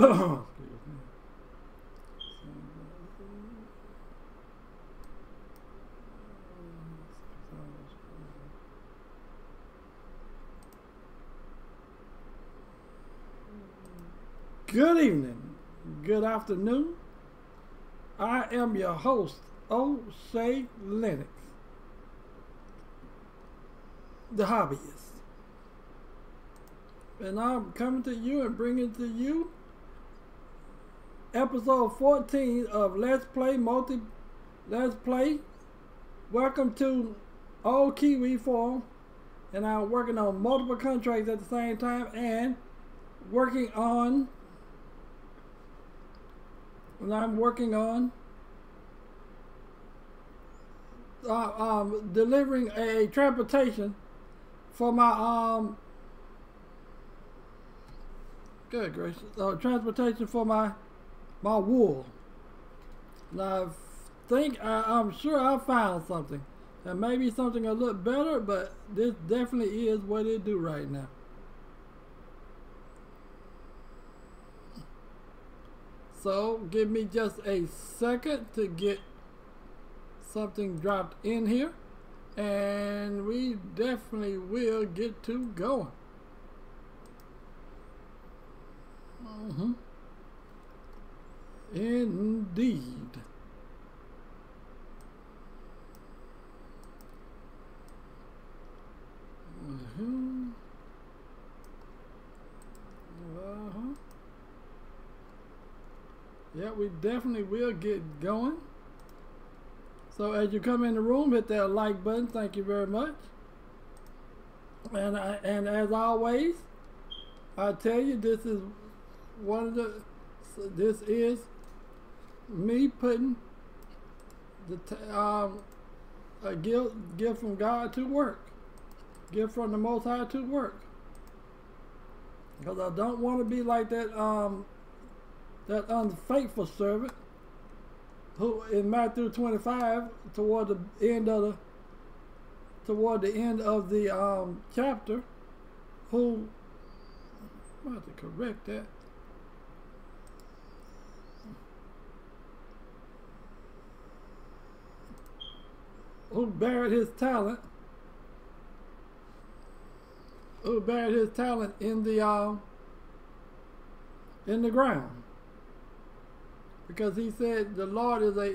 Good evening, good afternoon. I am your host, O'Shea Lennox, the hobbyist. And I'm coming to you and bringing to you episode 14 of Let's Play Multi Let's Play. Welcome to Old Kiwi Farm. And I'm working on multiple contracts at the same time and working on and I'm working on uh, um, delivering a transportation for my um good gracious uh, transportation for my my wool. And I think I, I'm sure I found something. And maybe something a look better, but this definitely is what it do right now. So give me just a second to get something dropped in here and we definitely will get to going. Mm -hmm. Indeed. Mm -hmm. Uh -huh. Yeah, we definitely will get going. So as you come in the room, hit that like button. Thank you very much. And I, and as always, I tell you this is one of the this is me putting the um, a gift gift from God to work, gift from the Most High to work. Because I don't want to be like that um, that unfaithful servant who in Matthew 25 toward the end of the toward the end of the um, chapter who I have to correct that who buried his talent who buried his talent in the uh, in the ground because he said the Lord is a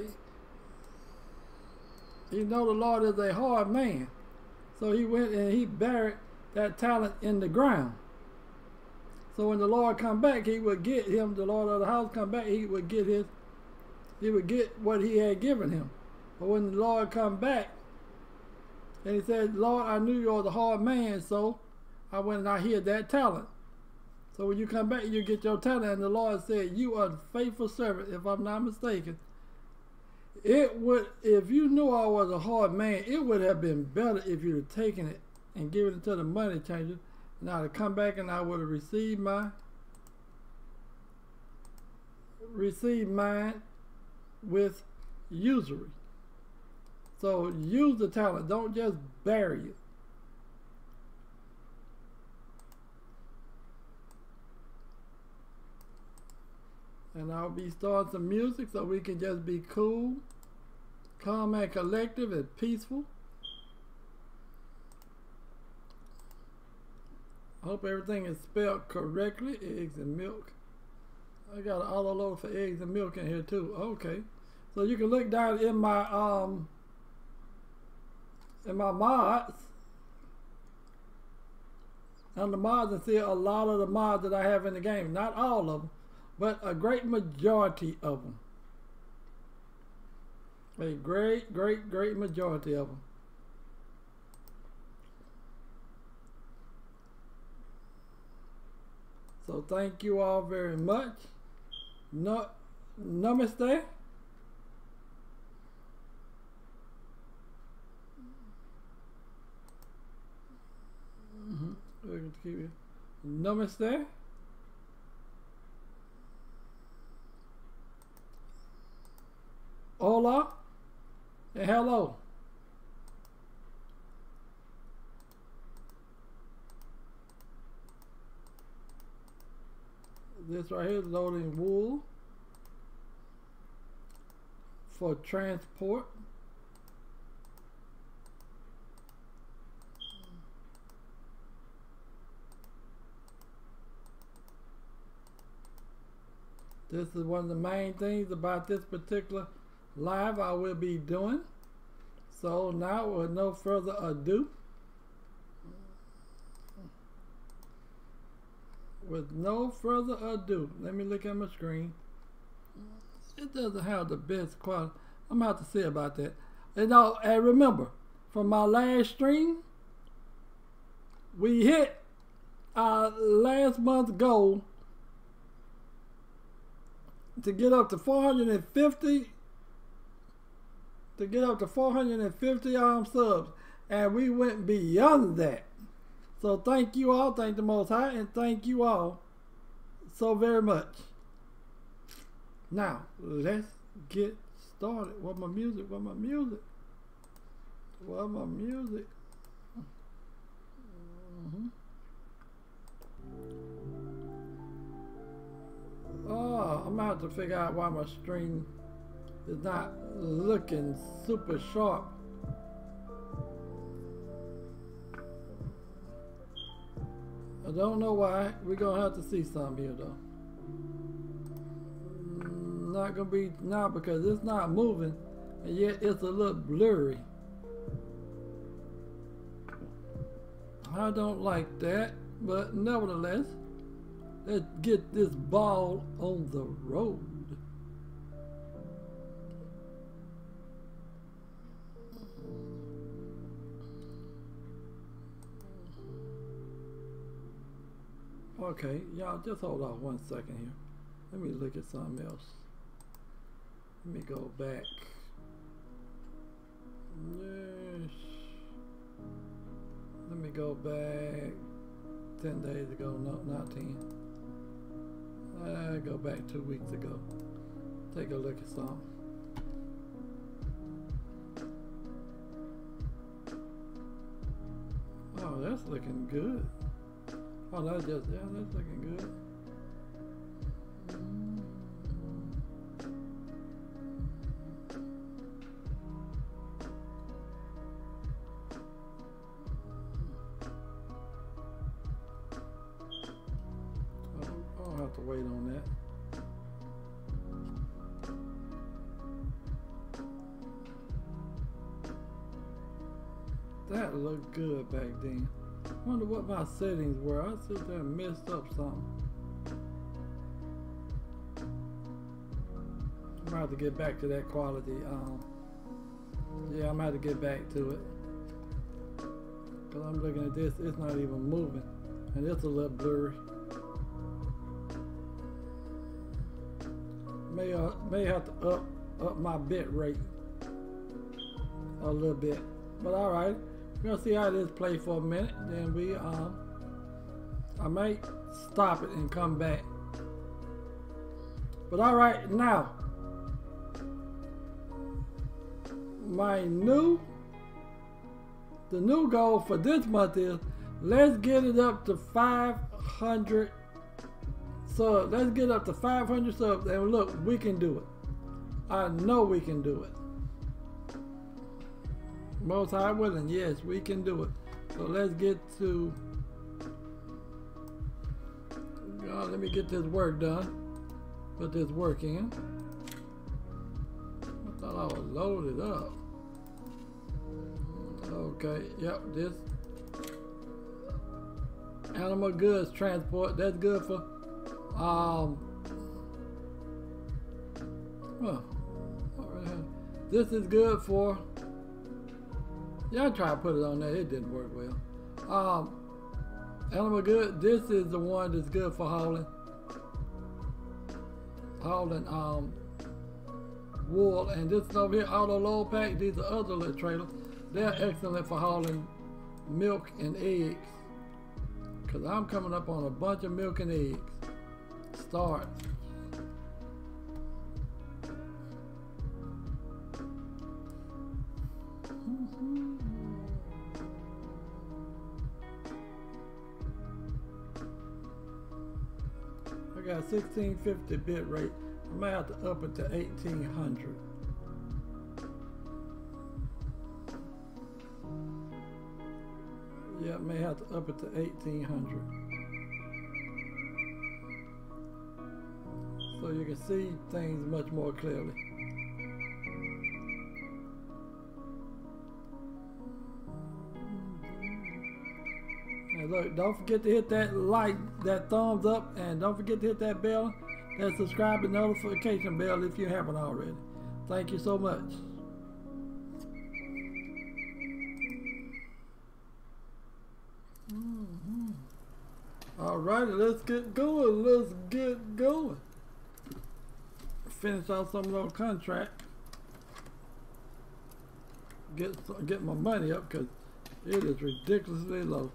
you know the Lord is a hard man. So he went and he buried that talent in the ground. So when the Lord come back, he would get him, the Lord of the house come back, he would get his, he would get what he had given him. But when the Lord come back, and he said, Lord, I knew you were the hard man, so I went and I hid that talent. So when you come back, you get your talent. And the Lord said, You are a faithful servant, if I'm not mistaken. It would, if you knew I was a hard man, it would have been better if you'd have taken it and given it to the money changer. And I'd have come back and I would have received my, received mine with usury. So use the talent. Don't just bury it. and I'll be starting some music so we can just be cool, calm and collective and peaceful. I hope everything is spelled correctly. Eggs and milk. I got an auto load for eggs and milk in here too. Okay. So you can look down in my um in my mods on the mods and see a lot of the mods that I have in the game. Not all of them but a great majority of them. A great, great, great majority of them. So thank you all very much. No, namaste. Mm -hmm. Namaste. Hola and hello. this right here is loading wool for transport. This is one of the main things about this particular live I will be doing. So now with no further ado, with no further ado, let me look at my screen. It doesn't have the best quality. I'm about to say about that. And now, and remember, from my last stream, we hit our last month's goal to get up to 450 to get up to 450 armed subs. And we went beyond that. So thank you all thank the most high and thank you all so very much. Now let's get started. What my music what my music? What my music? Mm -hmm. Oh, I'm gonna have to figure out why my string is not looking super sharp. I don't know why. We're gonna have to see some here though. Mm, not gonna be now because it's not moving and yet it's a little blurry. I don't like that, but nevertheless, Let's get this ball on the road. Okay, y'all just hold on one second here. Let me look at something else. Let me go back. Yes. Let me go back 10 days ago, no, not 10. Uh, go back two weeks ago. Take a look at some. Oh, that's looking good. Oh, that's just, yeah, that's looking good. good my settings were. I sit there and messed up something. I'm gonna have to get back to that quality. Um, yeah, I'm gonna have to get back to it. Cause I'm looking at this, it's not even moving. And it's a little blurry. May, uh, may have to up, up my bit rate a little bit. But alright. Gonna see how this plays for a minute. Then we um I might stop it and come back. But all right, now my new the new goal for this month is let's get it up to 500 so let's get up to 500 subs and look we can do it I know we can do it most High willing, yes, we can do it. So let's get to. God, let me get this work done. Put this work in. I thought I was loaded up. Okay, yep, this animal goods transport. That's good for um. Well, this is good for yeah, I tried to put it on there. It didn't work well. Um, animal good. This is the one that's good for hauling. Hauling um, wool. And this is over here, auto load pack. These are other little trailers. They're excellent for hauling milk and eggs. Because I'm coming up on a bunch of milk and eggs. Start. Got 1650 bit rate. I might have to up it to 1800. Yeah, I may have to up it to 1800. So you can see things much more clearly. And look, don't forget to hit that like, that thumbs up, and don't forget to hit that bell, that subscribe and notification bell if you haven't already. Thank you so much. Mm-hmm. All righty, let's get going. Let's get going. Finish out some of contract. Get get my money up because it is ridiculously low.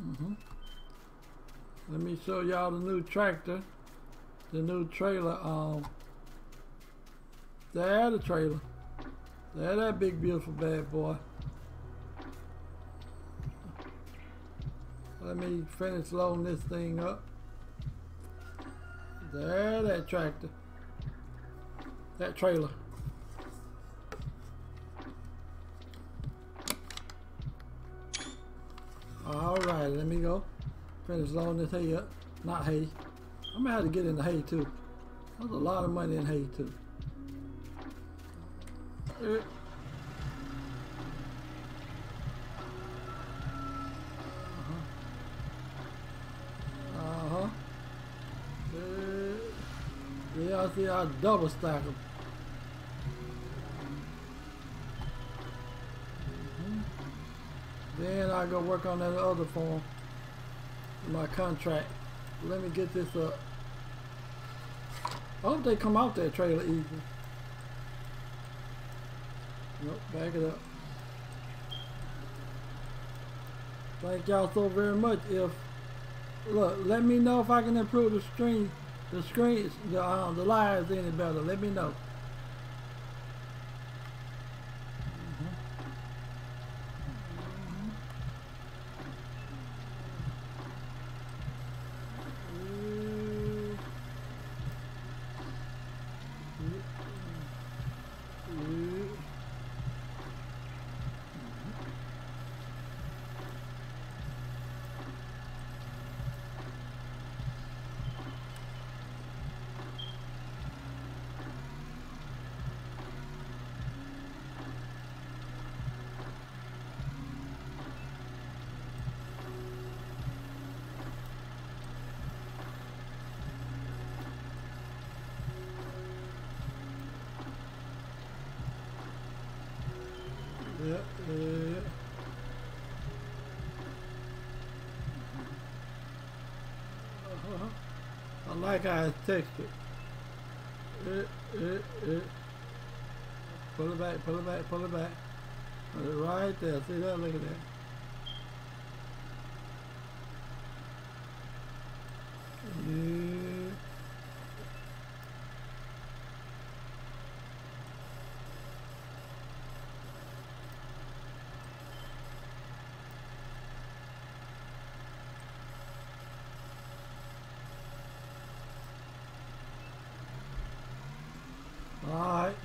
Mm -hmm. Let me show y'all the new tractor, the new trailer. Um, there the trailer. There that big beautiful bad boy. Let me finish loading this thing up. There that tractor. That trailer. Alright, let me go. Finish loading this hay up. Not hay. I'm gonna have to get in the hay too. There's a lot of money in hay too. Uh-huh. uh-huh. Uh, yeah, I see I double stack them. Then I go work on that other form, my contract. Let me get this up. I hope they come out that trailer easy. Nope, back it up. Thank y'all so very much. If look, let me know if I can improve the screen, the screen, the um, the lives any better. Let me know. Yeah, yeah. Uh-huh. I how it's textured. Uh, uh, uh. Pull it back, pull it back, pull it back. It right there. See that? Look at that. Yeah.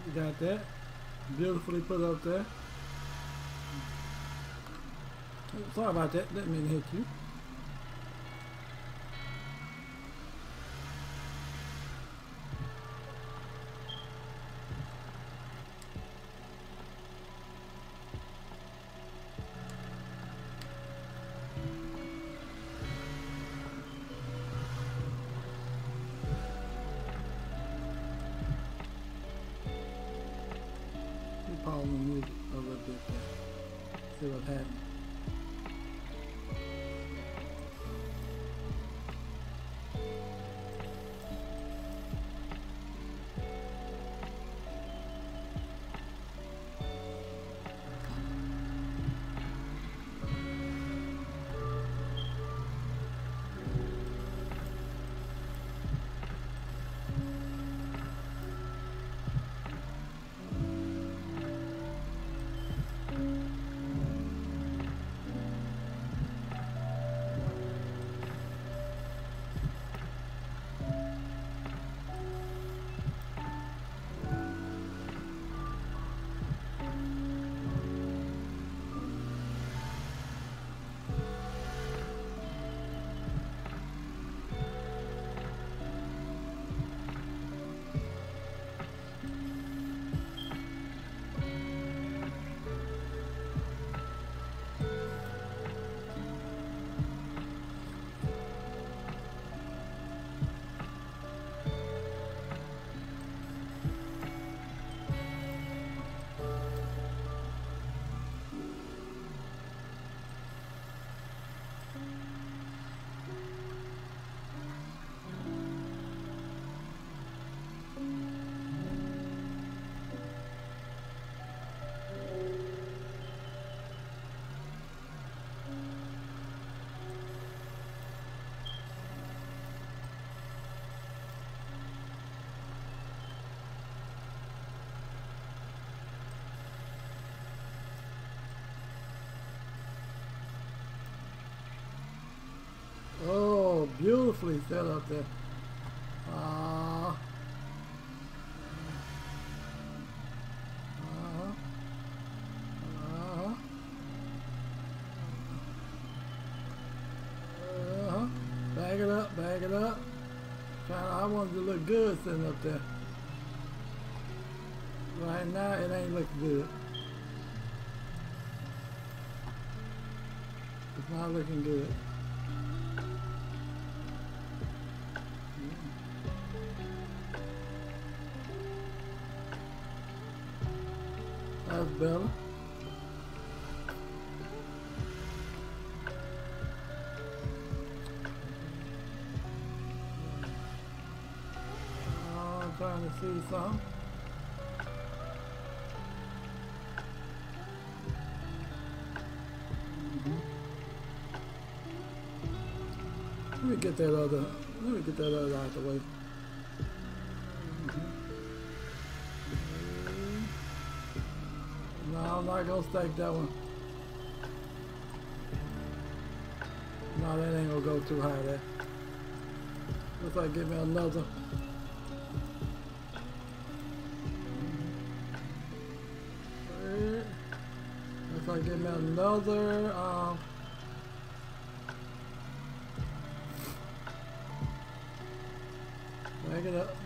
You got that. Beautifully put up there. Sorry about that, didn't mean to hit you. Beautifully set up there. Uh, uh-huh. Uh-huh. Uh-huh. Bag it up, bag it up. I wanted to look good sitting up there. Right now, it ain't looking good. It's not looking good. I'm trying to see something. Mm-hmm. Let me get that other, let me get that other out of the way. Not gonna stake that one. No, that ain't gonna go too high there. Looks like give me another. Looks like give me another, um, Back it up.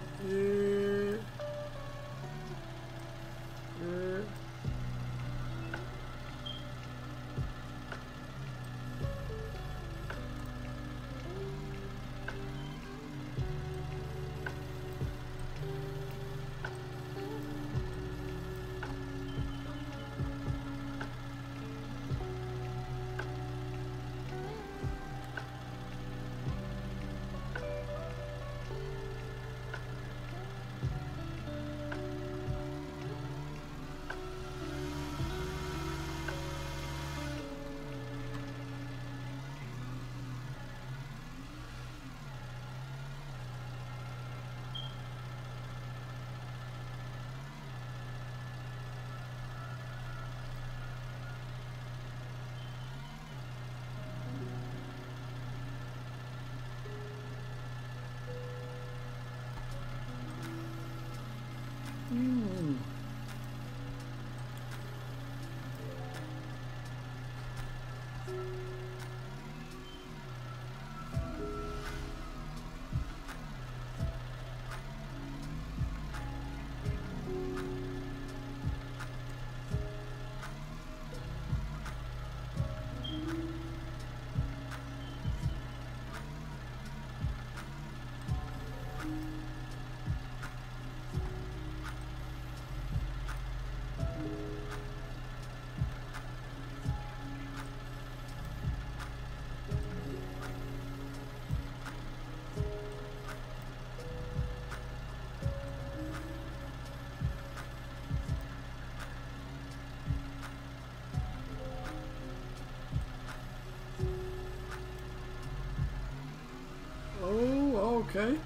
Okay.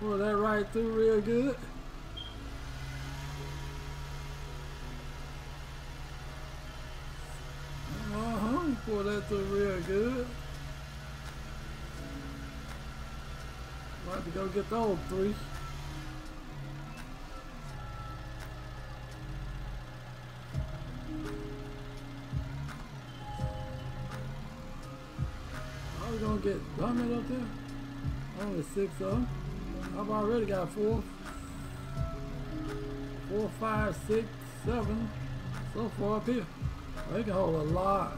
Pull that right through real good. Uh-huh, pull that through real good. About to go get those three. Are we gonna get Diamond up there? Only six of them. I've already got four. Four, five, six, seven. So far up here. They can hold a lot.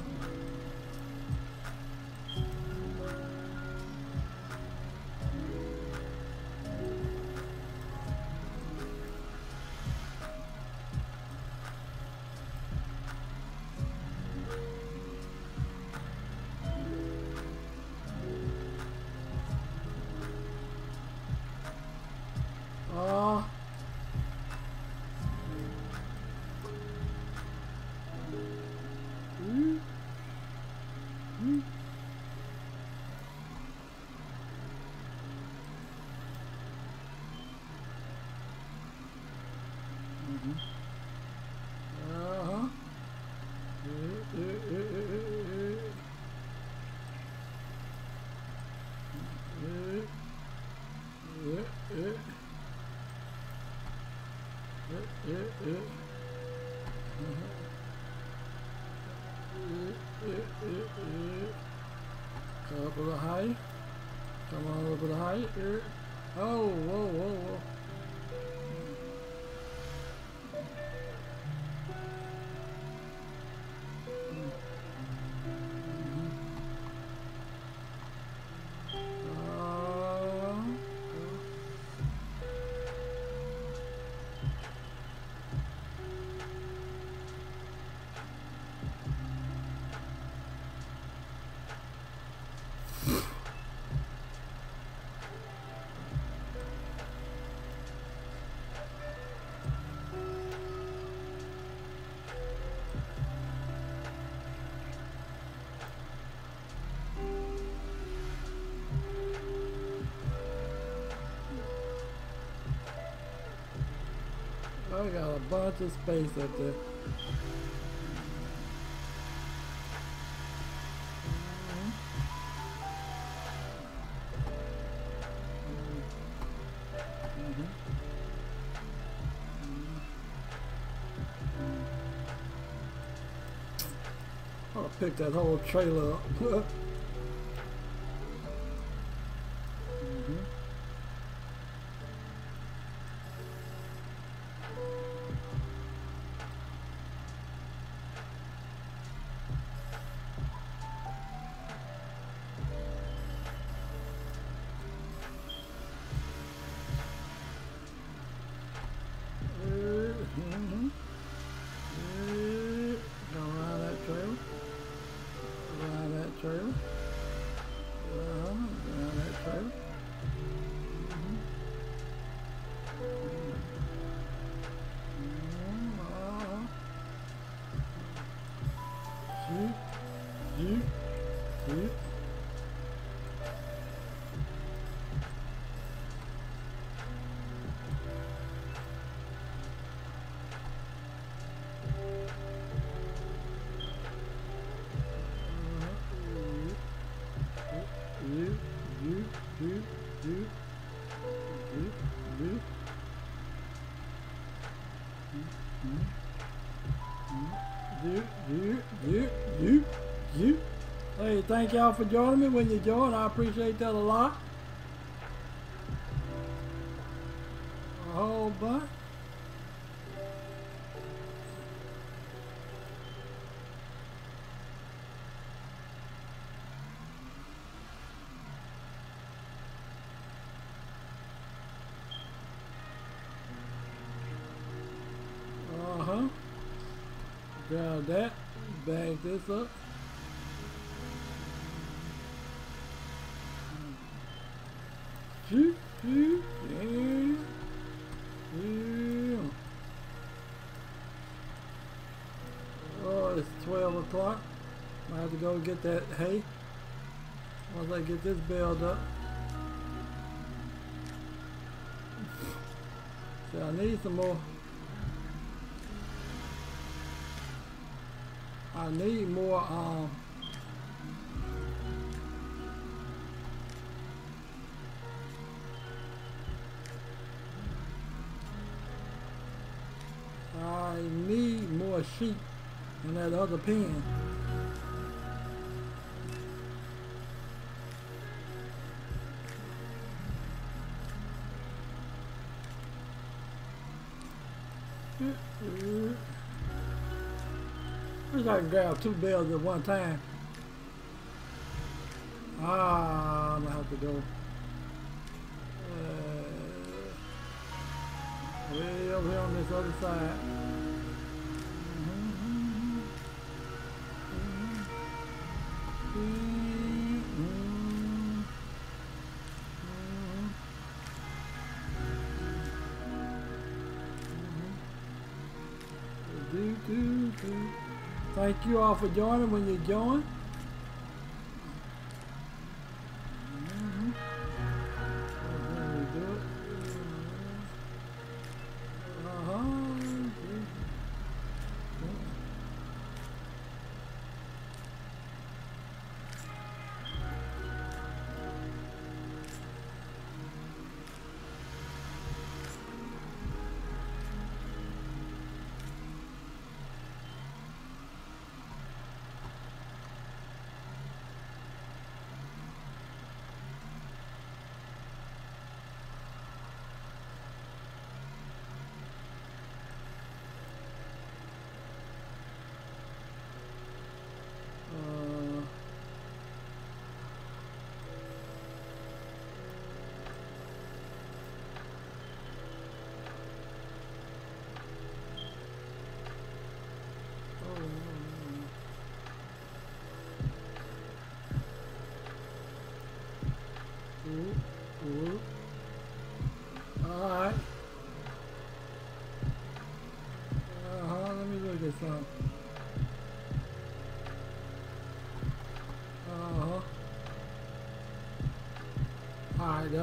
Up a little high. Come on a little bit high. Oh, whoa, whoa, whoa. I got a bunch of space up there. I'll pick that whole trailer up. Thank y'all for joining me when you join. I appreciate that a lot. Whole. Uh-huh. Grab that. Bag this up. O'clock. I have to go get that hay once I get this baled up. So I need some more. I need more um I need more sheep other pen. Wish I can grab two bells at one time. Ah, I'm gonna have to go. Uh, way over here on this other side. You all for joining when you join.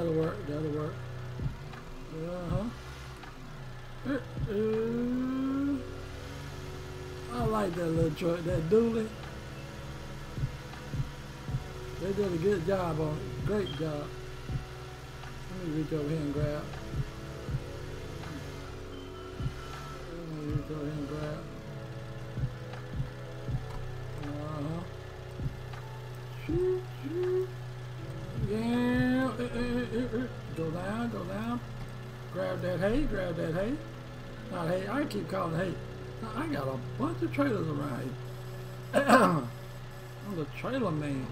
That'll work, that'll work. Uh-huh. Uh, uh, I like that little truck, that dually. They did a good job on it. Great job. Let me reach over here and grab. Let me reach over here and grab. Uh-huh. Go down, go down. Grab that hay, grab that hay. Not hay, I keep calling hay. I got a bunch of trailers around here. I'm the trailer man.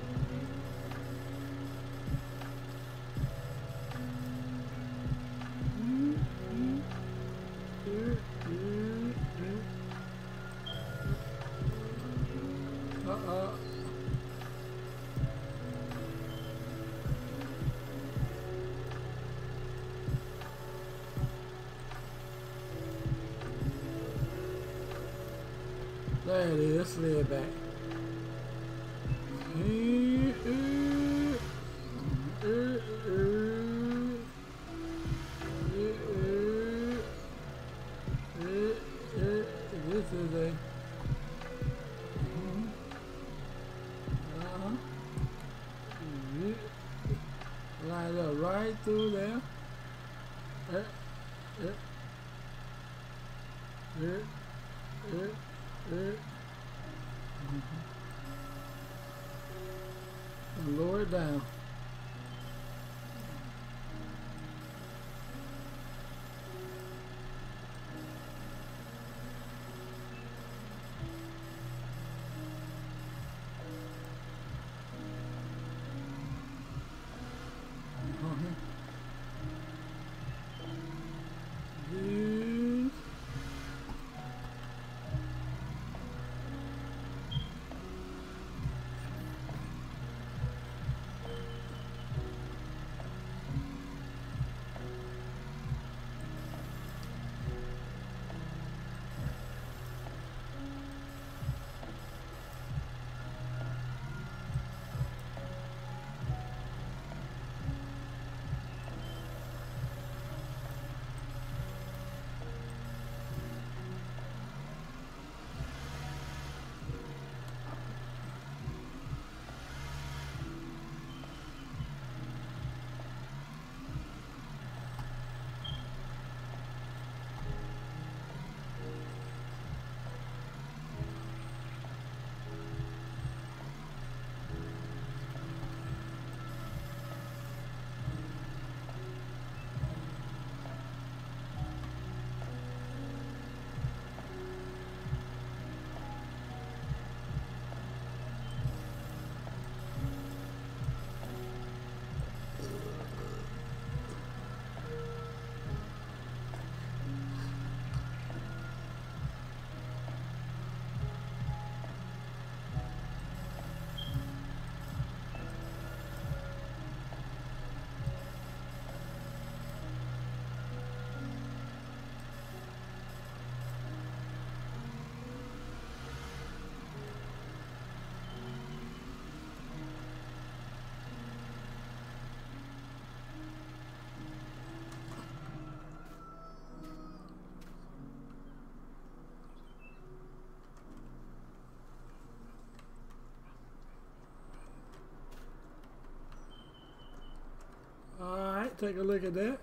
Alright, take a look at that.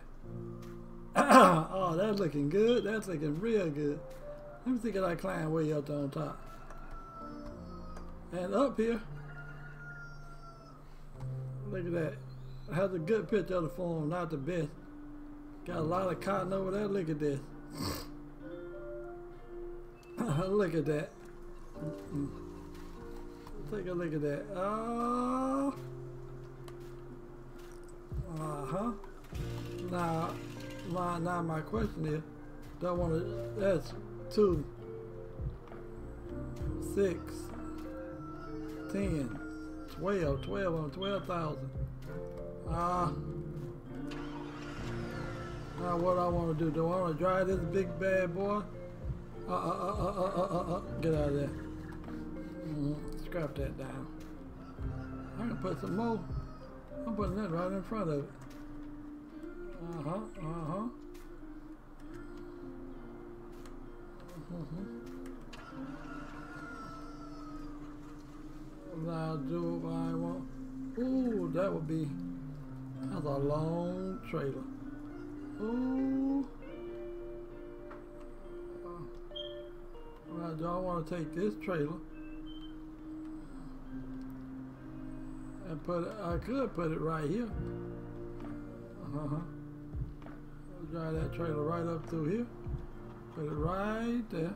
oh, that's looking good. That's looking real good. Let me see if I climb way up on top. And up here. Look at that. Has a good picture of the form, not the best. Got a lot of cotton over there. Look at this. look at that. Take a look at that. Oh. Uh-huh. Now, my, now my question is, do I want to, that's two, six, ten, twelve, twelve on twelve thousand. Ah. now what I want to do, do I want to drive this big bad boy? Uh, uh, uh, uh, uh, uh, uh, uh, get out of there. Mm, scrap that down. I can put some more. I'm putting that right in front of it. Take this trailer and put it, I could put it right here. Uh-huh. Drive that trailer right up through here. Put it right there.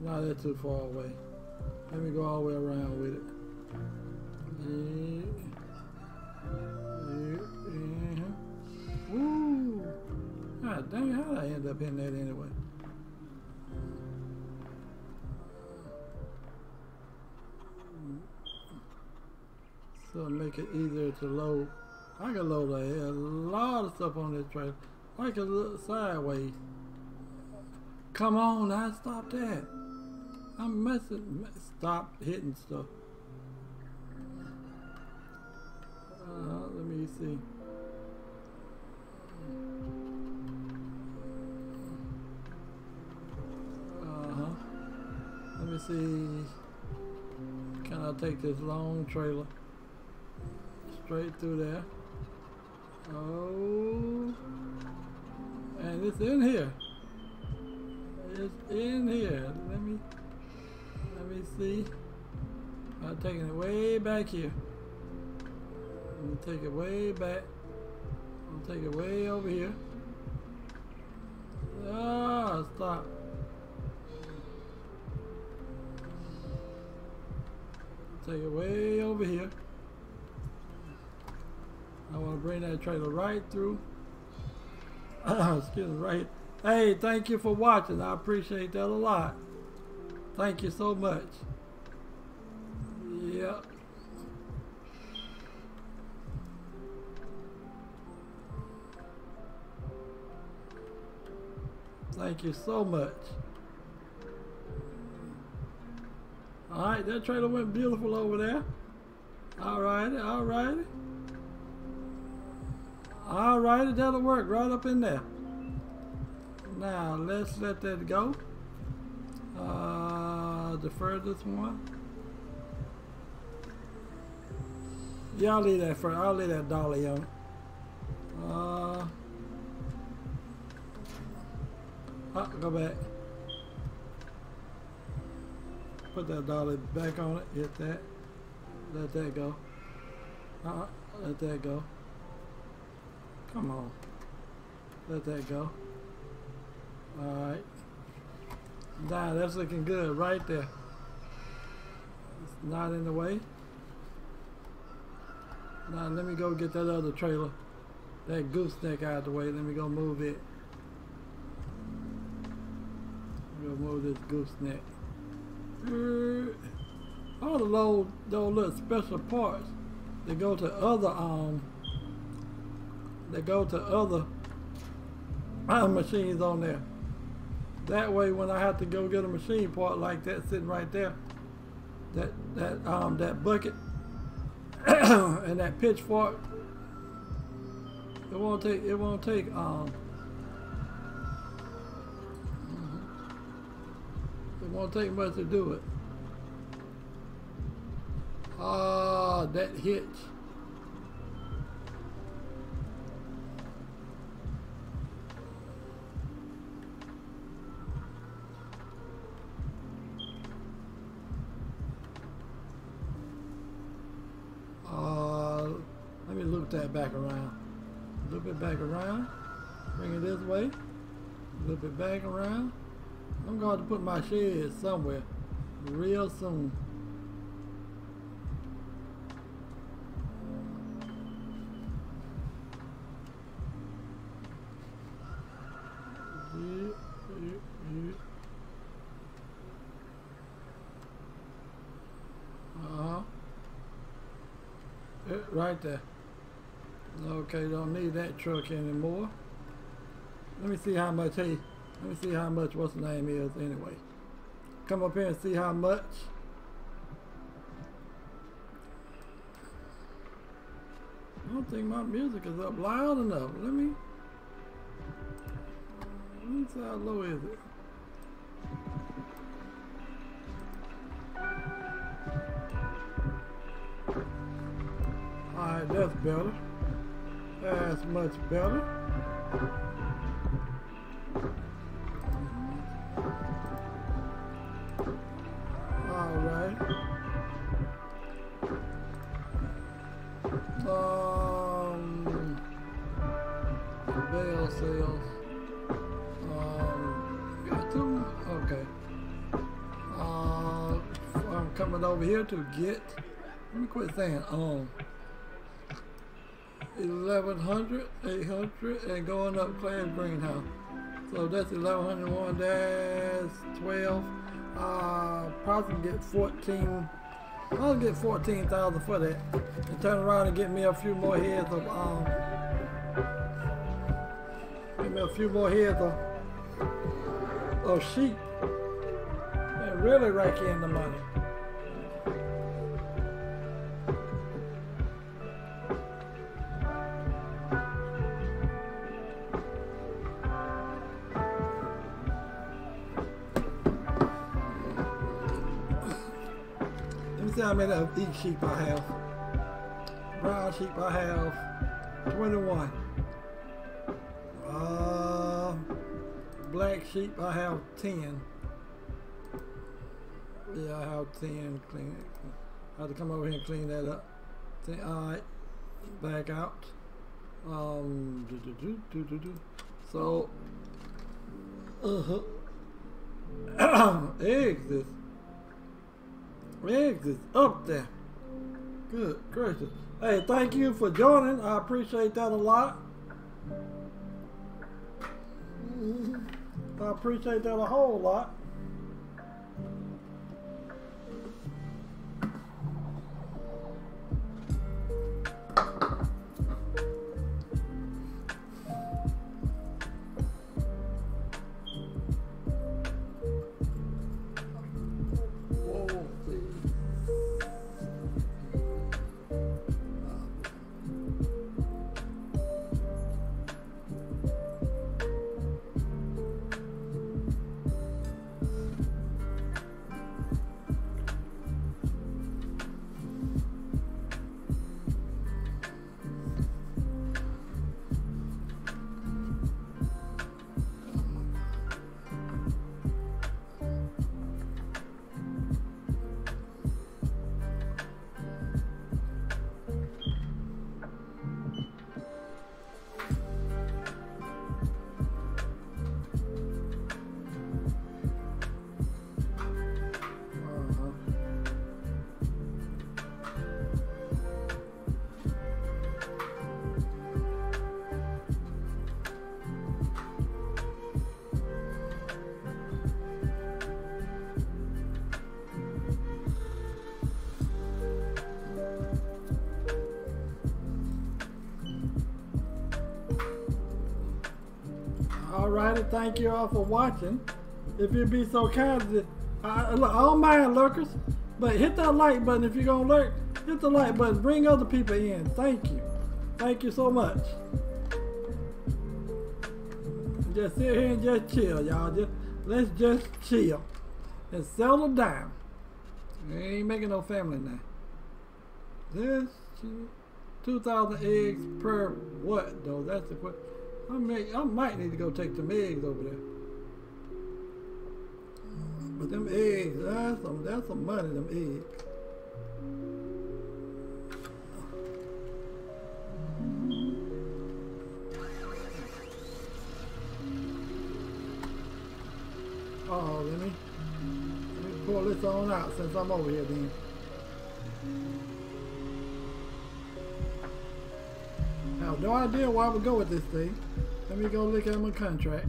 Not that too far away. Let me go all the way around with it. Dang, how did I end up in that anyway? So make it easier to load. I can load a, a lot of stuff on this trailer. I can look sideways. Come on now, stop that. I'm messing. Stop hitting stuff. Uh, let me see. Me see. Can I take this long trailer straight through there? Oh, and it's in here. It's in here. Let me let me see. I'm taking it way back here. I'm gonna take it way back. I'll take it way over here. Take it way over here. I want to bring that trailer right through. Excuse me, right. Hey, thank you for watching. I appreciate that a lot. Thank you so much. Yep. Thank you so much. All right, that trailer went beautiful over there. All righty, all righty. All righty, that'll work right up in there. Now, let's let that go. Uh, the furthest one. Yeah, I'll leave that for, I'll leave that dolly on. Uh, oh, go back. Put that dolly back on it, hit that. Let that go. Uh, -uh let that go. Come on. Let that go. Alright. Nah, that's looking good right there. It's not in the way. Now let me go get that other trailer. That gooseneck out of the way. Let me go move it. Go move this gooseneck. All the low, those little special parts that go to other um that go to other machines on there. That way, when I have to go get a machine part like that sitting right there, that that um that bucket and that pitchfork, it won't take it won't take um won't take much to do it. Ah, that hitch. Uh, let me loop that back around. Little bit back around. Bring it this way. Little bit back around. I'm going to put my shed somewhere real soon. Uh-huh. Right there. Okay, don't need that truck anymore. Let me see how much. Hey, let me see how much. What's the name is anyway? Come up here and see how much. I don't think my music is up loud enough. Let me. Let me see how low is it. Alright, that's better. That's much better. Here to get, let me quit saying um. 1100, 800, and going up Class Greenhouse. So that's 1101 dash 12. Uh, probably get 14. I'll get 14,000 for that. And turn around and get me a few more heads of, um, me a few more heads of, of sheep. And really rake in the money. Of each sheep I have. Brown sheep I have 21. Uh, black sheep I have 10. Yeah, I have 10. Clean it. I have to come over here and clean that up. All right, back out. Um, so, uh huh. Eggs Eggs is up there. Good gracious. Hey, thank you for joining. I appreciate that a lot. I appreciate that a whole lot. Thank you all for watching. If you'd be so kind, to, I, I don't mind lurkers, but hit that like button if you're gonna lurk. Hit the like button. Bring other people in. Thank you. Thank you so much. Just sit here and just chill, y'all. Just let's just chill and settle down. We ain't making no family now. This 2,000 eggs per what though? That's the question. I, may, I might need to go take some eggs over there. But them eggs, that's some, that's some money, them eggs. Oh, let me, let me pull this on out since I'm over here then. I have no idea why I would go with this thing. Let me go look at my contracts.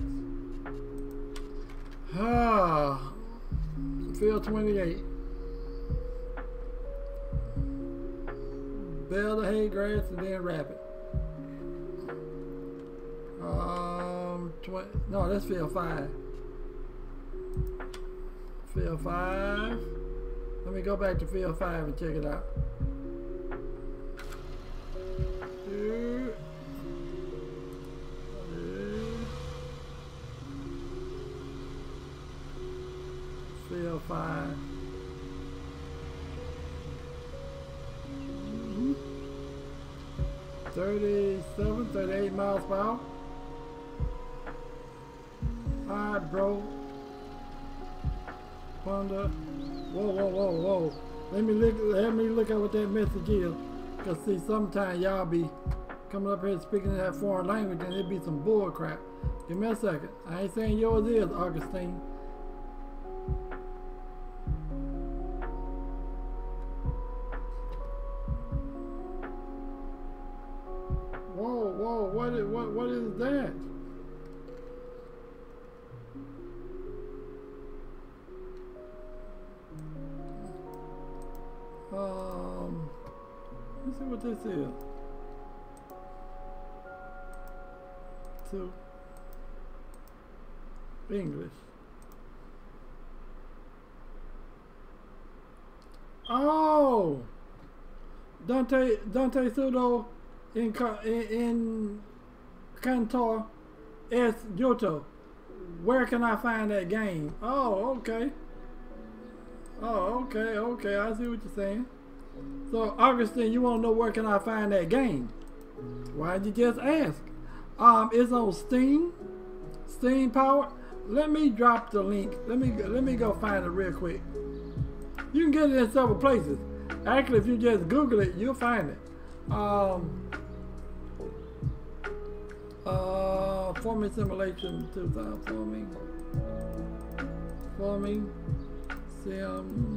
Ah, field 28. Bale the hay grass and then wrap it. Um, 20. No, that's field five. Field five. Let me go back to field five and check it out. Field five. Mhm. 37, 38 miles per hour. Hi, bro. Honda. Whoa, whoa, whoa, whoa. Let me look. Let me look at what that message is. Cause see, sometimes y'all be coming up here speaking that foreign language, and it be some bull crap. Give me a second. I ain't saying yours is, Augustine. Whoa, what is, what, what is that? Um, let's see what this is. To English. Oh, Dante Dante Sudo in in, Cantor S Yoto. Where can I find that game? Oh, okay. Oh, okay, okay. I see what you're saying. So, Augustine, you want to know where can I find that game? Why'd you just ask? Um, it's on Steam, Steam Power. Let me drop the link. Let me let me go find it real quick. You can get it in several places. Actually, if you just Google it, you'll find it. Um, uh, forming simulation 2000 forming, farming simulator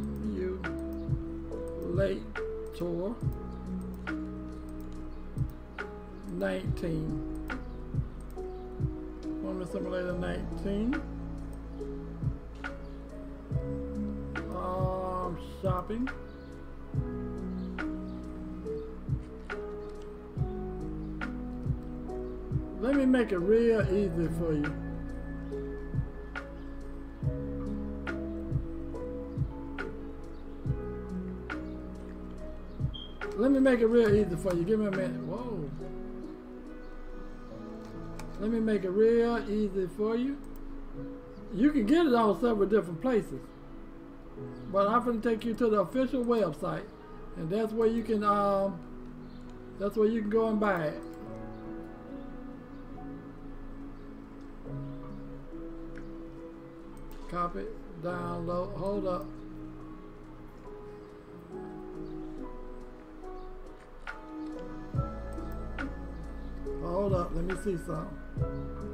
19. Farming simulator 19. Um, shopping. Let me make it real easy for you. Let me make it real easy for you. Give me a minute. Whoa. Let me make it real easy for you. You can get it on several different places. But I'm going to take you to the official website. And that's where you can um that's where you can go and buy it. Copy, download, hold up. Hold up, let me see something.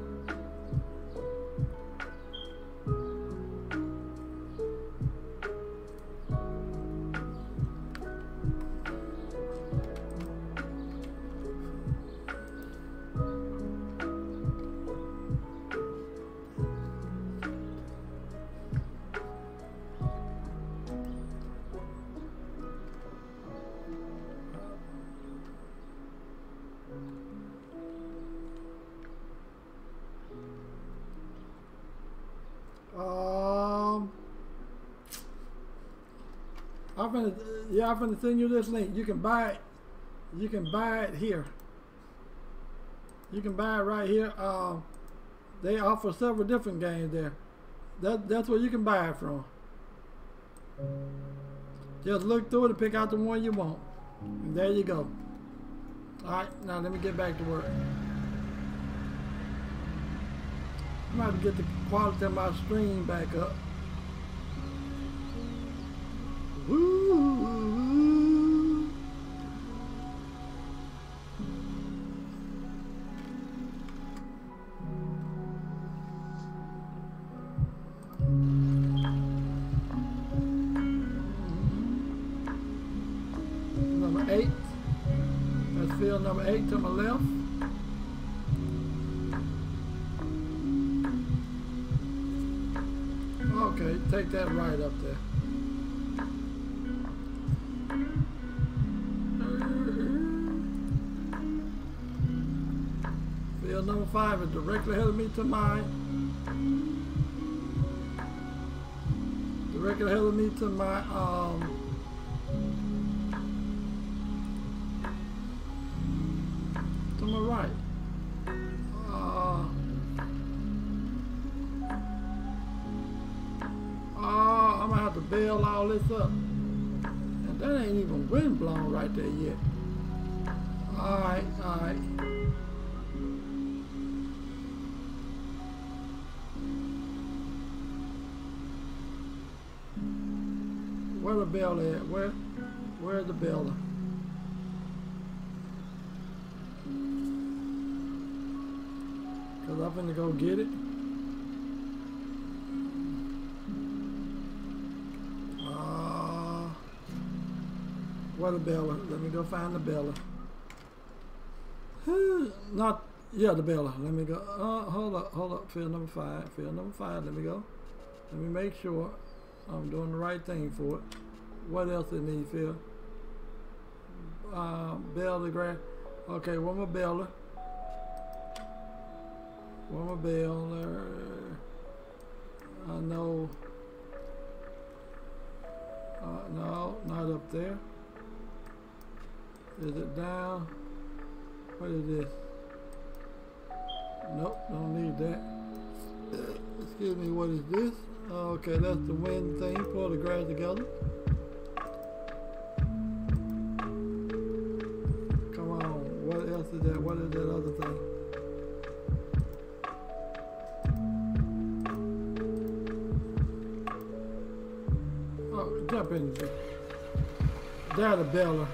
Um, I'm gonna yeah, I'm gonna send you this link. You can buy it. You can buy it here. You can buy it right here. Um, they offer several different games there. That that's where you can buy it from. Just look through it and pick out the one you want. And there you go. All right, now let me get back to work. I'm about to get the quality of my stream back up. Woo. Directly ahead of me to my directly of me to my um bell at? Where where's the bell? Cause I'm finna go get it. Uh, where the baler? Let me go find the baler. Not, yeah, the baler. Let me go. Uh, hold up, hold up. Field number five. Field number five. Let me go. Let me make sure I'm doing the right thing for it. What else it need, Phil? Uh, Bella grass. Okay, one more Bella. One more Bella. I know. Uh, no, not up there. Is it down? What is this? Nope, don't need that. Excuse me, what is this? Okay, that's the wind thing. Pull the grass together. What is that? What is that other thing? Oh, jump in. There the baler.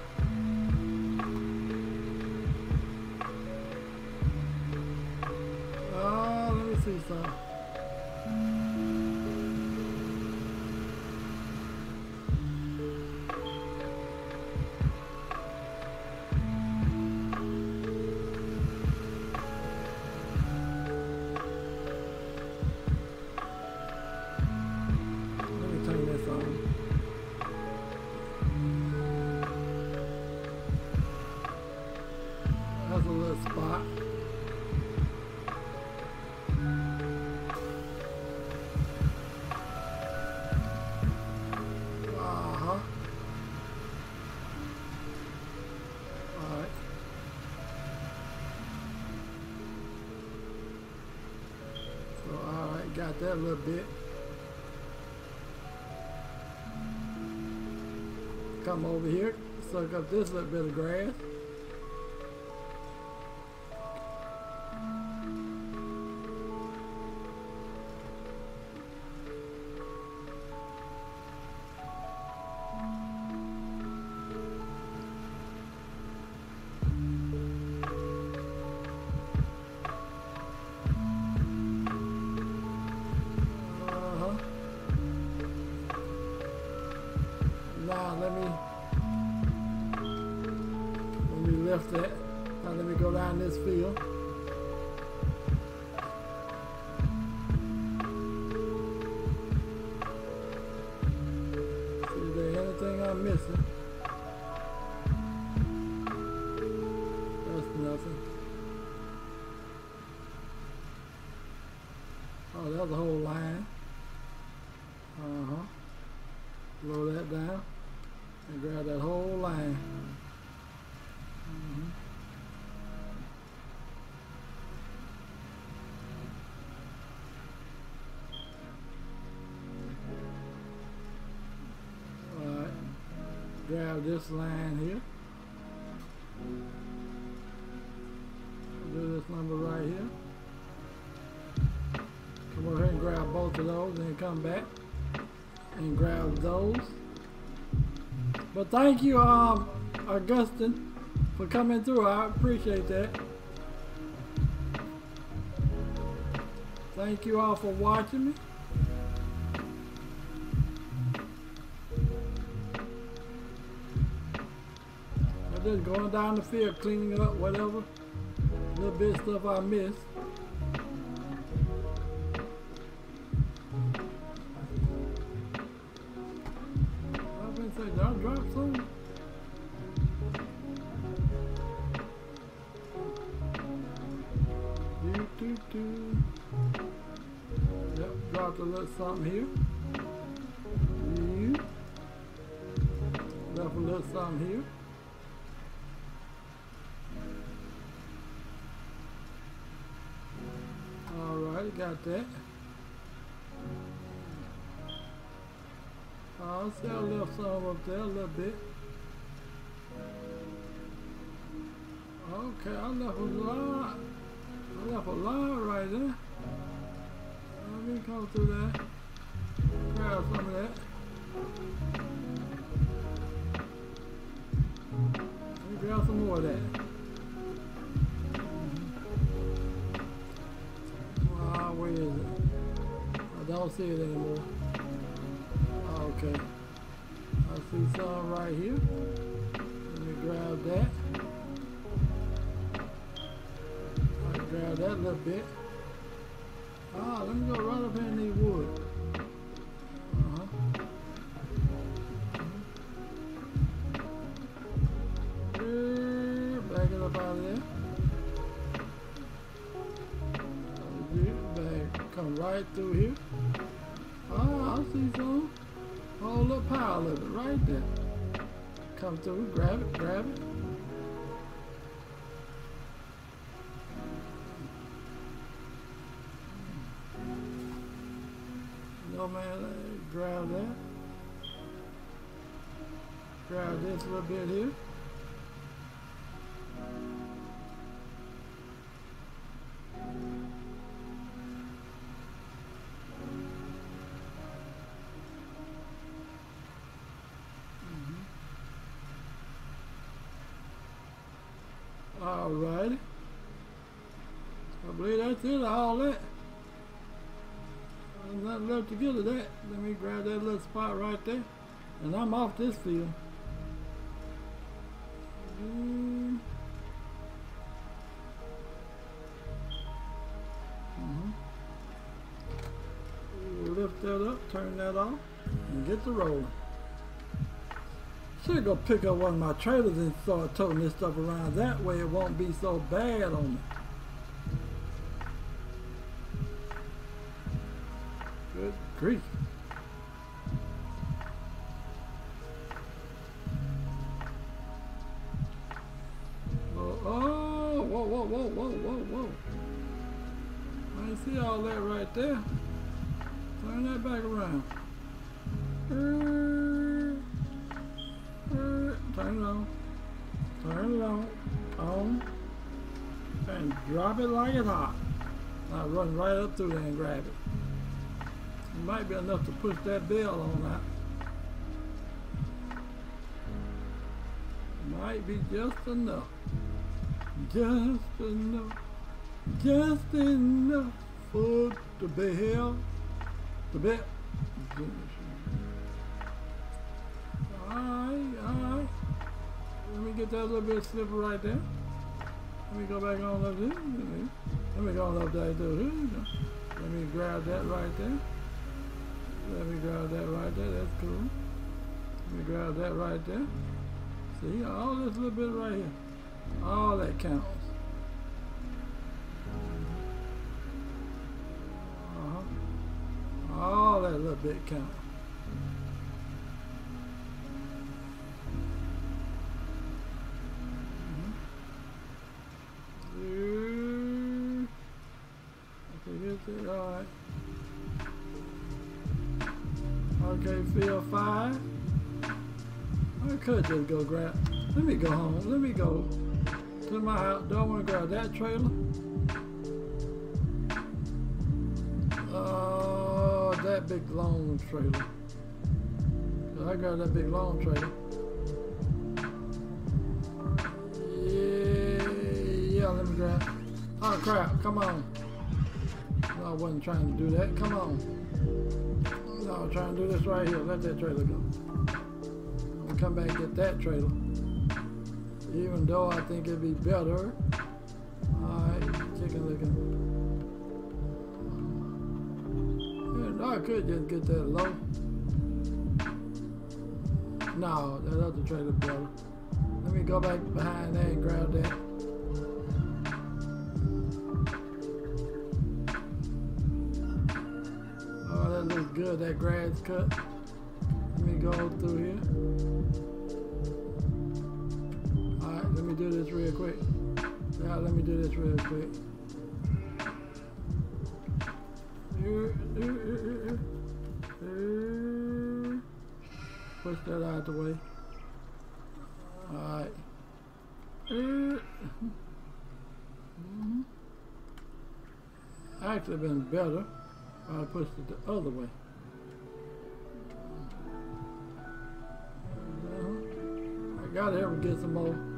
That a little bit. Come over here, suck up this little bit of grass. Grab this line here. Do this number right here. Come over here and grab both of those and come back and grab those. But thank you, um, Augustine, for coming through. I appreciate that. Thank you all for watching me. Going down the field, cleaning up whatever little bit of stuff I missed. That. I'll see I left some up there a little bit. Okay, I left a lot. I left a lot right there. Let me come through that. Grab some of that. Let me grab some more of that. See it anymore. Okay. I see some right here. Let me grab that. I grab that little bit. Ah, let me go right up in these wood. Through, grab it, grab it. No man, uh, grab that. Grab this a little bit here. To get of that. Let me grab that little spot right there. And I'm off this field. Mm. Mhm. Lift that up, turn that off, and get the rolling. Should go pick up one of my trailers and start toting this stuff around. That way it won't be so bad on me. Grief. Oh, whoa, whoa, whoa, whoa, whoa, whoa. I see all that right there. Turn that back around. Turn it on. Turn it on. And drop it like it's hot. Now run right up through there and grab it. It might be enough to push that bell on out. Might be just enough. Just enough. Just enough for the bell. The bell. Alright, alright. Let me get that little bit of slipper right there. Let me go back on up there. Let me, let me go on up there. Let me grab that right there. Let me grab that right there. That's cool. Let me grab that right there. See, all this little bit right here. All that counts. Uh-huh. All that little bit counts. Go grab. Let me go home. Let me go to my house. Do I want to grab that trailer? Uh, that big long trailer. I got that big long trailer. Yeah, yeah, let me grab. Oh crap, come on. No, I wasn't trying to do that. Come on. No, I'm trying to do this right here. Let that trailer go. I'm come back and get that trailer. Even though I think it'd be better. Alright, chicken looking. Yeah, I could just get that low. No, that other trailer better. Let me go back behind that and grab that. Oh, that looks good. That grass cut. Let me go through here. Yeah, let me do this real quick. Push that out the way. Alright. Actually been better if I pushed it the other way. I gotta ever get some more.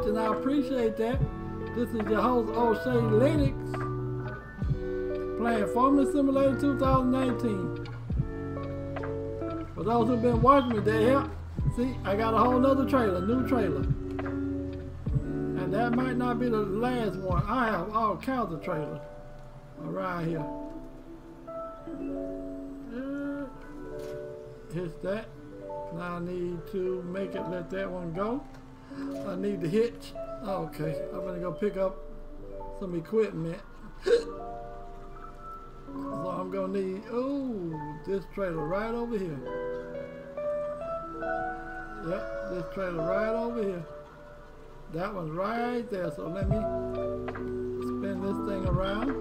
Watching. I appreciate that. This is your host, O'Shea Linux, playing Farming Simulator 2019. For those who've been watching me, they help. See, I got a whole nother trailer, new trailer. And that might not be the last one. I have all kinds of trailers around here. Uh, hit that. Now I need to make it let that one go. I need the hitch. Oh, okay, I'm gonna go pick up some equipment. so I'm gonna need, oh, this trailer right over here. Yep, this trailer right over here. That one's right there, so let me spin this thing around.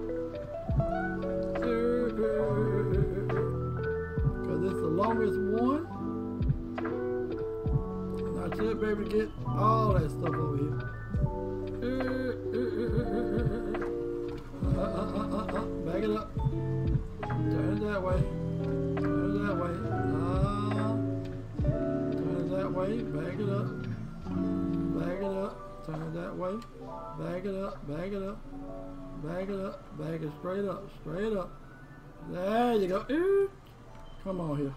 All that stuff over here. Uh, uh, uh, Back it up. Turn it that way. Turn it that way. Turn it that way. Back it up. Back it up. Turn it that way. Back it up. Back it up. Back it up. Back it straight up. Straight up. There you go. Come on here.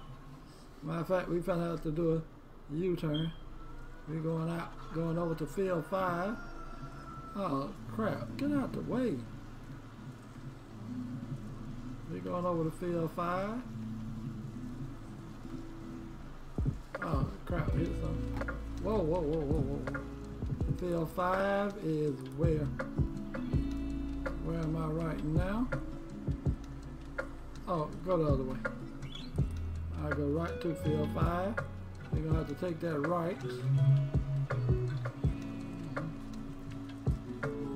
Matter of fact, we found out to do a U-turn. We're going out, going over to field five. Oh, crap. Get out the way. We're going over to field five. Oh, crap. Hit something. Whoa, whoa, whoa, whoa, whoa. Field five is where? Where am I right now? Oh, go the other way. I go right to field five. You're gonna have to take that right.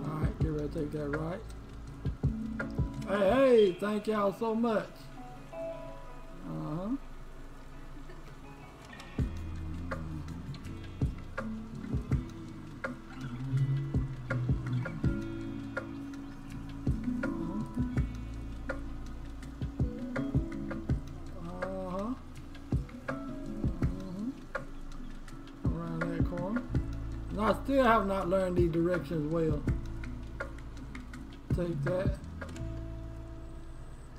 Alright, get ready to take that right. Hey, hey, thank y'all so much. Uh-huh. I still have not learned these directions well. Take that.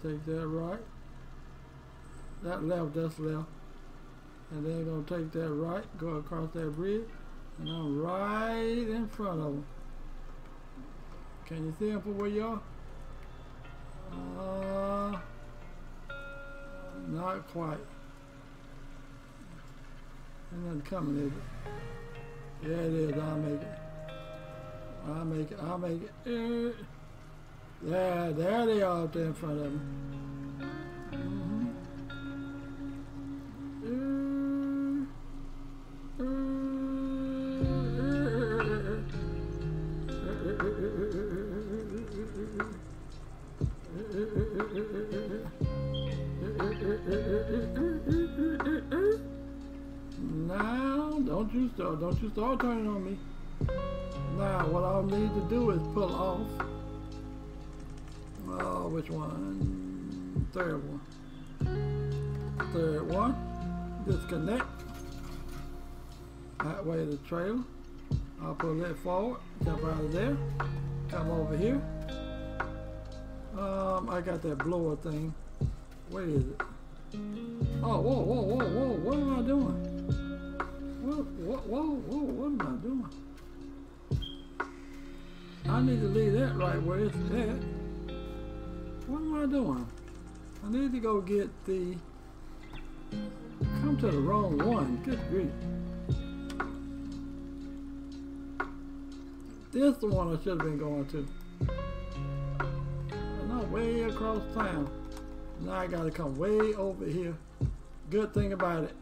Take that right. That left, that's left. And then gonna take that right, go across that bridge, and I'm right in front of them. Can you see them from where you are? Uh, not quite. And then coming, is it? Yeah, it is. I'll make it. I'll make it. I'll make it. There, there they are up there in front of them. Third one. Third one. Disconnect. That way the trailer. I'll pull it forward, jump out of there, come over here. Um, I got that blower thing. Where is it? Oh, whoa, whoa, whoa, whoa, what am I doing? What, what, whoa, whoa, what am I doing? I need to leave that right where it's at. What am I doing? I need to go get the, come to the wrong one, good grief. This is the one I should have been going to. I'm way across town. Now I gotta come way over here. Good thing about it.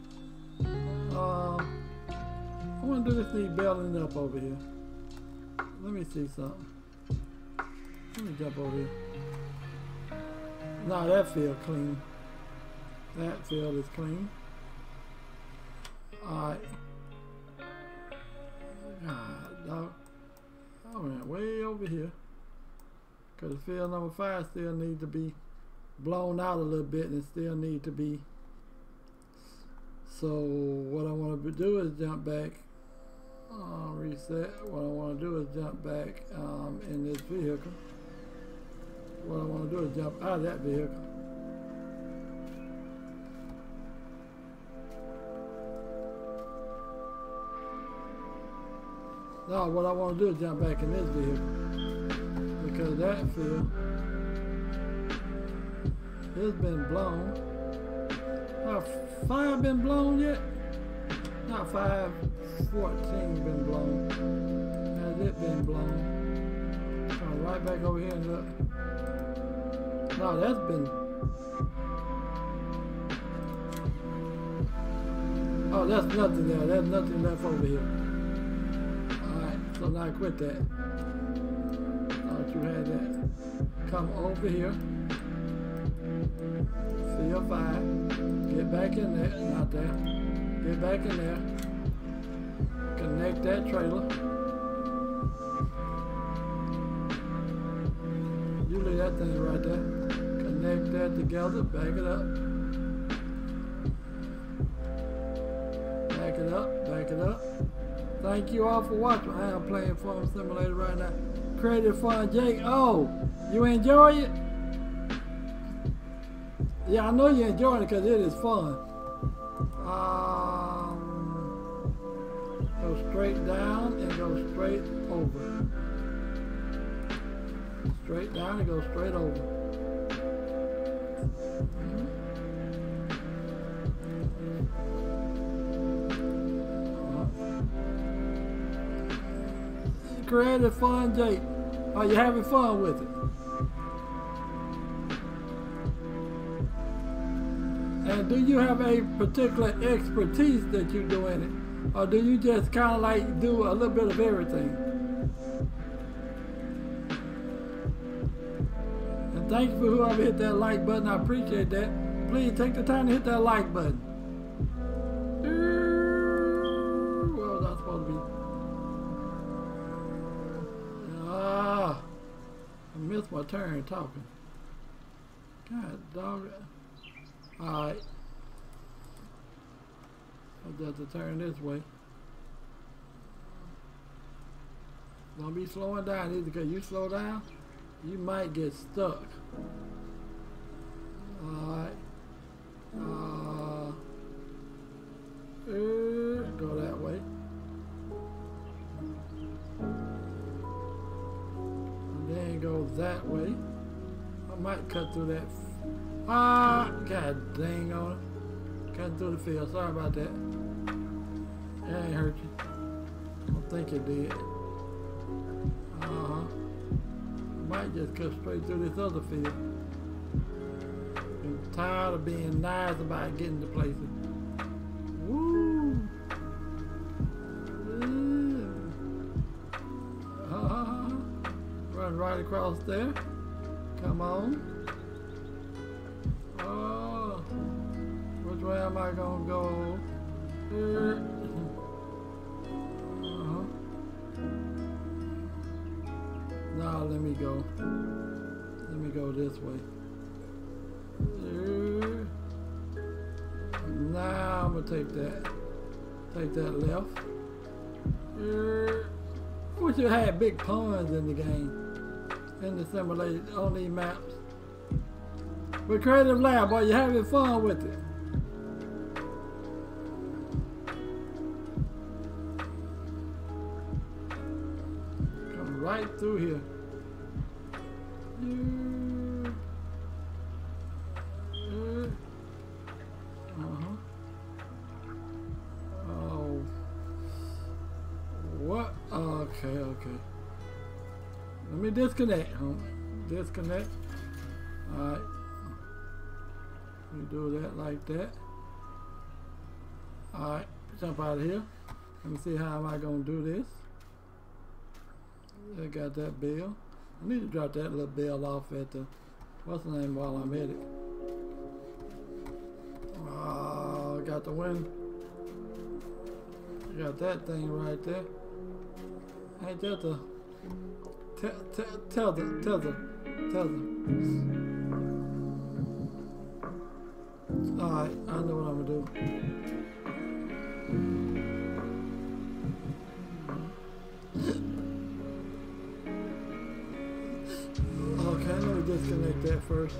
Uh, I wanna do this need building up over here. Let me see something. Let me jump over here. No, that field clean. That field is clean. Alright. God, dog. I went way over here. Because field number five still need to be blown out a little bit and still need to be. So what I want to do is jump back, uh, reset. What I want to do is jump back um, in this vehicle. What I want to do is jump out of that vehicle. No, what I want to do is jump back in this vehicle. Because that field has been blown. Not five been blown yet? Not five, 14 been blown. Has it been blown? Come right back over here and look. No, that's been. Oh, that's nothing there. There's nothing left over here. Alright, so now I quit that. Thought you had that. Come over here. Field five. Get back in there. Not there. Get back in there. Connect that trailer. You leave that thing right there. Connect that together. Back it up. Back it up. Back it up. Thank you all for watching. I am playing Farm Simulator right now. Creative Fun Jake. Oh, you enjoy it? Yeah, I know you enjoy it because it is fun. Um, go straight down and go straight over. Straight down and go straight over. Creative fun date. Are you having fun with it? And do you have a particular expertise that you do in it? Or do you just kind of like do a little bit of everything? Thank you for whoever hit that like button. I appreciate that. Please take the time to hit that like button. What was ah, I missed my turn talking. God dog. Alright. I'll have to turn this way. Don't be slowing down either because you slow down, you might get stuck. Alright. Uh, uh, go that way. then go that way. I might cut through that. Ah, god dang on it. Cut through the field. Sorry about that. That ain't hurt you. I don't think it did. Uh-huh. Might just cut straight through this other field. I'm tired of being nice about getting to places. Woo! Run right across there. Come on. Oh, which way am I gonna go? Uh -huh. Now let me go. Let me go this way. Now I'm gonna take that. Take that left. Uh, I wish you had big ponds in the game. In the simulated on these maps. But Creative Lab, are you having fun with it? Right through here. Uh, Uh-huh. Oh. What? Okay, okay. Let me disconnect. Huh? Disconnect. Alright. We do that like that. Alright, jump out of here. Let me see how am I gonna do this. I got that bill. I need to drop that little bill off at the what's the name while I'm at it. Oh, got the wind. Got that thing right there. Ain't that the tell the tell the tell the Alright, I know what I'm gonna do. That first.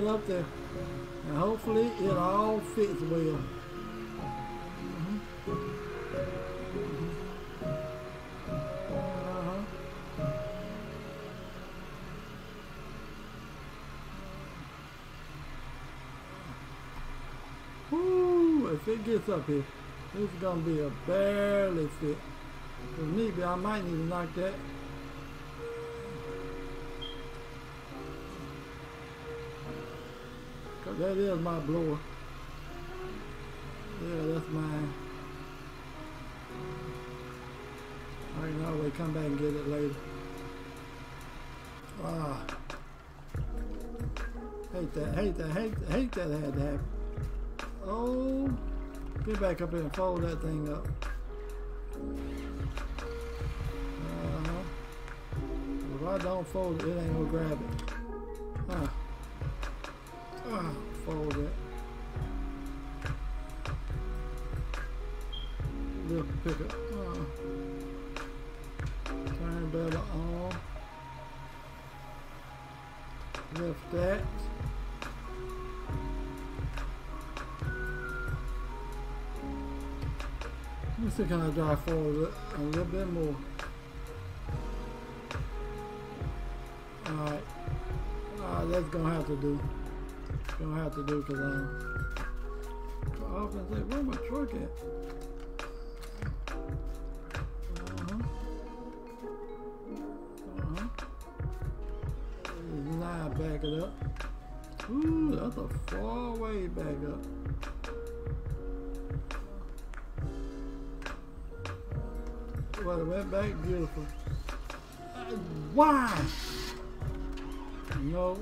Up there. And hopefully it all fits well. Uh-huh. If it gets up here, it's gonna be a barely fit. If need be, I might need to knock that. That is my blower. Yeah, that's mine. I can always come back and get it later. Ah. Hate that, hate that, hate, hate that had to happen. Oh, get back up here and fold that thing up. Uh-huh. If I don't fold it, it ain't gonna grab it. Can I drive forward a little bit more. Alright. Uh, that's gonna have to do. Gonna have to do because I'm I often say, where my truck at? It back beautiful. Uh, why? No.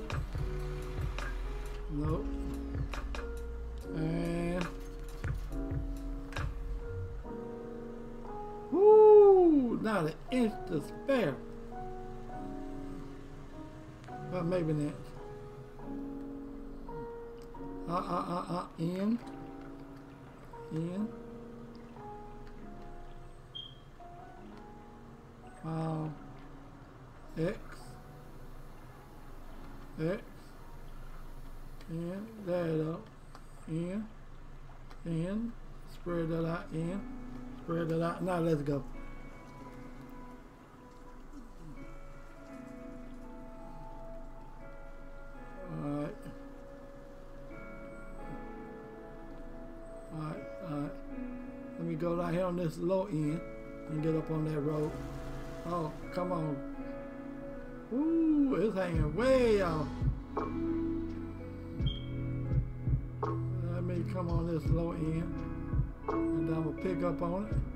This low end and get up on that road. Oh, come on. Ooh, it's hanging way off. Let me come on this low end and I'm gonna pick up on it.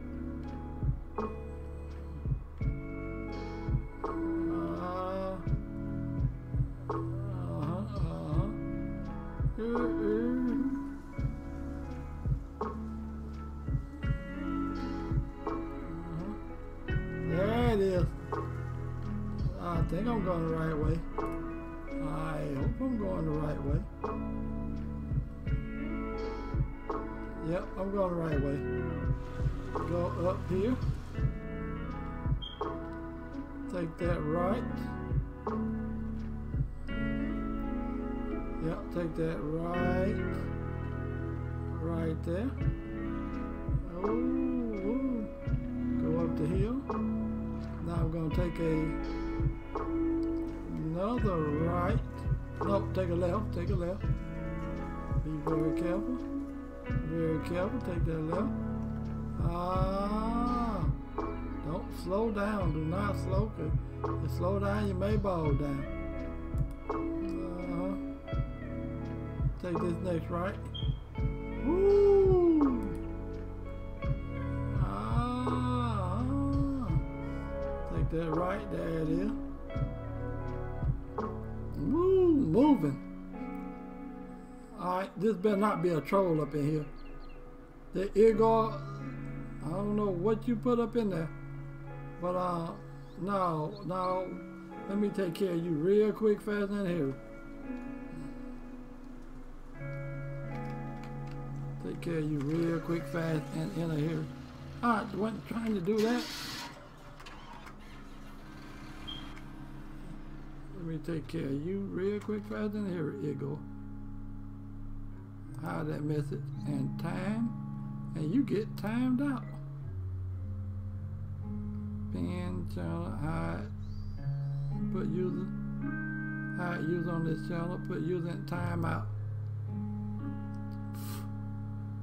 Very careful. Take that left. Ah, don't slow down. Do not slow. Cause you slow down, you may fall down. Uh-huh. Take this next right. Woo! Ah, take that right. There it is. Woo, moving. Alright, this better not be a troll up in here. The Igor, I don't know what you put up in there. But uh no, no. Let me take care of you real quick, fast and here. Take care of you real quick, fast, and in here. Alright, wasn't trying to do that. Let me take care of you real quick, fast, and here go. Hide that message and time, and you get timed out. Pin channel hide. Put user hide user on this channel. Put user in timeout.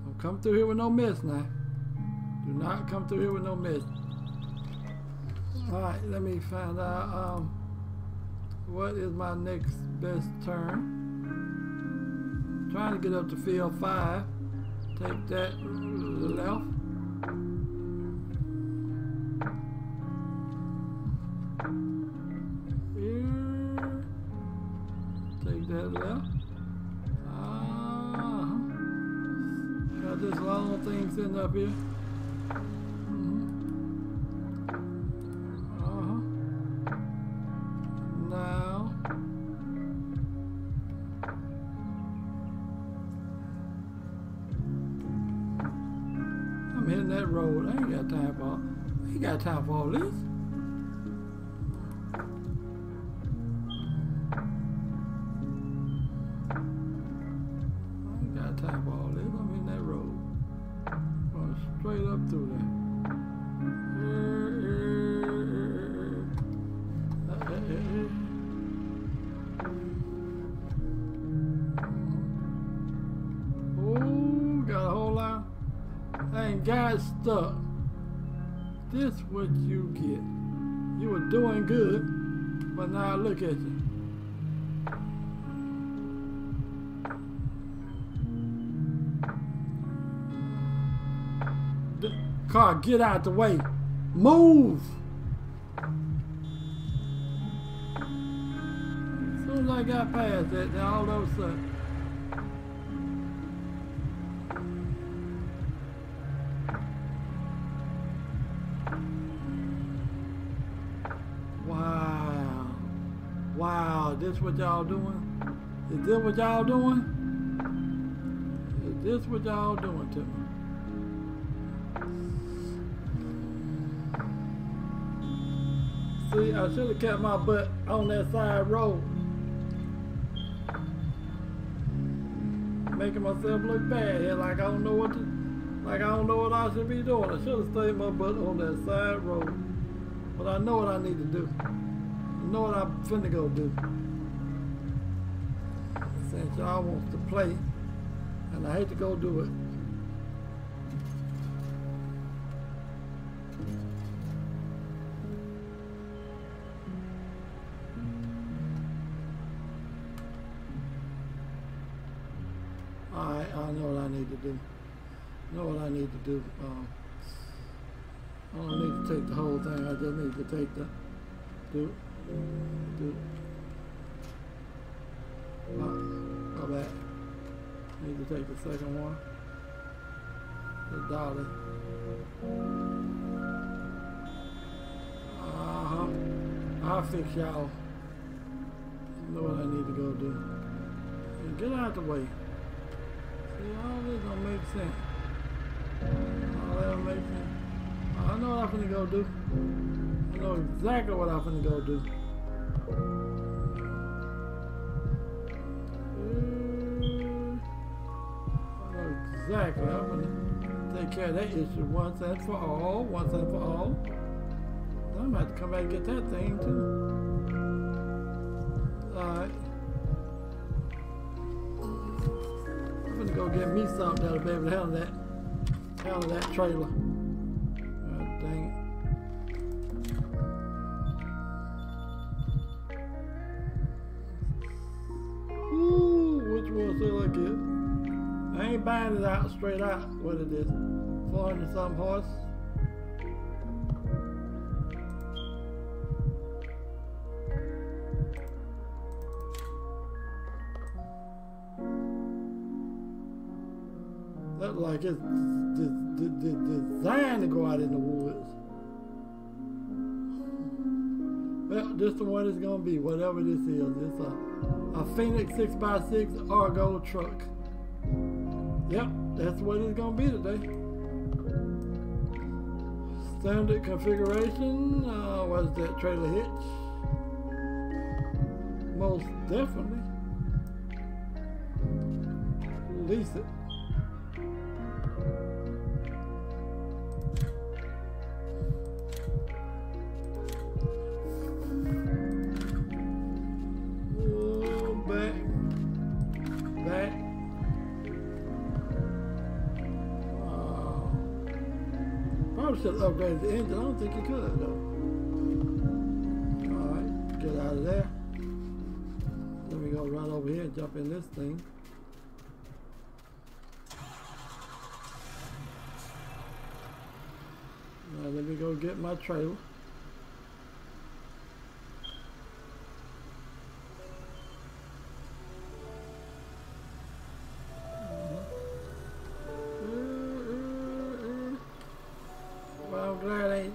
Don't come through here with no mess now. Do not come through here with no mess. Alright, let me find out um, what is my next best turn. Trying to get up to field five. Take that left. Here. Take that left. Ah. Got this long thing sitting up here. Time for all this. You. The car, get out the way. Move. As soon as I got past that, all of a uh, what y'all doing? Is this what y'all doing? Is this what y'all doing to me? See, I should have kept my butt on that side road. Making myself look bad here, like I don't know what to, like I don't know what I should be doing. I should have stayed my butt on that side road. But I know what I need to do. I know what I'm finna go do. Since y'all to play, and I hate to go do it. I know what I need to do. I know what I need to do. Um, I don't need to take the whole thing. I just need to take the do do. Back. Need to take the second one. The dolly. Uh huh. I think y'all. Know what I need to go do. Get out of the way. See, all this don't make sense. All that don't make sense. I know what I'm finna go do. I know exactly what I'm finna go do. Exactly. I'm gonna take care of that issue once and for all. Once and for all. I'm gonna have to come back and get that thing too. Alright. I'm gonna go get me something that'll be able to handle that handle that trailer. Straight out what it is. 400 something horse. Look like it's designed to go out in the woods. Well, this the one it's gonna be, whatever this is. It's a, a Phoenix 6x6 Argo truck. Yep, that's what it's gonna be today. Standard configuration, uh, what is that, trailer hitch? Most definitely. Lease it. Jump in this thing. Now let me go get my trailer. Uh-huh. Uh-huh. Glad ain't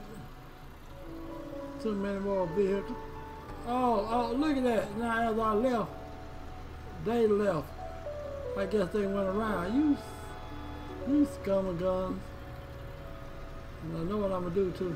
too many more vehicles. Oh, oh, look at that. Now as I left, they left. I guess they went around. You, you scum of guns. And I know what I'm gonna do too.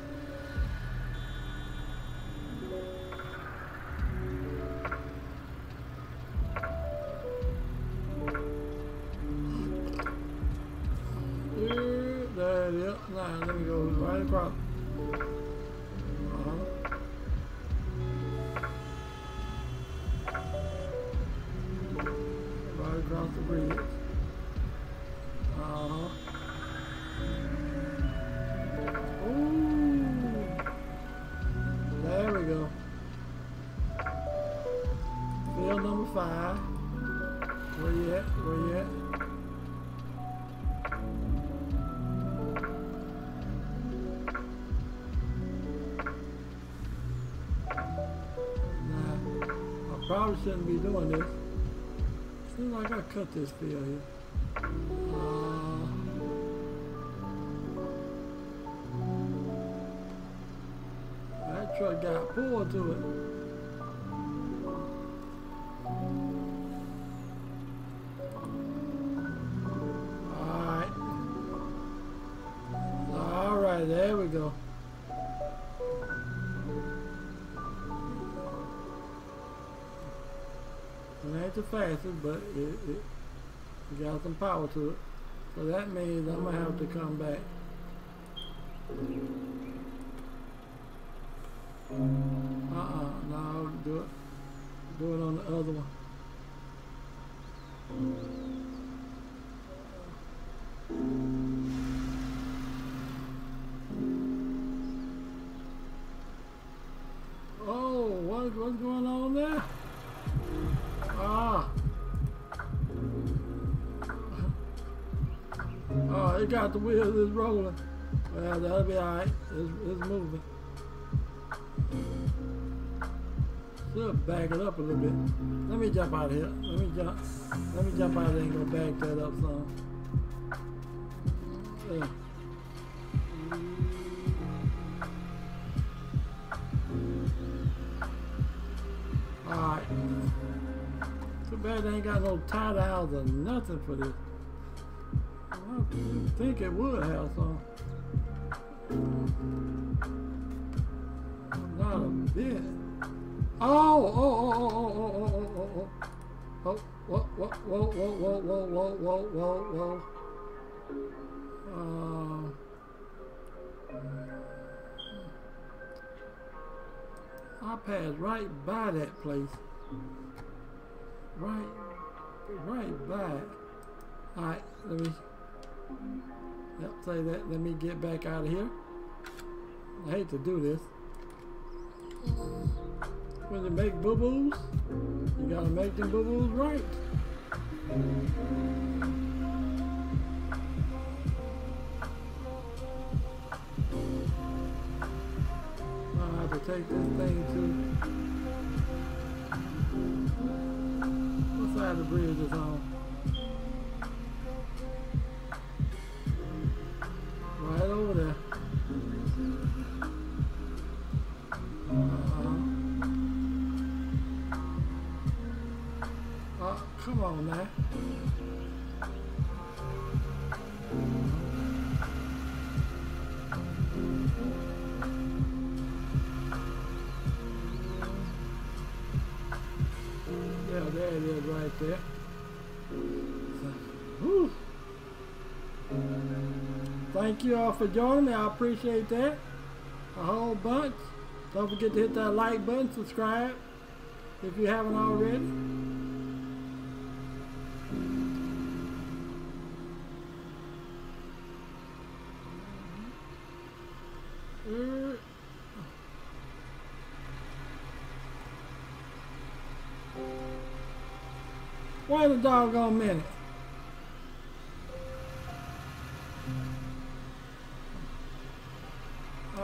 Cut this video here. Uh, That truck got pulled to it. The fastest, but it, it, it got some power to it. So that means I'm gonna have to come back. Rolling. Well, that'll be alright. It's, it's moving. Should back it up a little bit. Let me jump out of here. Let me jump. Let me jump out of there and go back that up some. Yeah. Alright. Too bad they ain't got no tie downs or nothing for this. I think it would have some. Not a bit. Oh, oh, oh, oh, oh, oh, oh, oh, oh, oh. Oh, whoa, whoa, whoa, whoa, whoa, whoa, whoa, whoa, whoa, whoa. Uh, I passed right by that place. Right, right by. Alright, let me, yep, say that. Let me get back out of here. I hate to do this. When you make boo-boos, you gotta make them boo-boos right. I have to take this thing to what side of the bridge is on? Over there. Uh-huh. Oh, come on now. Yeah, there it is right there. Thank you all for joining me. I appreciate that. A whole bunch. Don't forget to hit that like button, subscribe if you haven't already. Wait a doggone minute.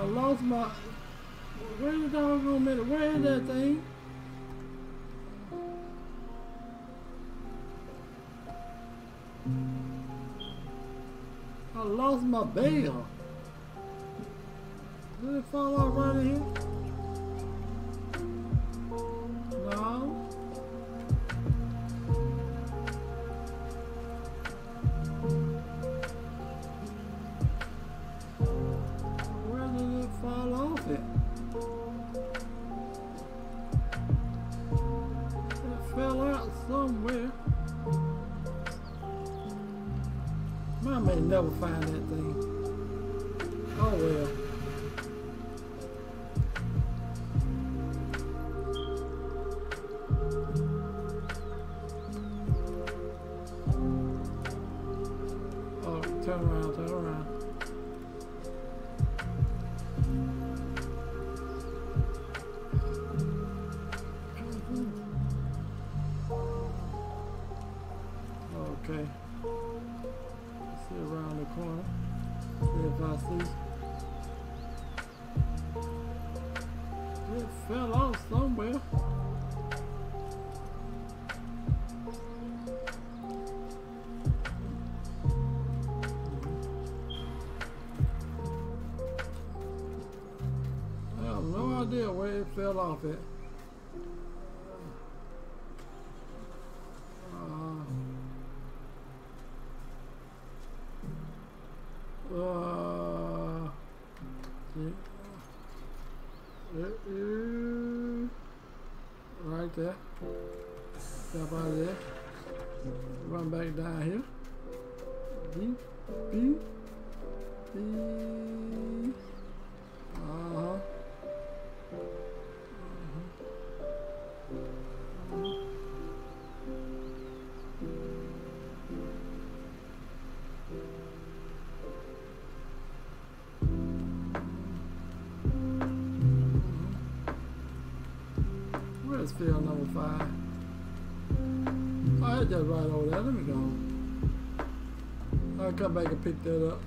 Lost my. Where's the doggone minute? Where is that hmm. thing? I lost my bell. Did it fall off right in here? No. Never find that thing. Oh well. along with it. Field number five? Oh, it's just right over there. Let me go. I'll come back and pick that up.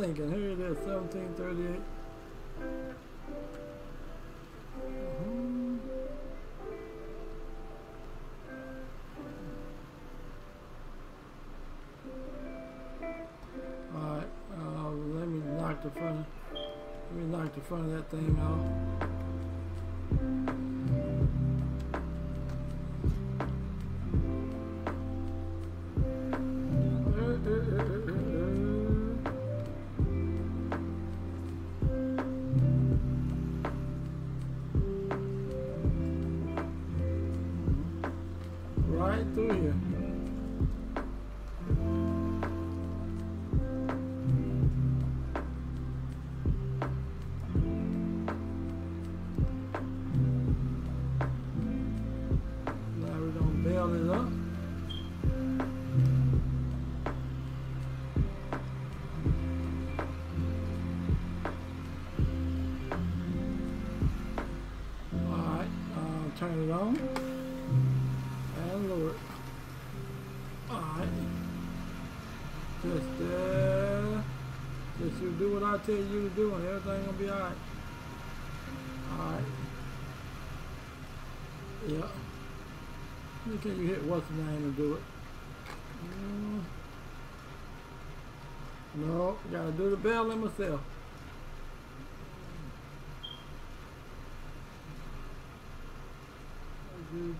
Thinking? Here it is, 1738. Mhm. Alright, uh, let me knock the front of, let me knock the front of that thing off. Turn it on. And lower it. Alright. Just, uh, just you do what I tell you to do and everything gonna be alright. Alright. Yeah. When Can you hit what's the name and do it? Mm. No, gotta do the bell in myself.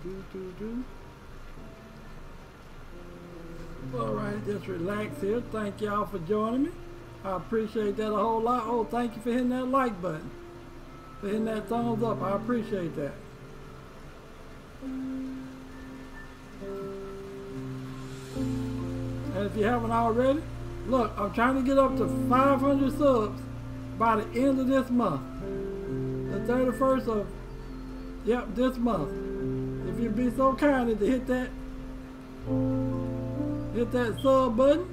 Do, do, do. All right, just relax here. Thank y'all for joining me. I appreciate that a whole lot. Oh, thank you for hitting that like button. For hitting that thumbs up. I appreciate that. And if you haven't already, look, I'm trying to get up to 500 subs by the end of this month. The 31st of, yep, this month. Be so kind as to hit that, hit that sub button,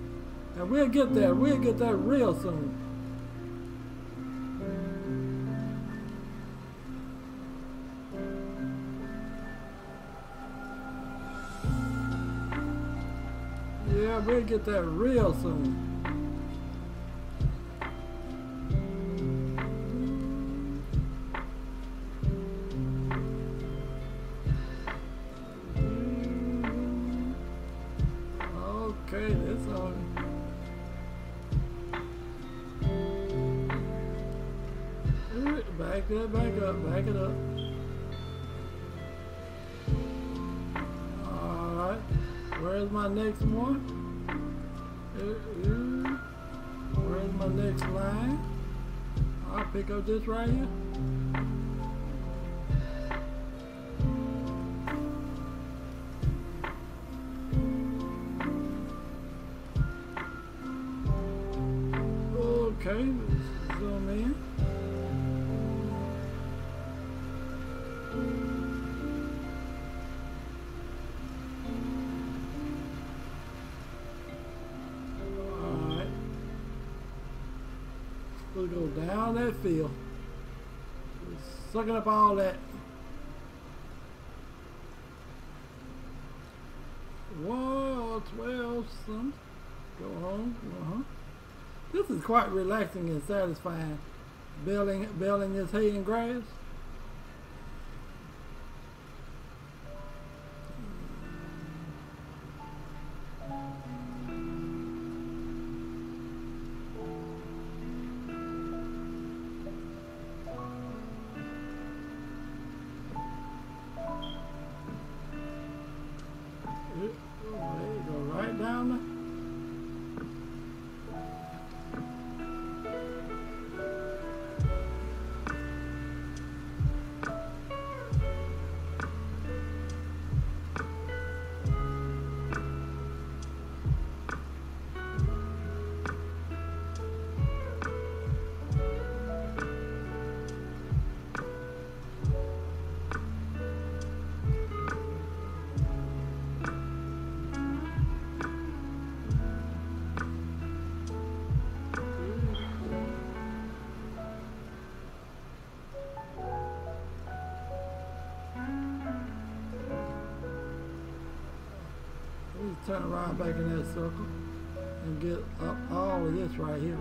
and we'll get there. We'll get there real soon. Yeah, we'll get that real soon. Go down that field. Sucking up all that. Whoa, 12 some. Go home, home. This is quite relaxing and satisfying. Baling, baling this hay and grass. Turn around back in that circle and get up all of this right here.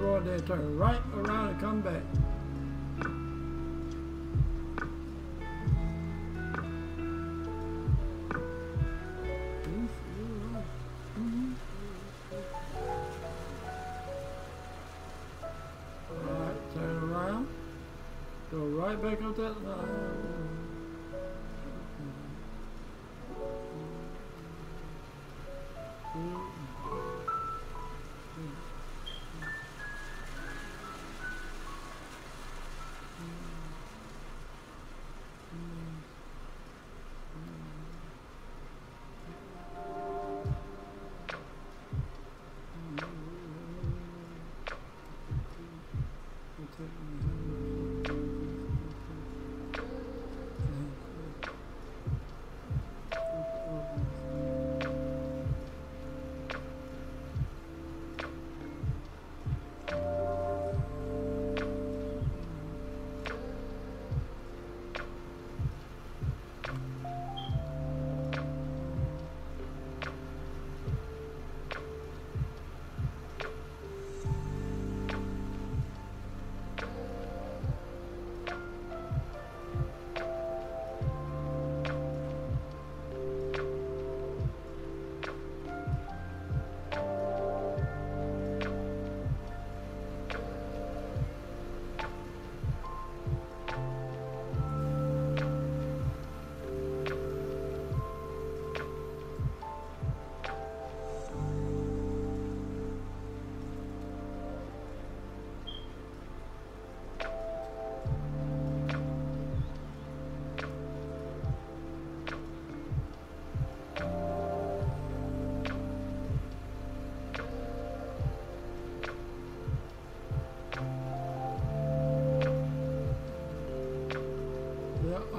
Right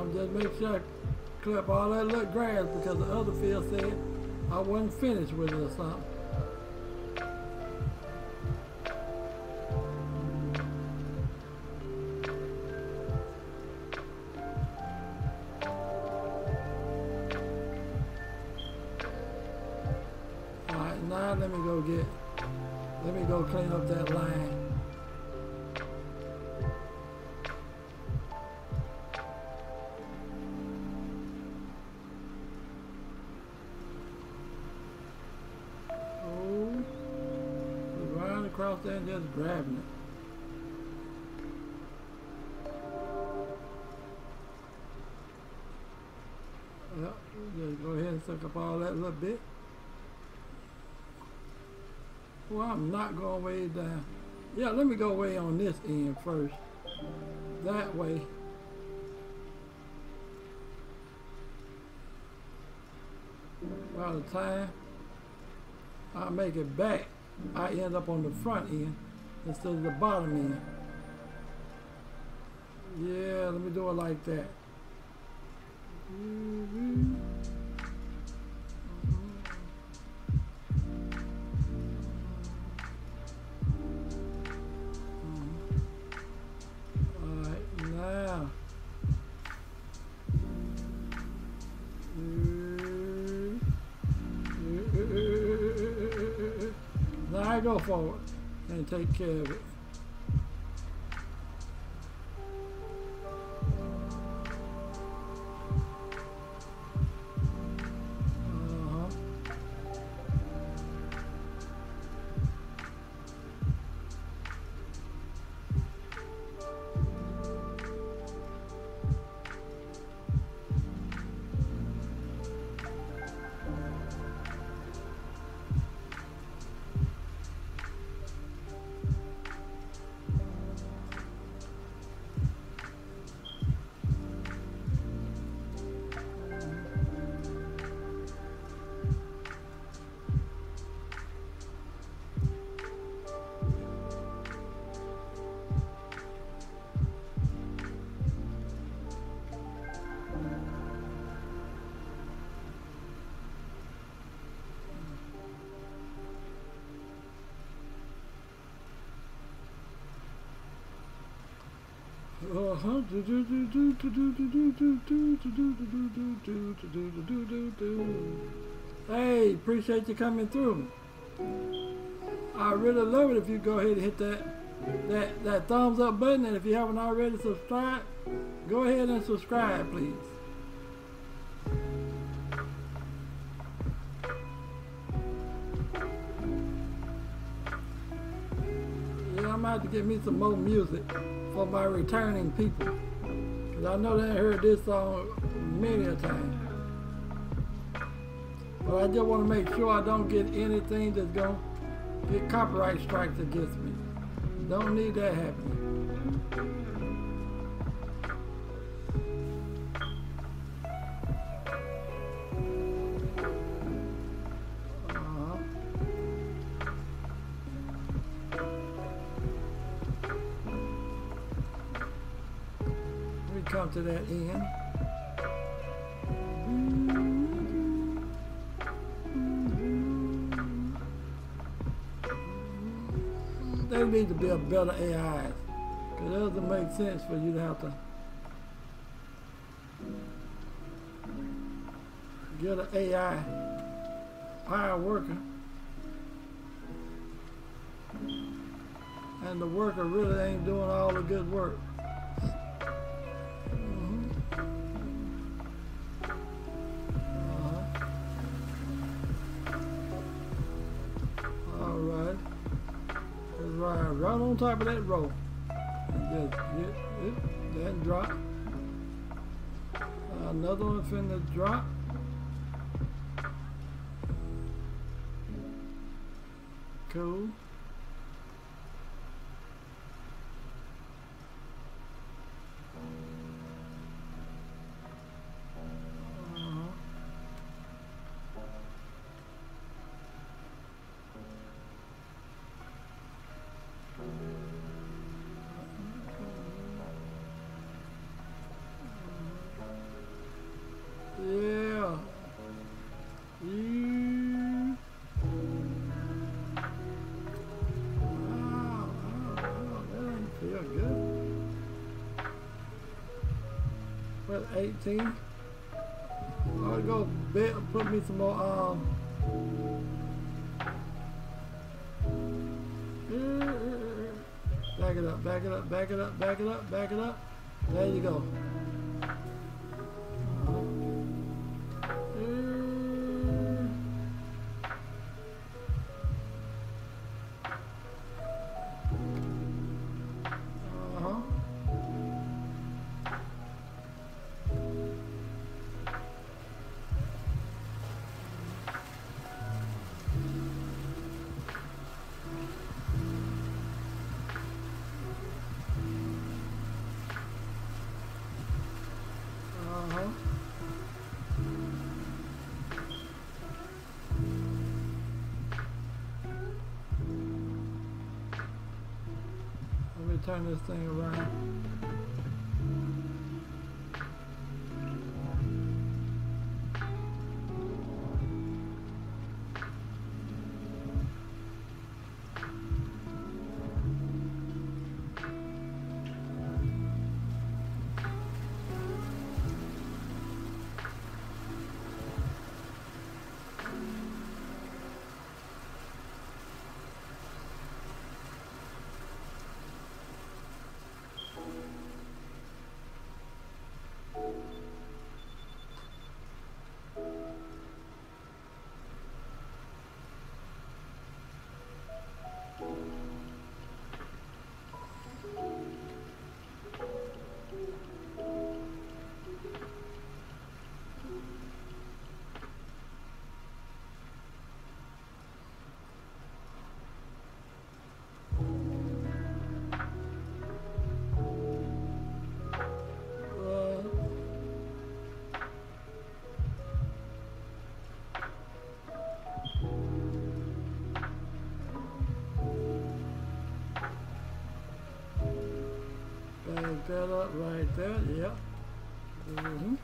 I'm just make sure I clip all that little grass because the other field said I wasn't finished with it or something. Not going way down. Yeah, let me go way on this end first. That way. By the time I make it back, I end up on the front end instead of the bottom end. Yeah, let me do it like that. Mm-hmm. go forward and take care of it. Uh-huh. Hey, appreciate you coming through. I really love it if you go ahead and hit that that that thumbs up button and if you haven't already subscribed, go ahead and subscribe please. Yeah, I'm about to get me some more music for my returning people. Because I know they heard this song many a time. But I just want to make sure I don't get anything that's going to get copyright strikes against me. Don't need that happening. That need to be a better AI. Because it doesn't make sense for you to have to get an AI hire worker and the worker really ain't doing all the good work. Top of that rope. Just then drop. Another one finna drop. Cool. What, 18? I'll go bet, put me some more, um, back it up, back it up, back it up, back it up, back it up. There you go. This thing that up right there, yep. Mm-hmm. Uh-huh.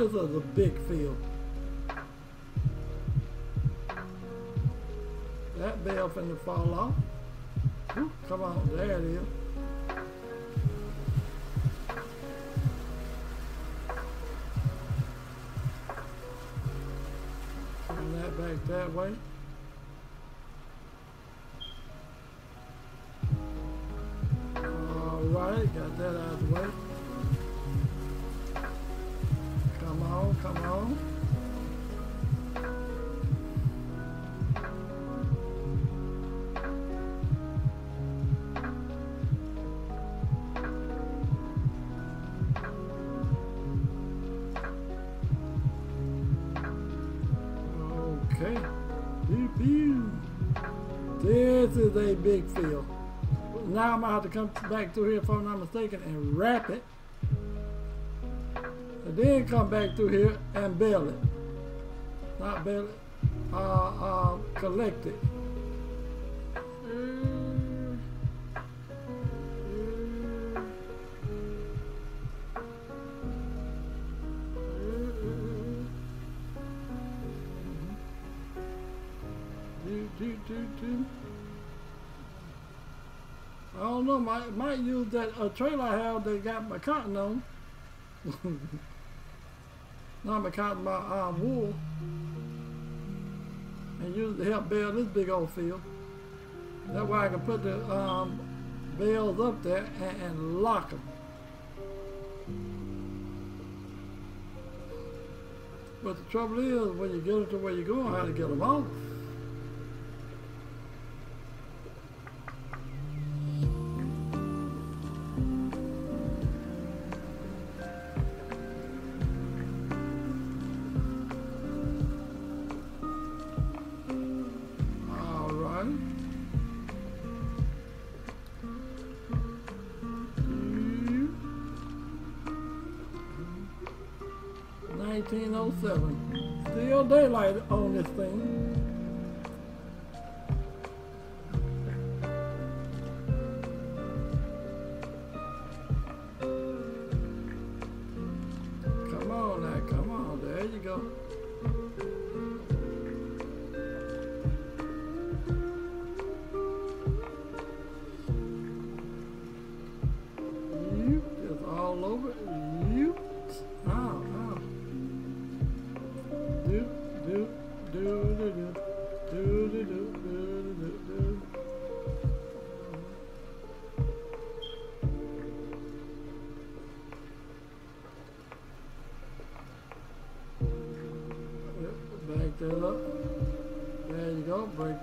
This is a big field. That bell finna fall off. Come on, there it is. Big field. Now I'm gonna have to come back through here if I'm not mistaken and wrap it. And then come back through here and bale it. Not bale it, uh, uh, collect it. Uh, trailer I have that got my cotton on. Not my cotton, my uh, wool. And use it to help build this big old field. That way I can put the um, bales up there and, and lock them. But the trouble is, when you get them to where you're going, how to get them off.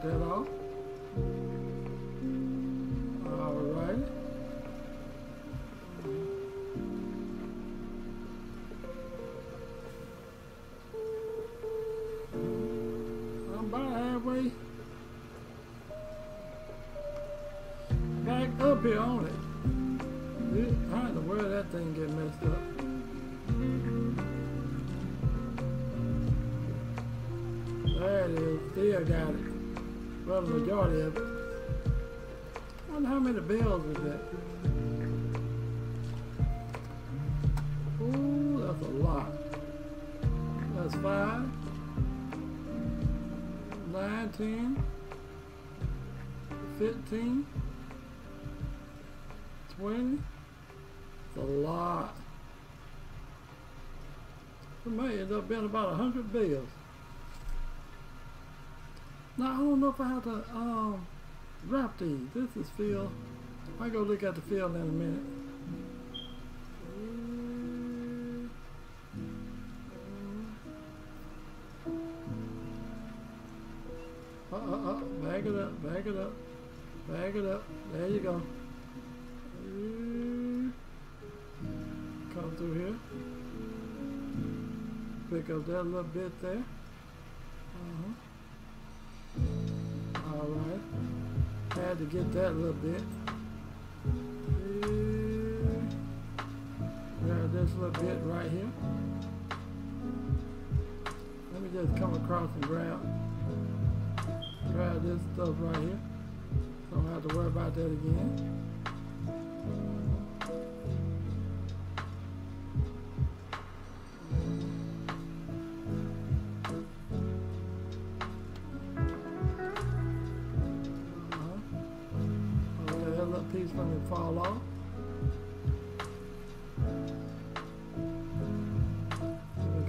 You I wonder how many bells is that? Ooh, that's a lot. That's five, nine, ten, fifteen, twenty. It's a lot. It may end up being about a hundred bells. Don't know if I have to um wrap these. This is Phil. I go look at the field in a minute. Uh, uh, uh, back it up, back it up, back it up. There you go. Come through here. Pick up that little bit there. Get that little bit. Grab this little bit right here. Let me just come across and grab grab this stuff right here. Don't have to worry about that again. Piece from it fall off.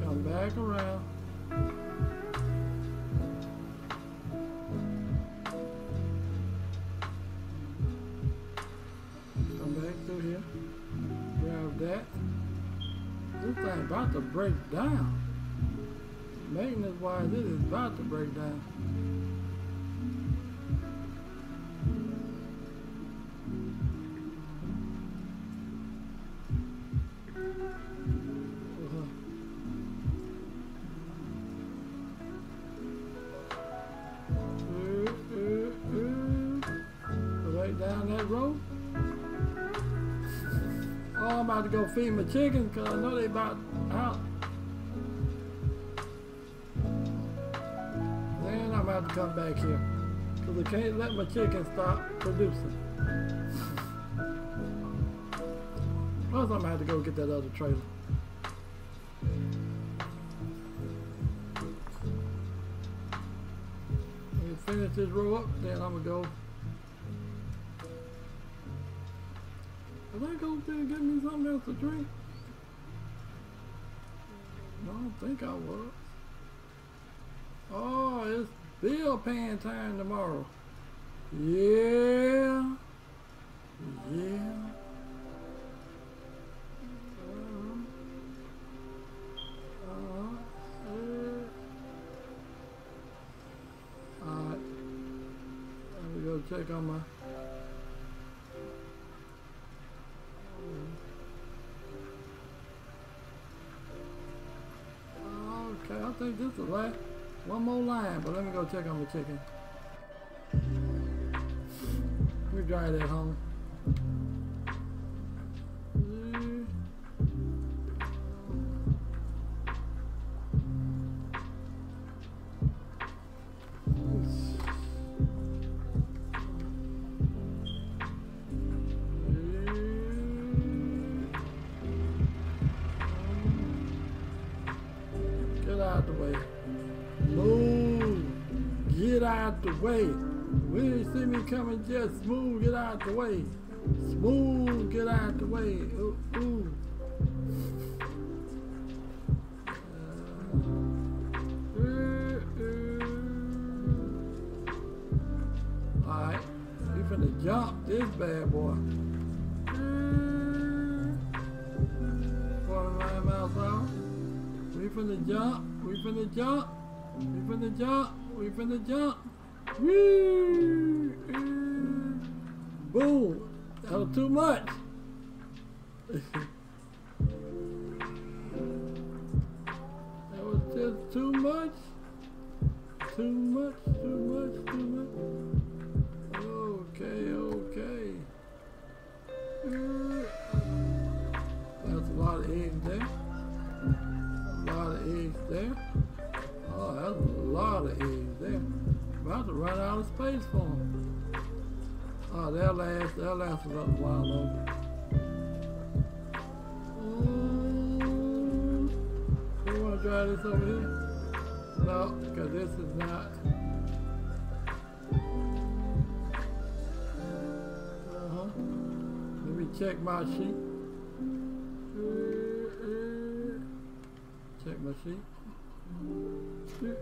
Come back around. Come back through here. Grab that. This thing about to break down. Maintenance wise, it is about to break down. Go feed my chickens because I know they about out. Then I'm about to come back here because I can't let my chickens stop producing. Plus, I'm gonna have to go get that other trailer. Finish this row up, then I'm gonna go. Get me something else to drink? I don't think I was. Oh, it's bill paying time tomorrow. Yeah. Yeah. Uh-huh. Uh-huh. Check on my think this is last one more line, but let me go check on the chicken. Let me dry that home. Coming, just move. Get out the way. Smooth. Get out the way. Ooh. ooh. Uh, uh, uh. Alright. We finna jump this bad boy. 49 miles an hour. We finna jump. We finna jump. We finna jump. We finna jump. Much. Check my sheet. Check my sheet. Let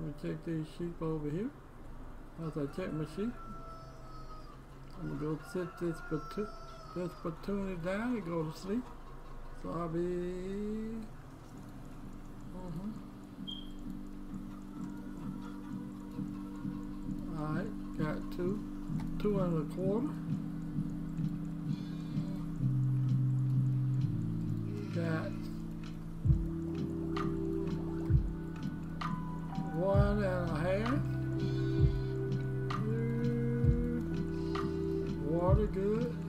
me check these sheep over here. As I check my sheep, I'm gonna go sit this platoon, this platoon down and go to sleep. So I'll be. Uh-huh. All right, got two, two and a quarter. Got one and a half. Water good.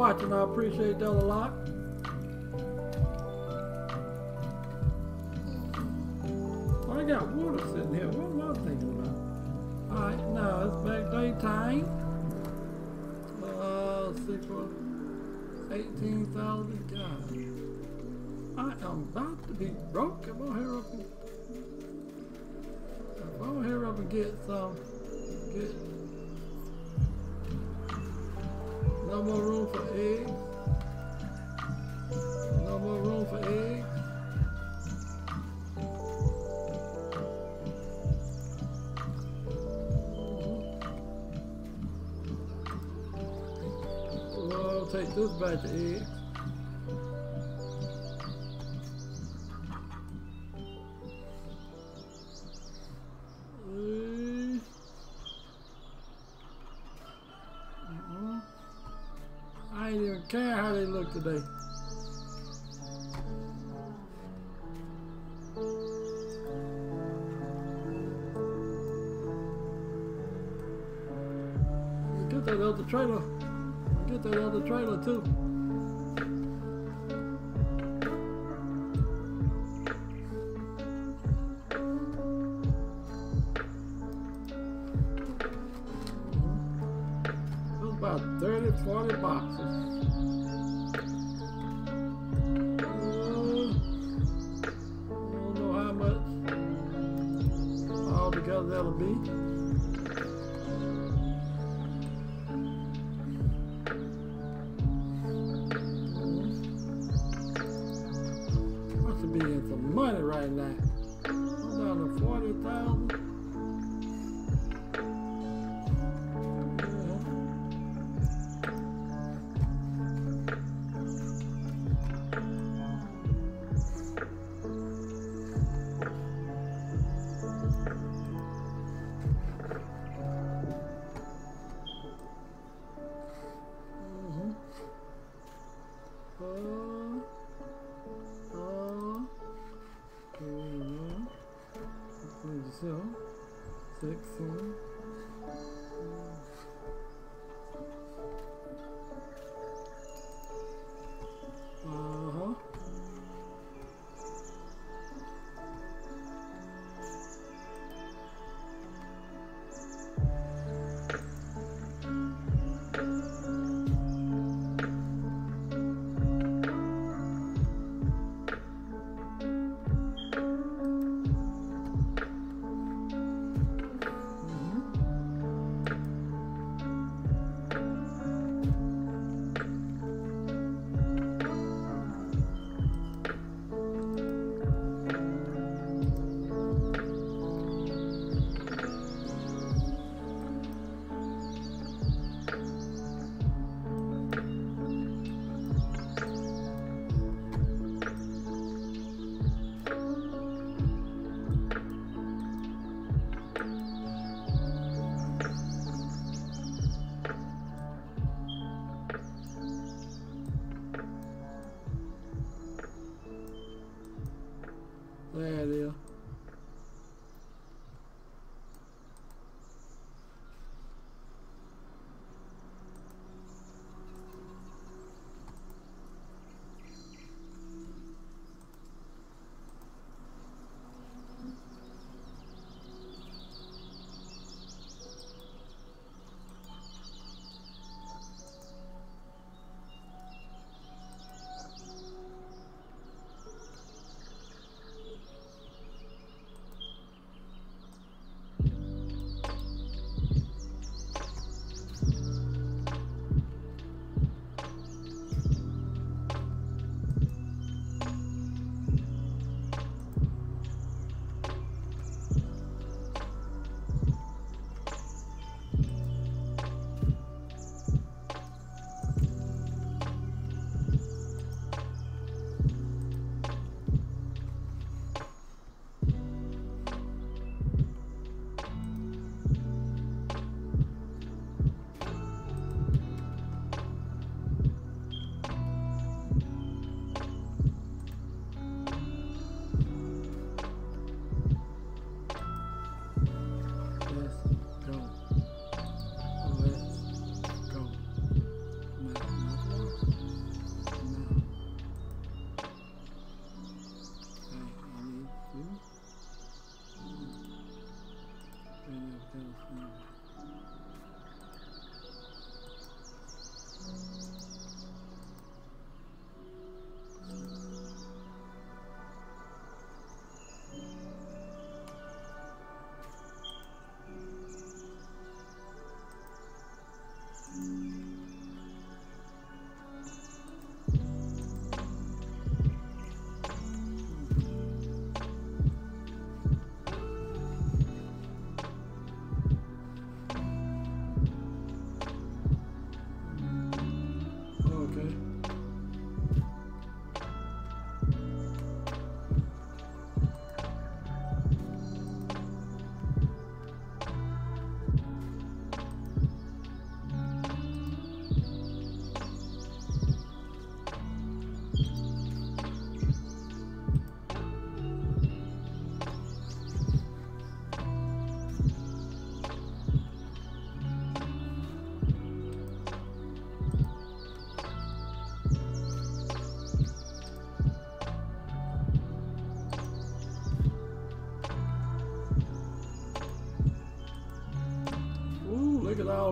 Watching. I appreciate that a lot. I got water sitting here. What am I thinking about? Alright, now it's back daytime. Uh, six, four, 18,000 God. I am about to be broke. Come on here up and come on here up and get some get no more room for eggs. No more room for eggs. Mm-hmm. Well, I'll take this batch of eggs. Care how they look today. Get that other trailer. Get that other trailer too. Altogether that'll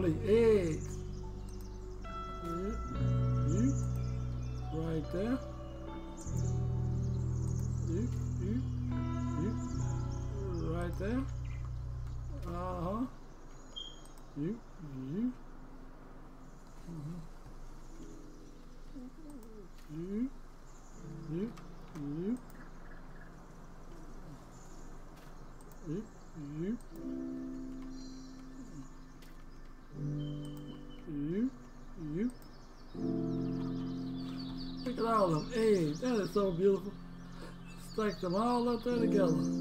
parler. Et at all of them. Hey, that is so beautiful. Stack them all up there together.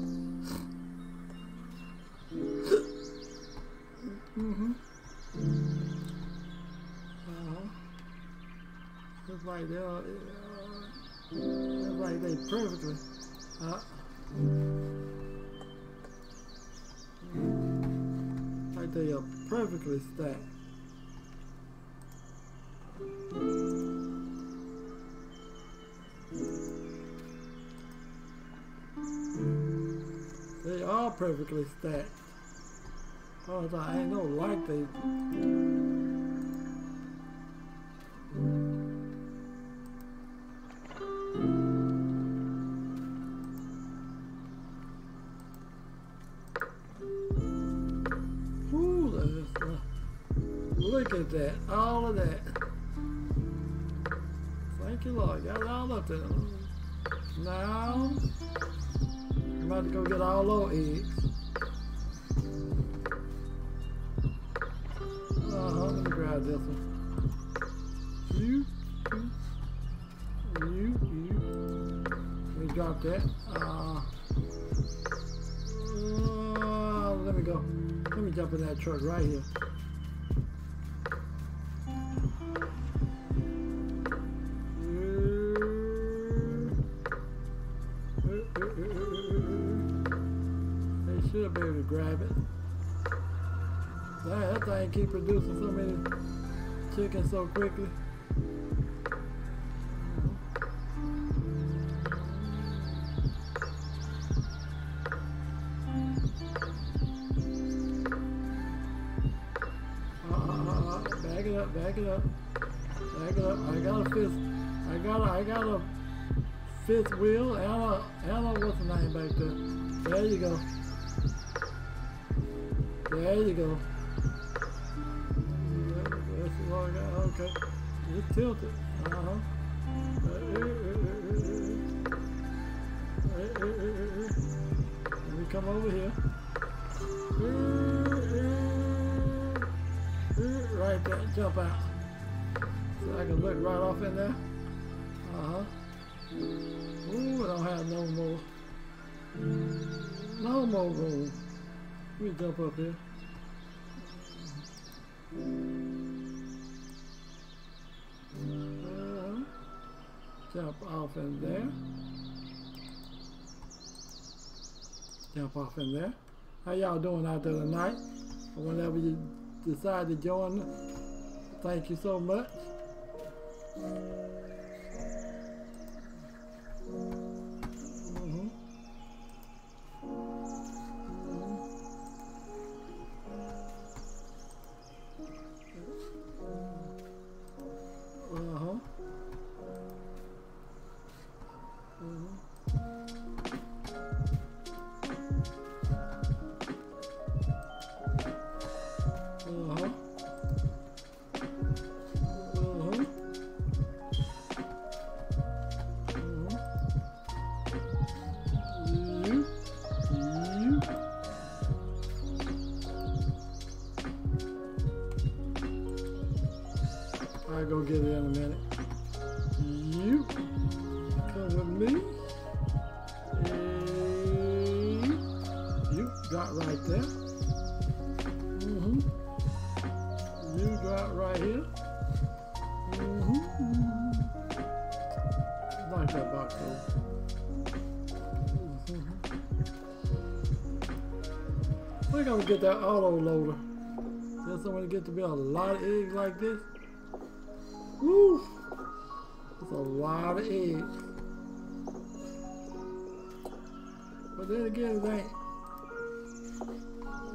perfectly stacked. Oh, I ain't no like these. grab it. That, that thing keep producing so many chickens so quickly. jump up here. Uh, jump off in there. Jump off in there. How y'all doing out there tonight? Whenever you decide to join, thank you so much. a lot of eggs like this. Woo! That's a lot of eggs. But then again, it ain't.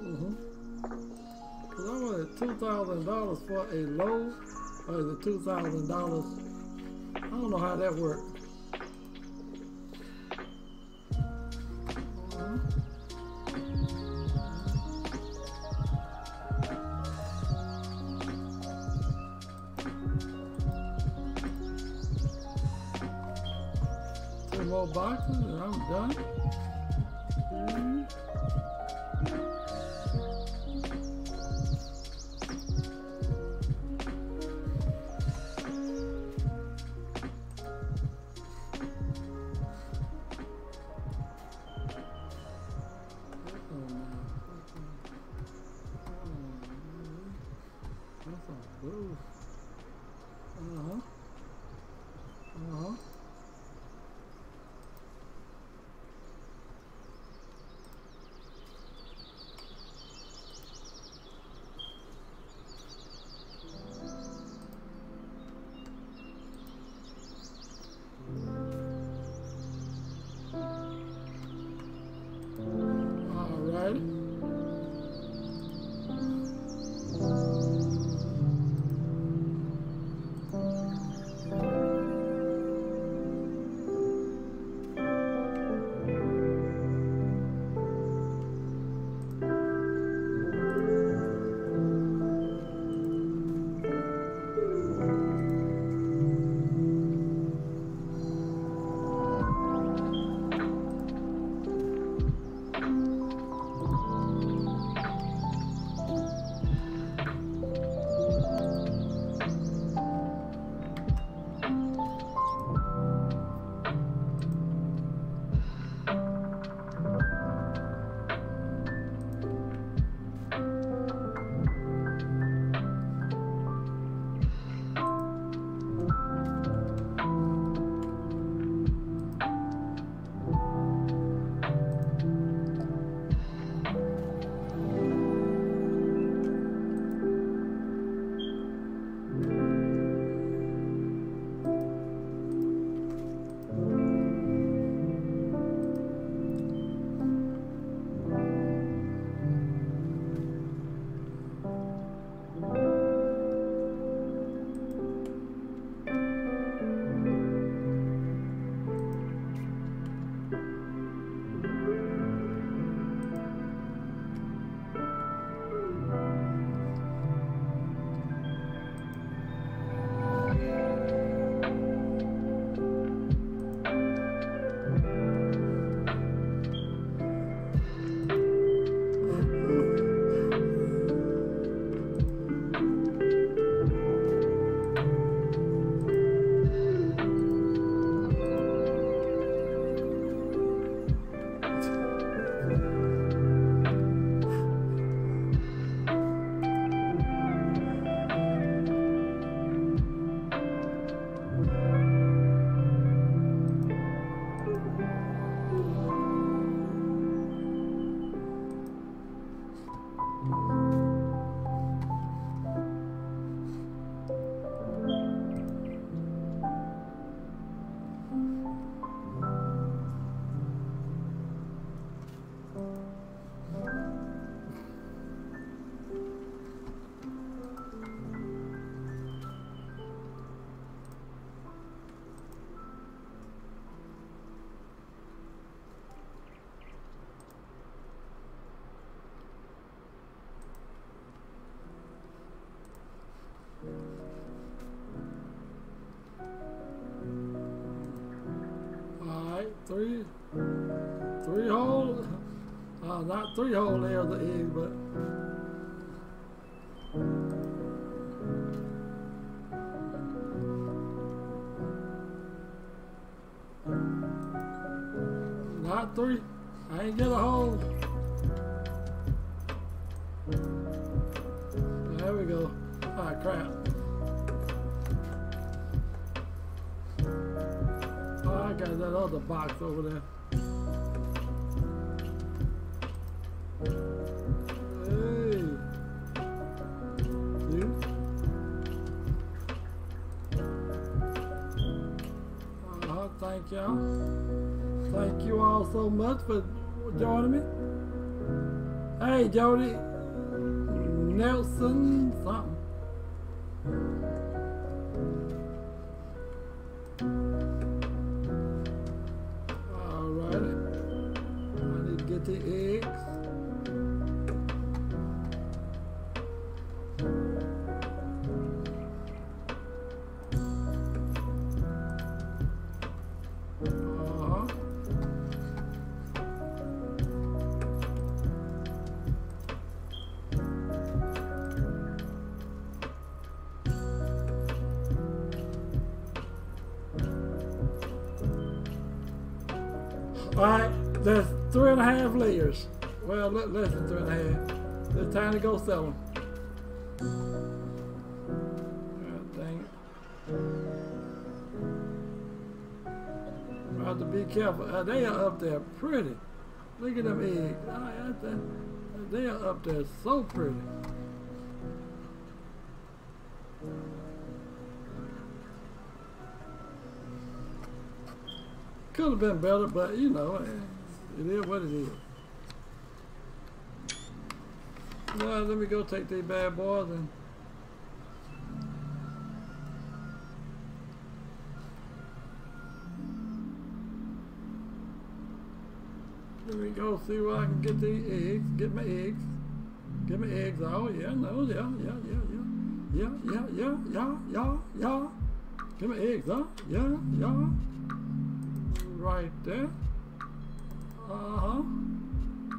Mm -hmm. Cause I wanted two thousand dollars for a load, or is it two thousand dollars? I don't know how that works. Three, three hole, uh, not three hole layers of eggs, but for me. Hey, Jody. There so pretty. Could have been better, but you know, it is what it is. Now let me go take these bad boys and let me go see where I can get the eggs. Get my eggs. Give me eggs. Oh, yeah, no, yeah, yeah, yeah, yeah. Yeah, yeah, yeah, yeah, yeah, yeah. yeah. Give me eggs, huh? Yeah, yeah. Right there. Uh-huh.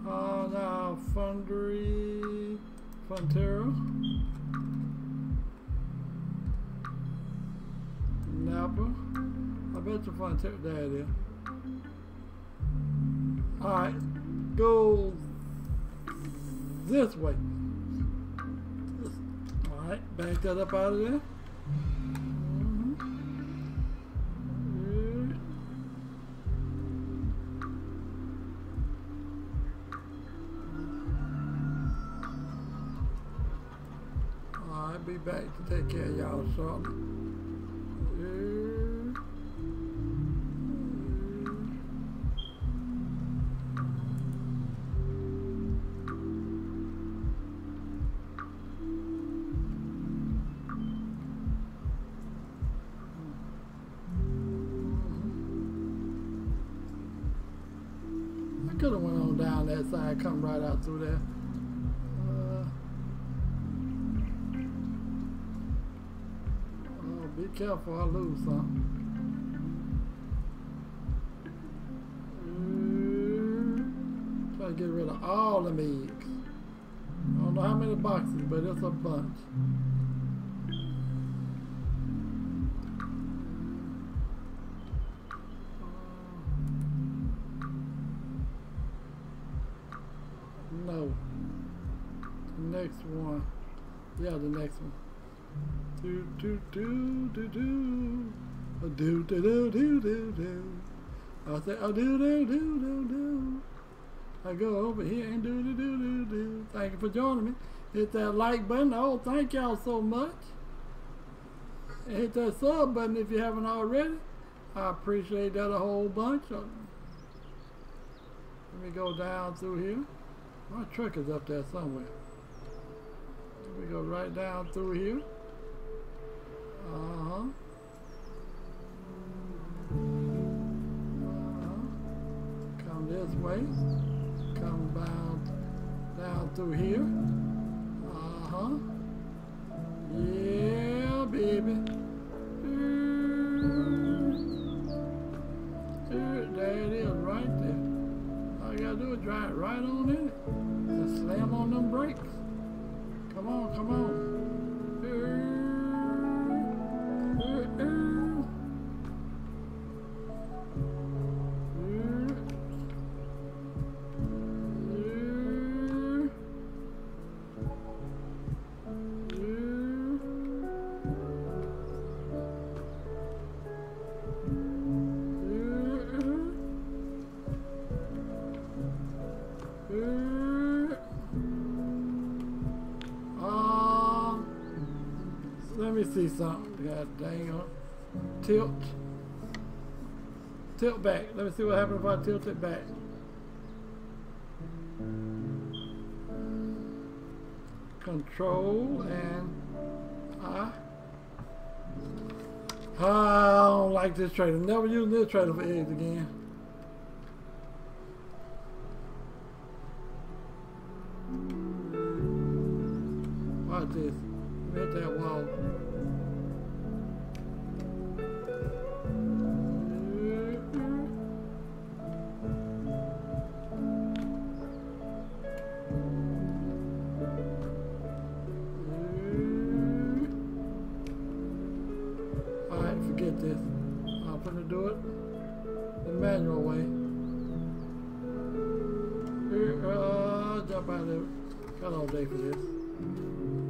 Uh, now, Fundry... Fonterra. Napa. I bet you Fonterra... There it is. Alright. Go this way. Alright, back that up out of there. Mm-hmm. I'll be back to take care of y'all shortly. Through there. Uh, oh, be careful, I lose something. Uh, try to get rid of all the eggs. I don't know how many boxes, but it's a bunch. One. Yeah, the next one. Do do do do do. A do do do do do do. I say a do do do do do. I go over here and do do do do do. Thank you for joining me. Hit that like button. Oh, thank y'all so much. Hit that sub button if you haven't already. I appreciate that a whole bunch. Uh, Let me go down through here. My truck is up there somewhere. We go right down through here. Uh-huh. Uh-huh. Come this way. Come down, down through here. Uh-huh. Yeah, baby. There, it is, right there. All you gotta do is drive right on in it. and slam on them brakes. Come on, come on. Dang on. Tilt. Tilt back. Let me see what happens if I tilt it back. Control and I. Ah, I don't like this trailer. Never use this trailer for eggs again. This.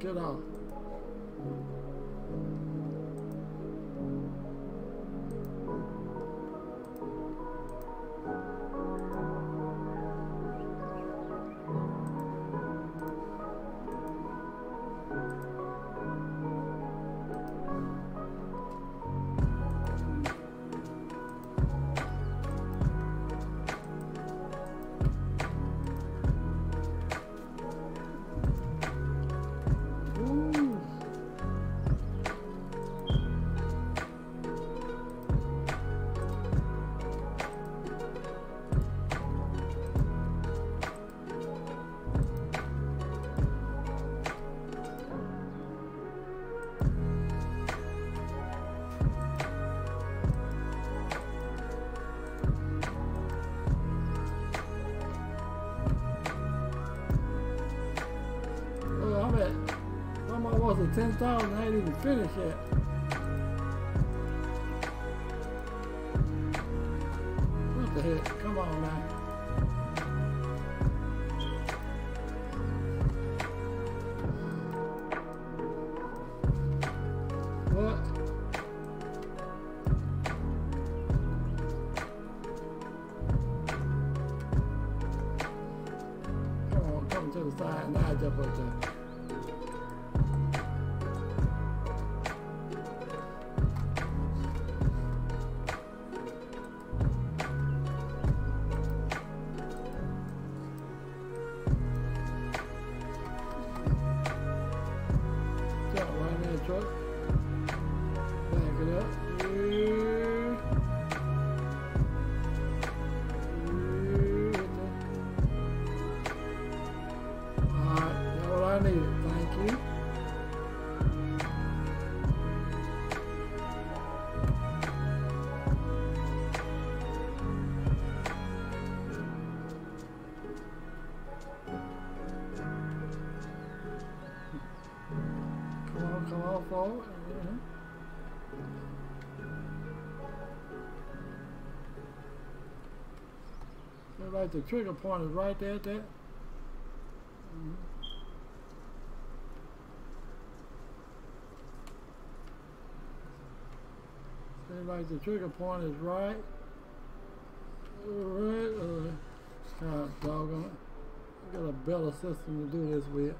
Get off. Almost at 10,000. I ain't even finished yet. Like the trigger point is right there at that. Mhm. Seems like the trigger point is right. Right. Uh, God doggone it. Got a better system to do this with.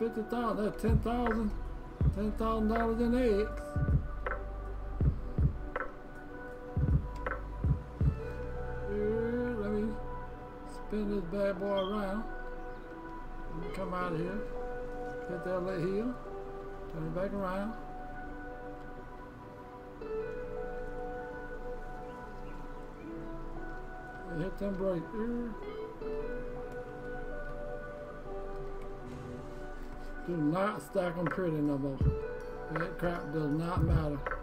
Fifty thousand. That's ten thousand. Ten thousand dollars in eggs. Here, let me spin this bad boy around. Come out of here. Hit that lit heel. Turn it back around. Hit them brake. Do not stack them pretty no more. That crap does not matter.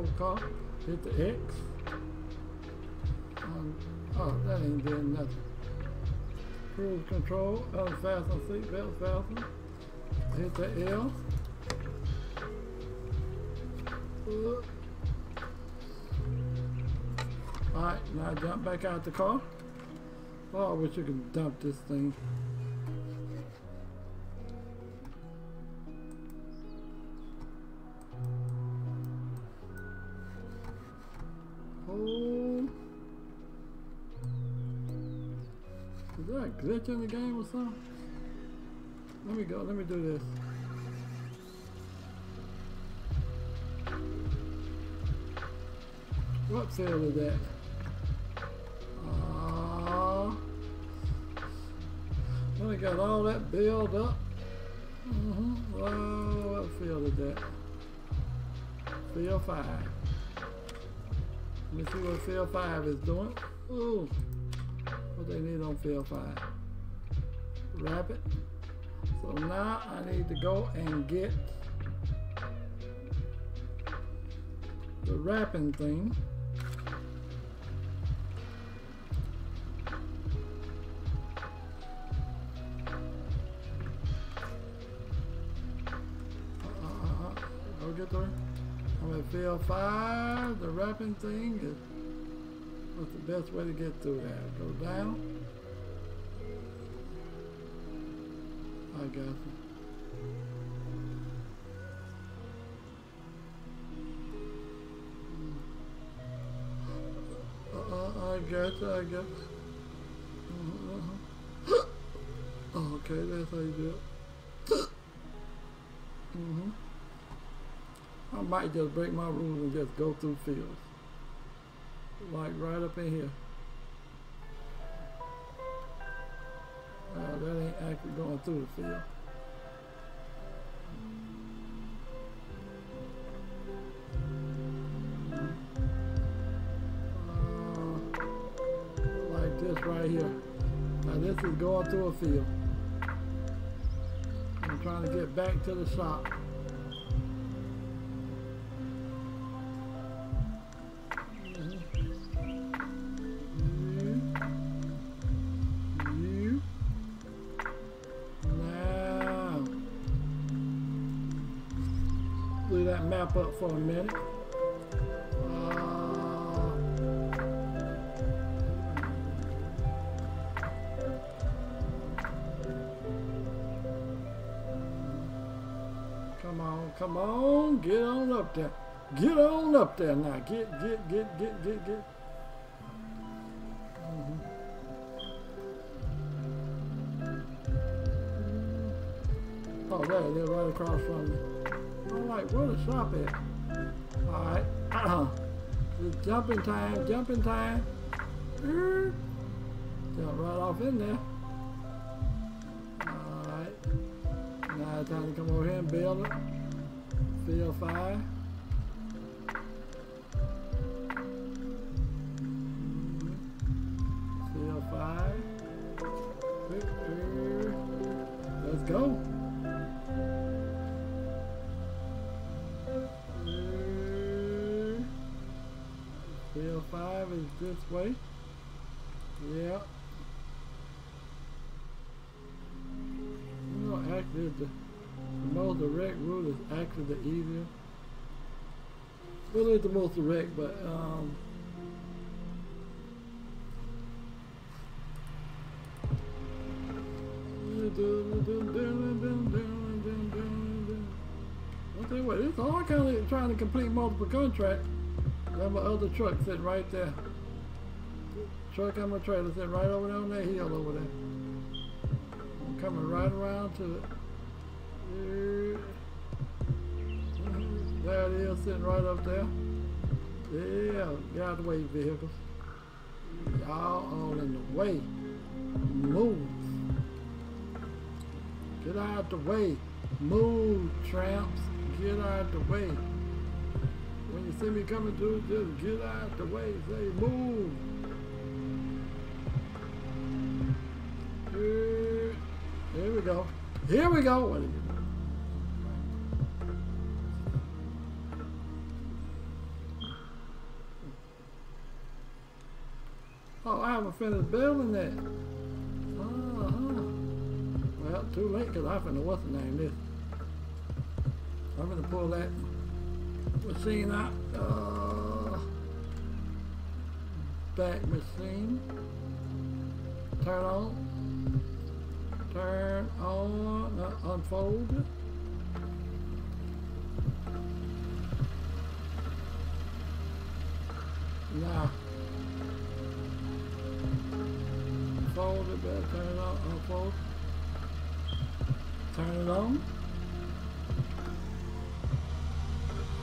Hit the X. Um, oh, that ain't doing nothing. Cruise control. Unfasten seatbelt fasten. Hit the L. Alright, now jump back out the car. Oh, I wish you could dump this thing. Glitch in the game or something? Let me go, let me do this. What field is that? Well, I got all that build up. Mm-hmm. Oh, what field is that? Field five. Let me see what field five is doing. Ooh. They need on field five? it. So now I need to go and get the wrapping thing. Uh, uh, uh, Go get there. I'm at field five. The wrapping thing is best way to get through that? Go down. I got you. Uh, uh, I got you, I got. Uh-huh. Oh, okay, that's how you do it. hmm I might just break my rules and just go through fields. Like right up in here. Uh, that ain't actually going through the field. Uh, like this right here. Now this is going through a field. I'm trying to get back to the shop. for a minute. Uh, come on, come on, get on up there. Get on up there now. Get, get, get, get, get, get. Mm-hmm. Oh, there it is, right across from me. I'm like, where the shop at? Jumping time, jumping time. Jump right off in there. All right. Now it's time to come over here and build it. Field five. Way. Yeah. You know, actually, the, the most direct route is actually the easier. Well, it's the most direct, but um. I'll tell you what, it's all kind of trying to complete multiple contracts. Got my other truck sitting right there. Truck and my trailer sitting right over there on that hill over there. I'm coming right around to it. There it is, sitting right up there. Yeah, get out the way, vehicles. Y'all all in the way. Move. Get out of the way. Move, tramps. Get out of the way. When you see me coming through, just get out of the way. Say, move. We go. What are you doing? Oh, I haven't finished building that. Uh-huh. Well, too late because I don't know what the name is. I'm going to pull that machine out. Uh, back machine. Turn on. Turn on. Uh, unfold. Now. Unfold it, better turn it on, unfold. Turn it on.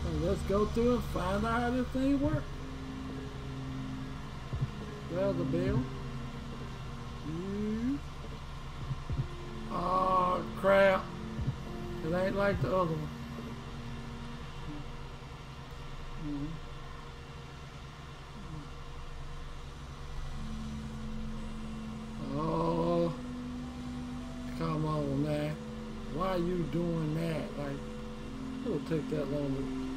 And let's go through and find out how this thing works. There's the bill. Mm. Oh crap. It ain't the other one. Oh, come on now. Why are you doing that? Like, it'll take that long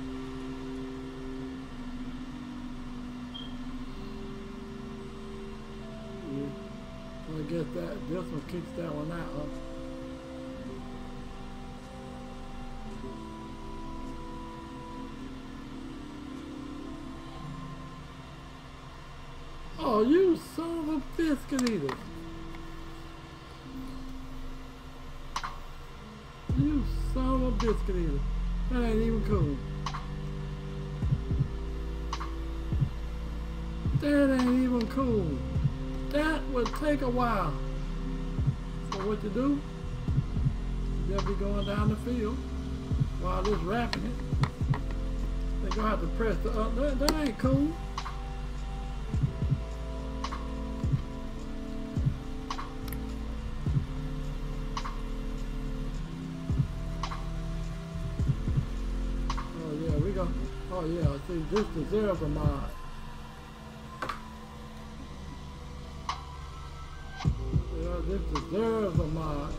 Yeah. I guess that this one kicks that one out, huh? Oh, you son of a biscuit eater. You son of a biscuit eater. That ain't even cool. That ain't even cool. That would take a while. So what you do? They'll be going down the field while it's wrapping it. They're gonna have to press the up. That, that ain't cool. This deserves a mod. Yeah, this deserves a mod.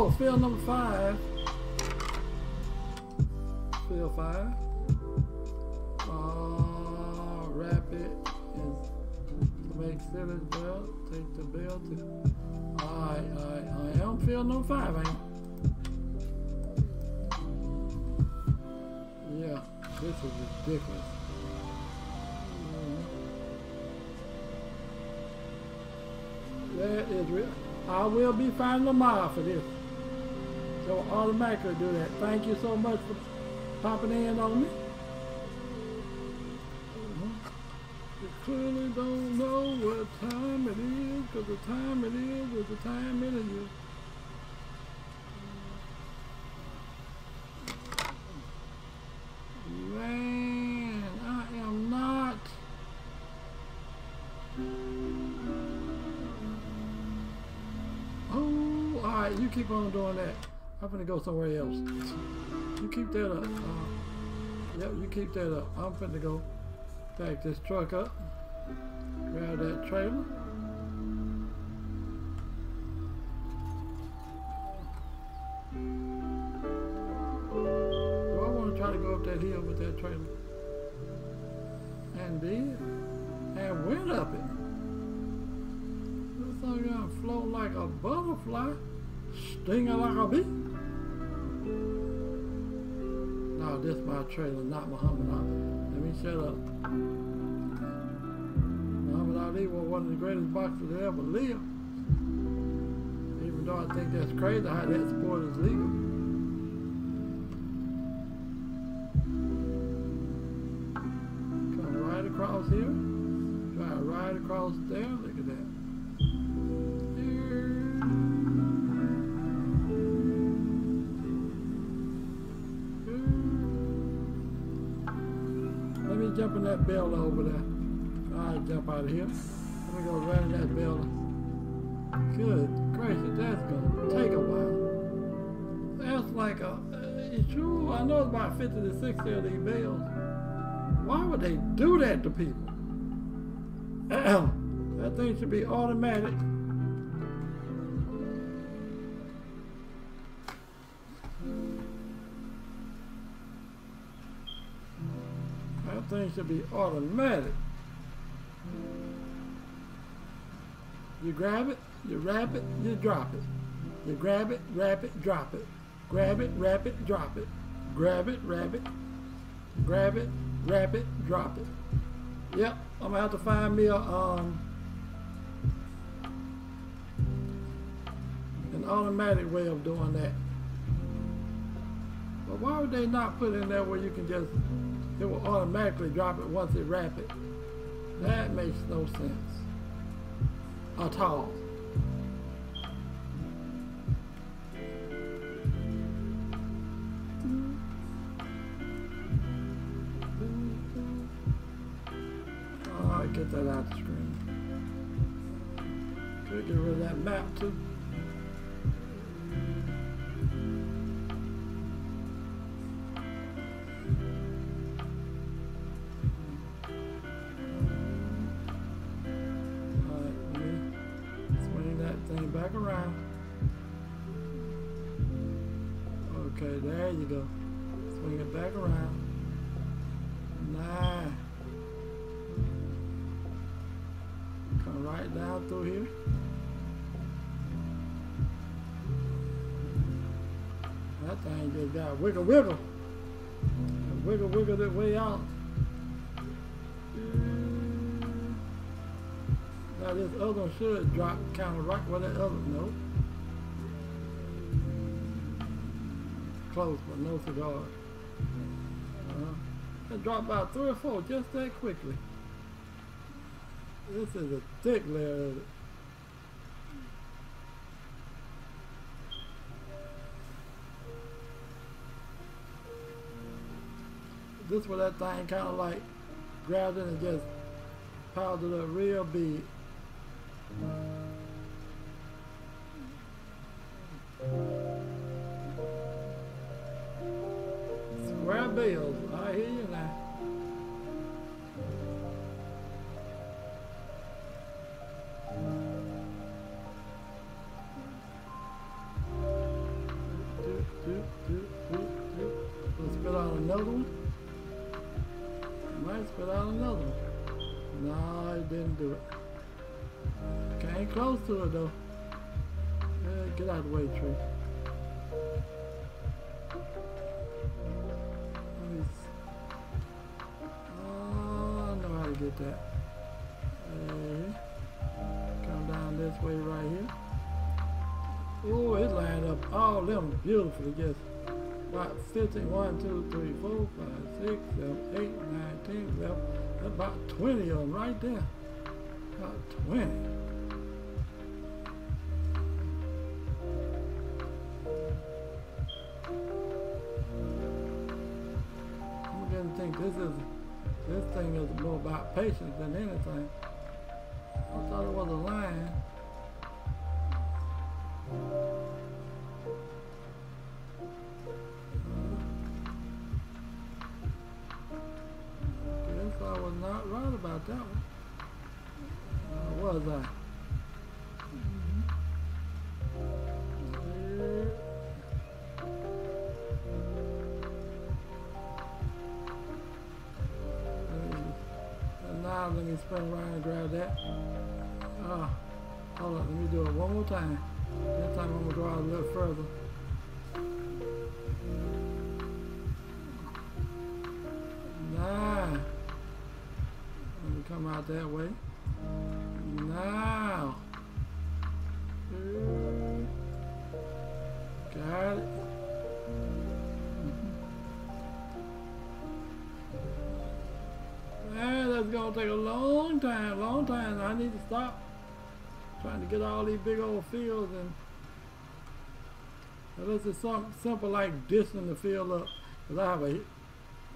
Whoa, field number five. Field five. Uh, rapid is to make Silas bell. Take the to. Alright, alright, I am field number five, ain't Yeah, this is ridiculous. That is real. I will be finding a mile for this. Automatically do that. Thank you so much for popping in on me. You clearly don't know what time it is, because the time it is is the time it is. Man, I am not. Oh, all right, you keep on doing that. I'm gonna go somewhere else. You keep that up. Uh, yep, you keep that up. I'm finna go back this truck up. Grab that trailer. Do I want to try to go up that hill with that trailer? And did. And went up it. This thing gonna float like a butterfly, stinging like a bee. This my trailer, not Muhammad Ali. Let me shut up. Muhammad Ali was one of the greatest boxers to ever live. Even though I think that's crazy how that sport is legal. Come right across here. Drive right across there. Look at that. Bale over there. I'll jump out of here. Let me go right in that bale. Good gracious, that's gonna take a while. That's like a, uh, it's true, I know it's about 50 to 60 of these bales. Why would they do that to people? that thing should be automatic. Thing should be automatic. You grab it, you wrap it, you drop it. You grab it, wrap it, drop it. Grab it, wrap it, drop it. Grab it, wrap it, grab it, wrap it, drop it. Yep, I'm gonna have to find me a um an automatic way of doing that. But why would they not put in there where you can just it will automatically drop it once it wrap it? That makes no sense at all. Wiggle wiggle. Wiggle wiggle that way out. Now this other one should drop kind of right where that other no. Close, but no cigar. Uh, it dropped about three or four just that quickly. This is a thick layer This where that thing kind of like grabbed it and just piled it up real big. Beautifully. Just about 15, 1, 2, 3, 4, 5, 6, 7, 8, 9, 10, 11. About 20 of them right there. About 20. That one. Uh, was I? Yeah. Let me- now let me spin around and grab that. Ah, hold on, let me do it one more time. This time I'm gonna draw a little further. Out that way. Now, got it. Mm-hmm. Man, that's gonna take a long time, long time. I need to stop trying to get all these big old fields and unless it's something simple like disking the field up. Cause I have a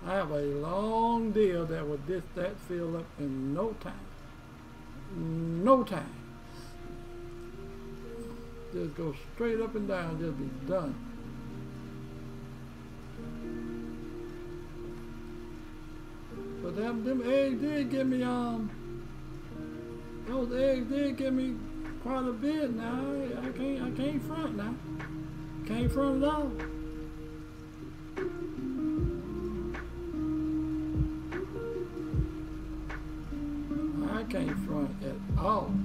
I have a long deal that will disc that field up in no time. No time. Just go straight up and down, just be done. But them, them eggs did give me um those eggs did give me quite a bit now. I, I can't I can't front now. Can't front at all. At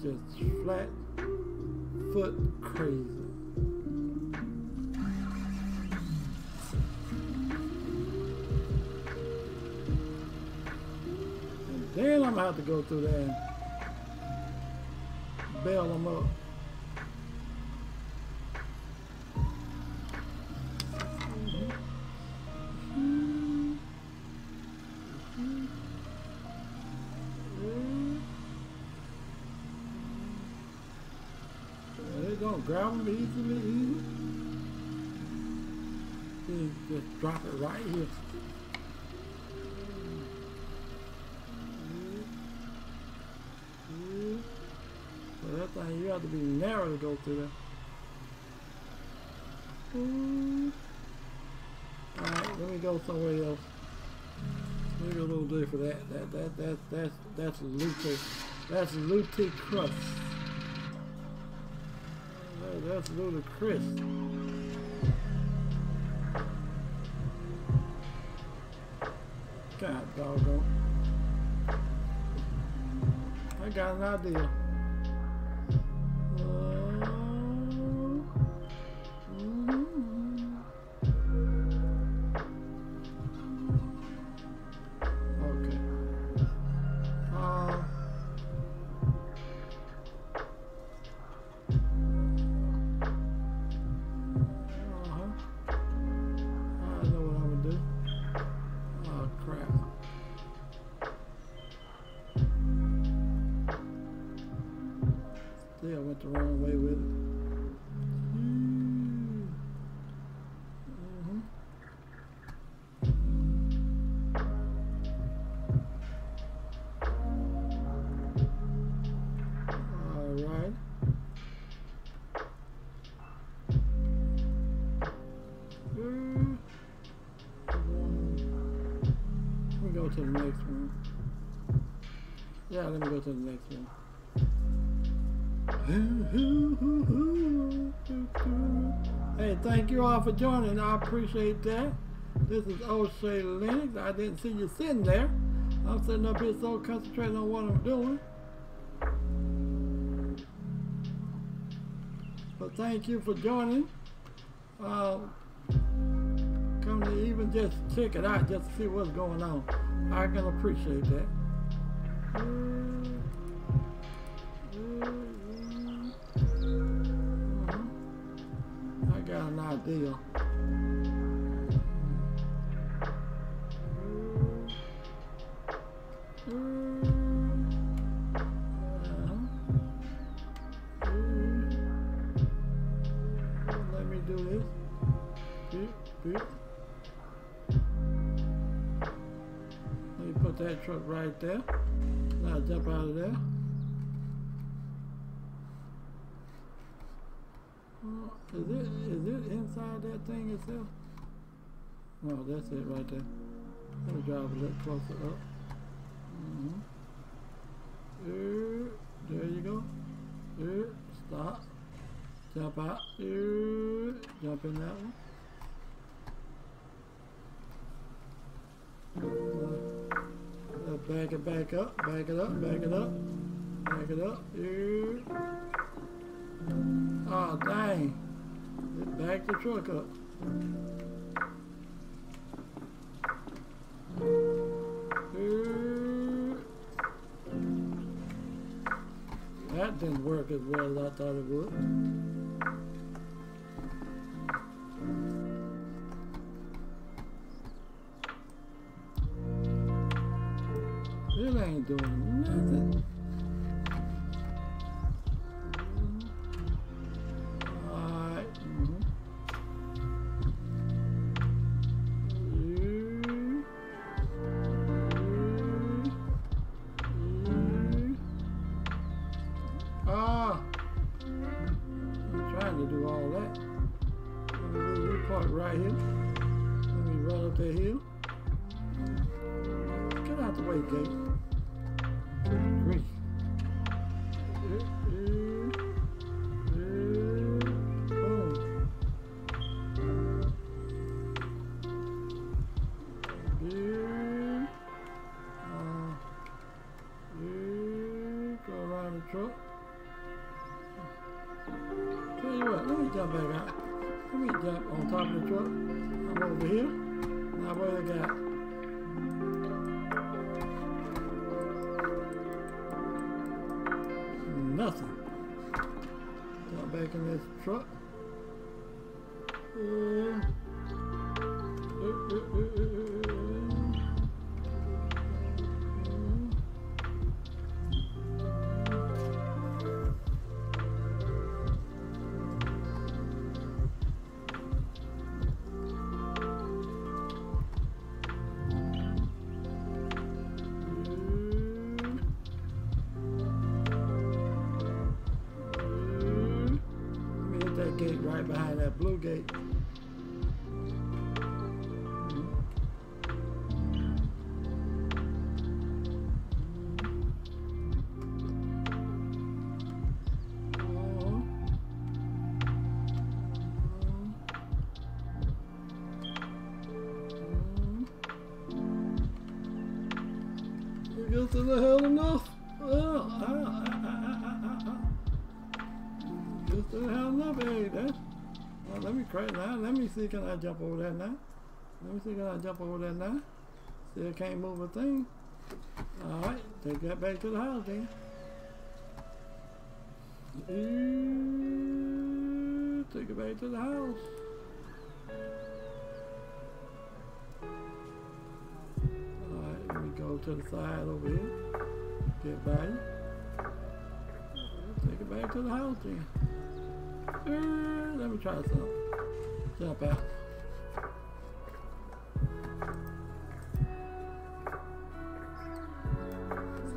Just flat foot crazy. Then I'm gonna have to go through there and bale them up. Grab them easily. Then just drop it right here. So that thing, you have to be narrow to go through there. Alright, let me go somewhere else. Maybe a little different for that. That that that that's that's Lute. That's Lute crust. That, that's ludicrous. God doggone. I got an idea. Let me go to the next one. Hey, thank you all for joining. I appreciate that. This is oshaylinux. I didn't see you sitting there. I'm sitting up here so concentrating on what I'm doing. But thank you for joining. Uh, come to even just check it out, just to see what's going on. I can appreciate that. I got an idea. Let me put that truck right there. Now jump out of there. Oh, Is it is it inside that thing itself? No, that's it right there. Let me drive a little closer up. hmm there you go. Stop. Jump out. Jump in that one. Uh, back it back up. Back it up. Back it up. Back it up. Uh, Oh, dang. It the truck up. Uh, That didn't work as well as I thought it would. It ain't doing nothing. See can I jump over that now. Let me see can I jump over that now. Still can't move a thing. Alright, take that back to the house then. Ooh, take it back to the house. Alright, let me go to the side over here. Get back. Take it back to the house then. Uh, let me try something. Out.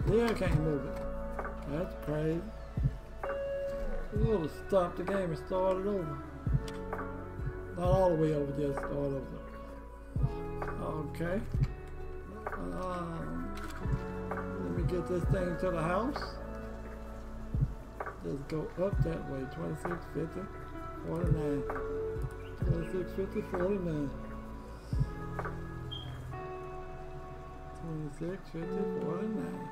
Still can't move it. That's crazy. We'll stop the game and start it over. Not all the way over, just start over. Okay. Um, let me get this thing to the house. Just go up that way. 26, 50, 49. 26, 50, 49. 26, 50, 49.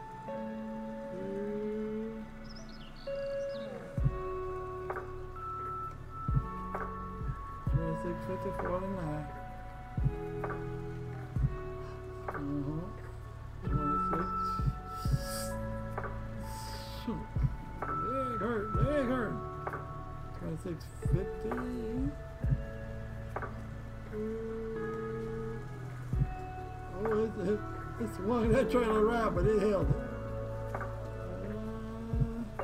Twenty-six, fifty, forty-nine. Uh-huh. One that trailer around, but it held it. Uh,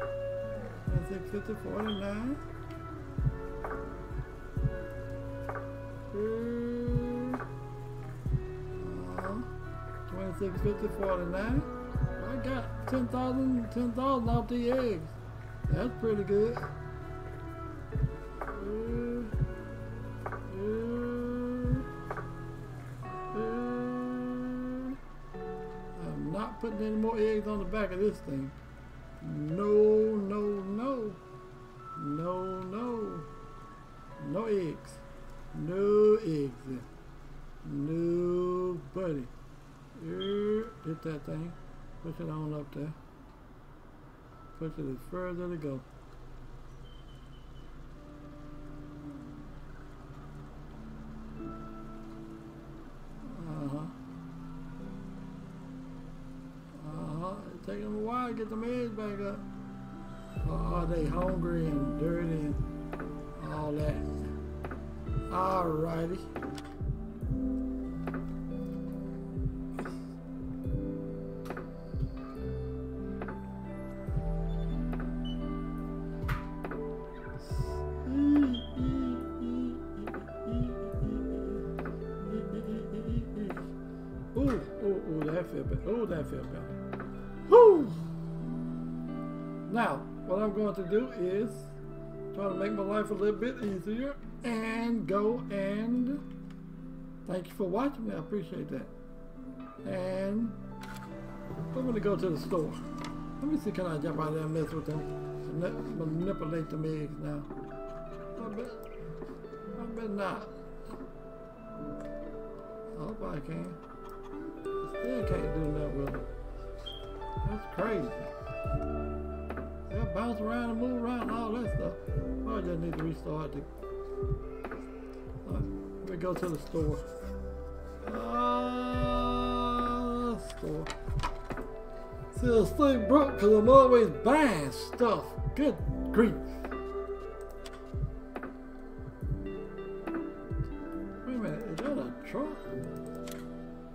26, 50, 49. Uh, 26, 50, 49. I got 10,000 10,000 off the eggs. That's pretty good. Back of this thing. No, no, no. No, no. No eggs. No eggs. No buddy. Er, Hit that thing. Push it on up there. Push it as further to go. Them eggs back up. Or are they hungry and dirty and all that? Alrighty. Do is try to make my life a little bit easier and go and thank you for watching me. I appreciate that. And I'm going to go to the store. Let me see, can I jump out there and mess with them? Manipulate them eggs now. I bet, I bet not. I hope I can. Still can't do that with it. That's crazy. Bounce around and move around and all that stuff. I just need to restart it. Right, let me go to the store. Uh, store. See, this thing broke because I'm always buying stuff. Good grief. Wait a minute, is that a truck?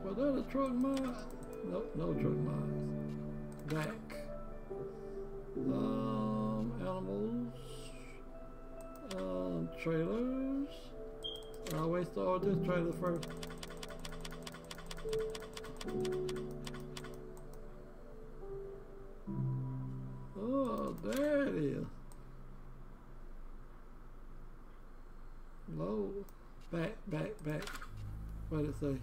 Was that a truck mine? Nope, no truck mines. Trailers. I always with this trailer first. Oh, there it is. Low. Back, back, back. What it say?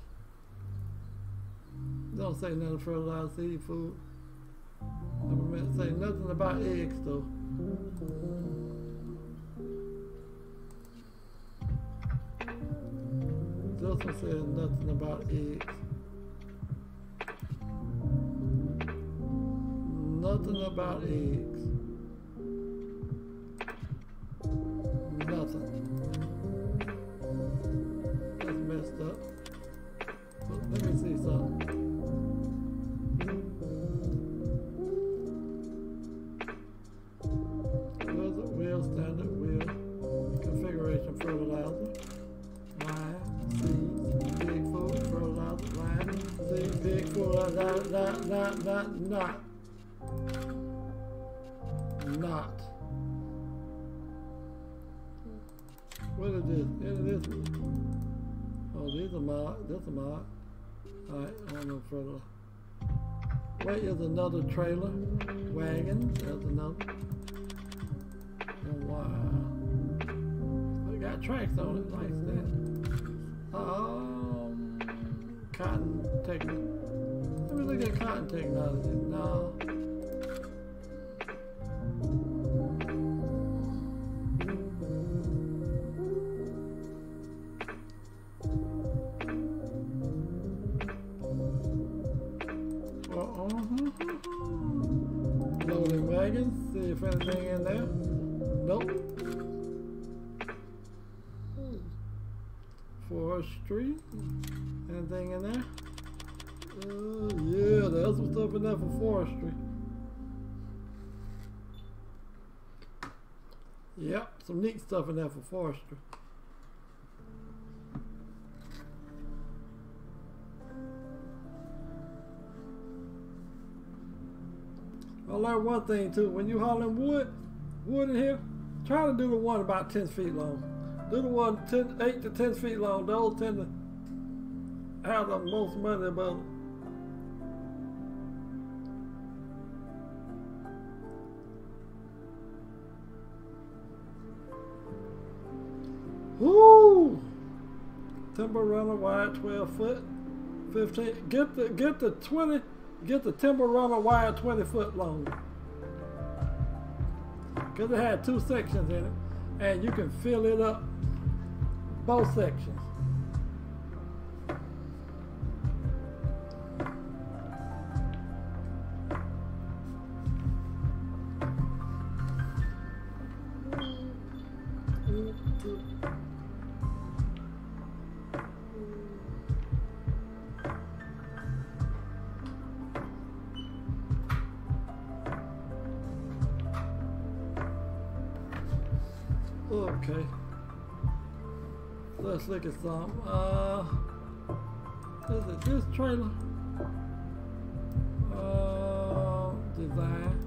Don't say nothing fertilized seafood. Meant to say nothing about eggs though. One says nothing about eggs. nothing about eggs. Wait, is another trailer. Wagon. There's another. Oh, wow. They got tracks on it like that. Um, cotton technology. Let me look at cotton technology. No. Anything in there? Uh, yeah, there's some stuff in there for forestry. Yep, some neat stuff in there for forestry. I learned one thing too. When you hauling wood, wood in here, try to do the one about 10 feet long. Do the one 10, 8 to 10 feet long. Those tend to have the most money about them. Woo! Timber runner wide 12 foot, 15. Get the get the 20 get the timber runner wide 20 foot long. Because it had two sections in it, and you can fill it up both sections. Look at some. Uh, is it this trailer? Uh, design.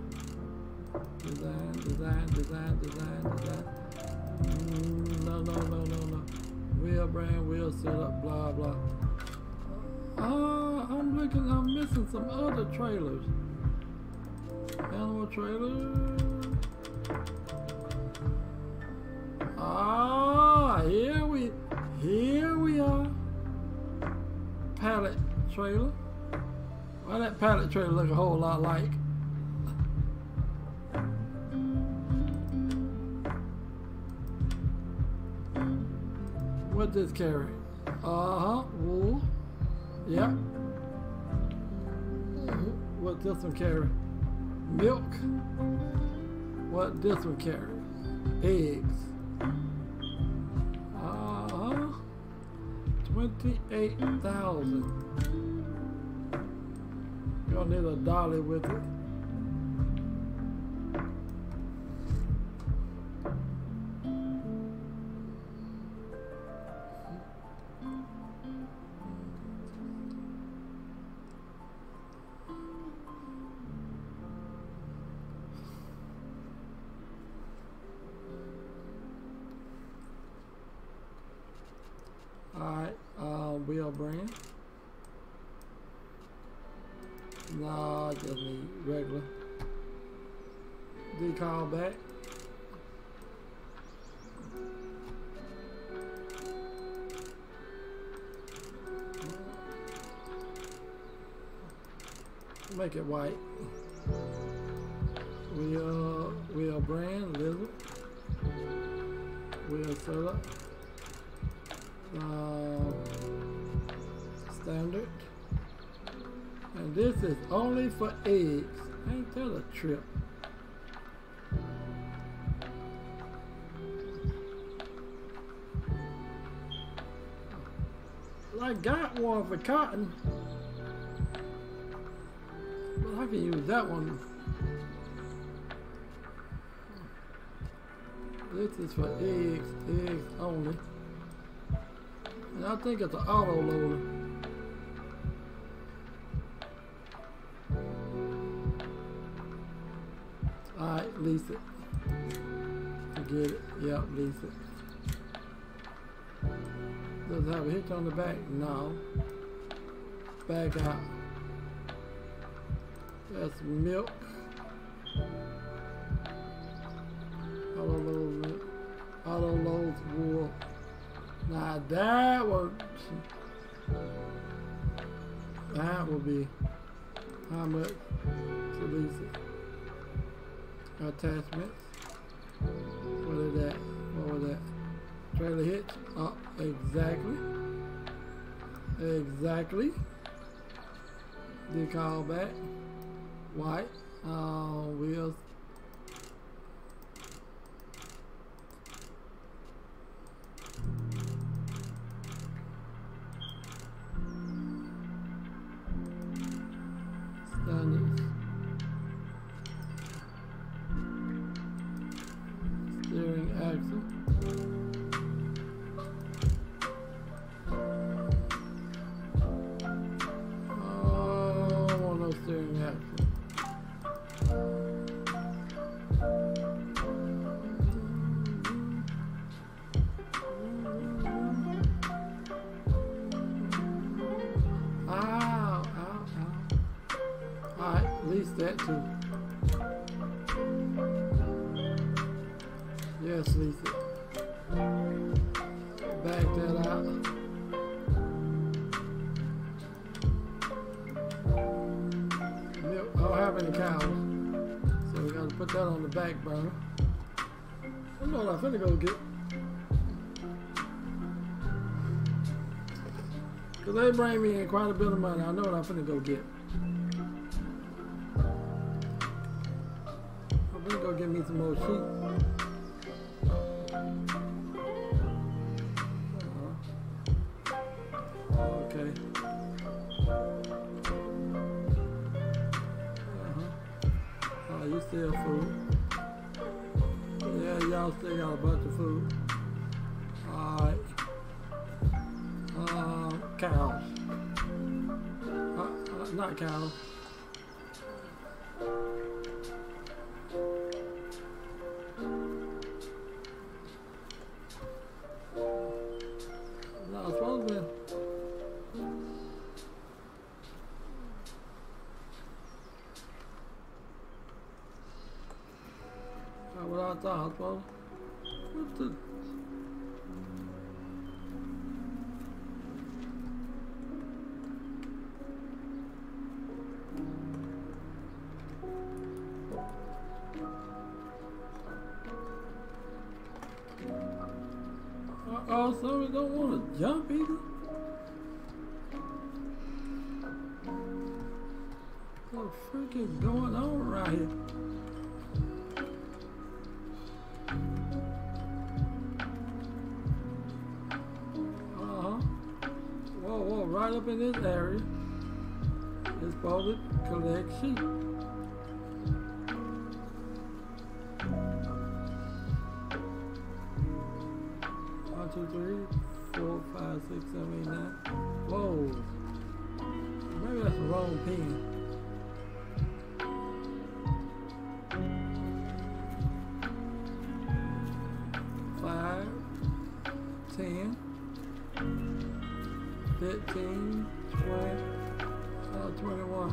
Design, design, design, design, design. Mm, no, no, no, no, no. Wheel brand, wheel setup, blah, blah. Uh, I'm looking, I'm missing some other trailers. Animal trailer. Ah, here we, here we are. Pallet trailer. Why that pallet trailer look a whole lot like? What this carry? Uh huh. Wool. Yep. What this one carry? Milk. What this one carry? Eggs. 28,000. You'll need a dolly with it. Trip? I got one for cotton. But I can use that one. This is for eggs, eggs only. And I think it's an auto loader. Alright, lease it. Forget it. Yep, lease it. Does it have a hitch on the back? No. Back out. That's milk. Auto loads, auto loads wool. Now that works. that will be how much to lease it. Attachments. What is that? What was that? Trailer hitch. Oh, exactly. Exactly. Decal back. White. Uh, wheels. Too. Yes, Lisa. Back that out. Milk. I don't have any cows. So we gotta put that on the back burner. I know I'm finna go get. Cause they bring me in quite a bit of money. I know what I'm finna go get. What is going on around here? Uh-huh. Whoa, whoa, right up in this area. It's supposed to collect sheep. One, two, three, four, five, six, seven, eight, nine. Whoa. Maybe that's the wrong pen. 15, 20, uh, 21.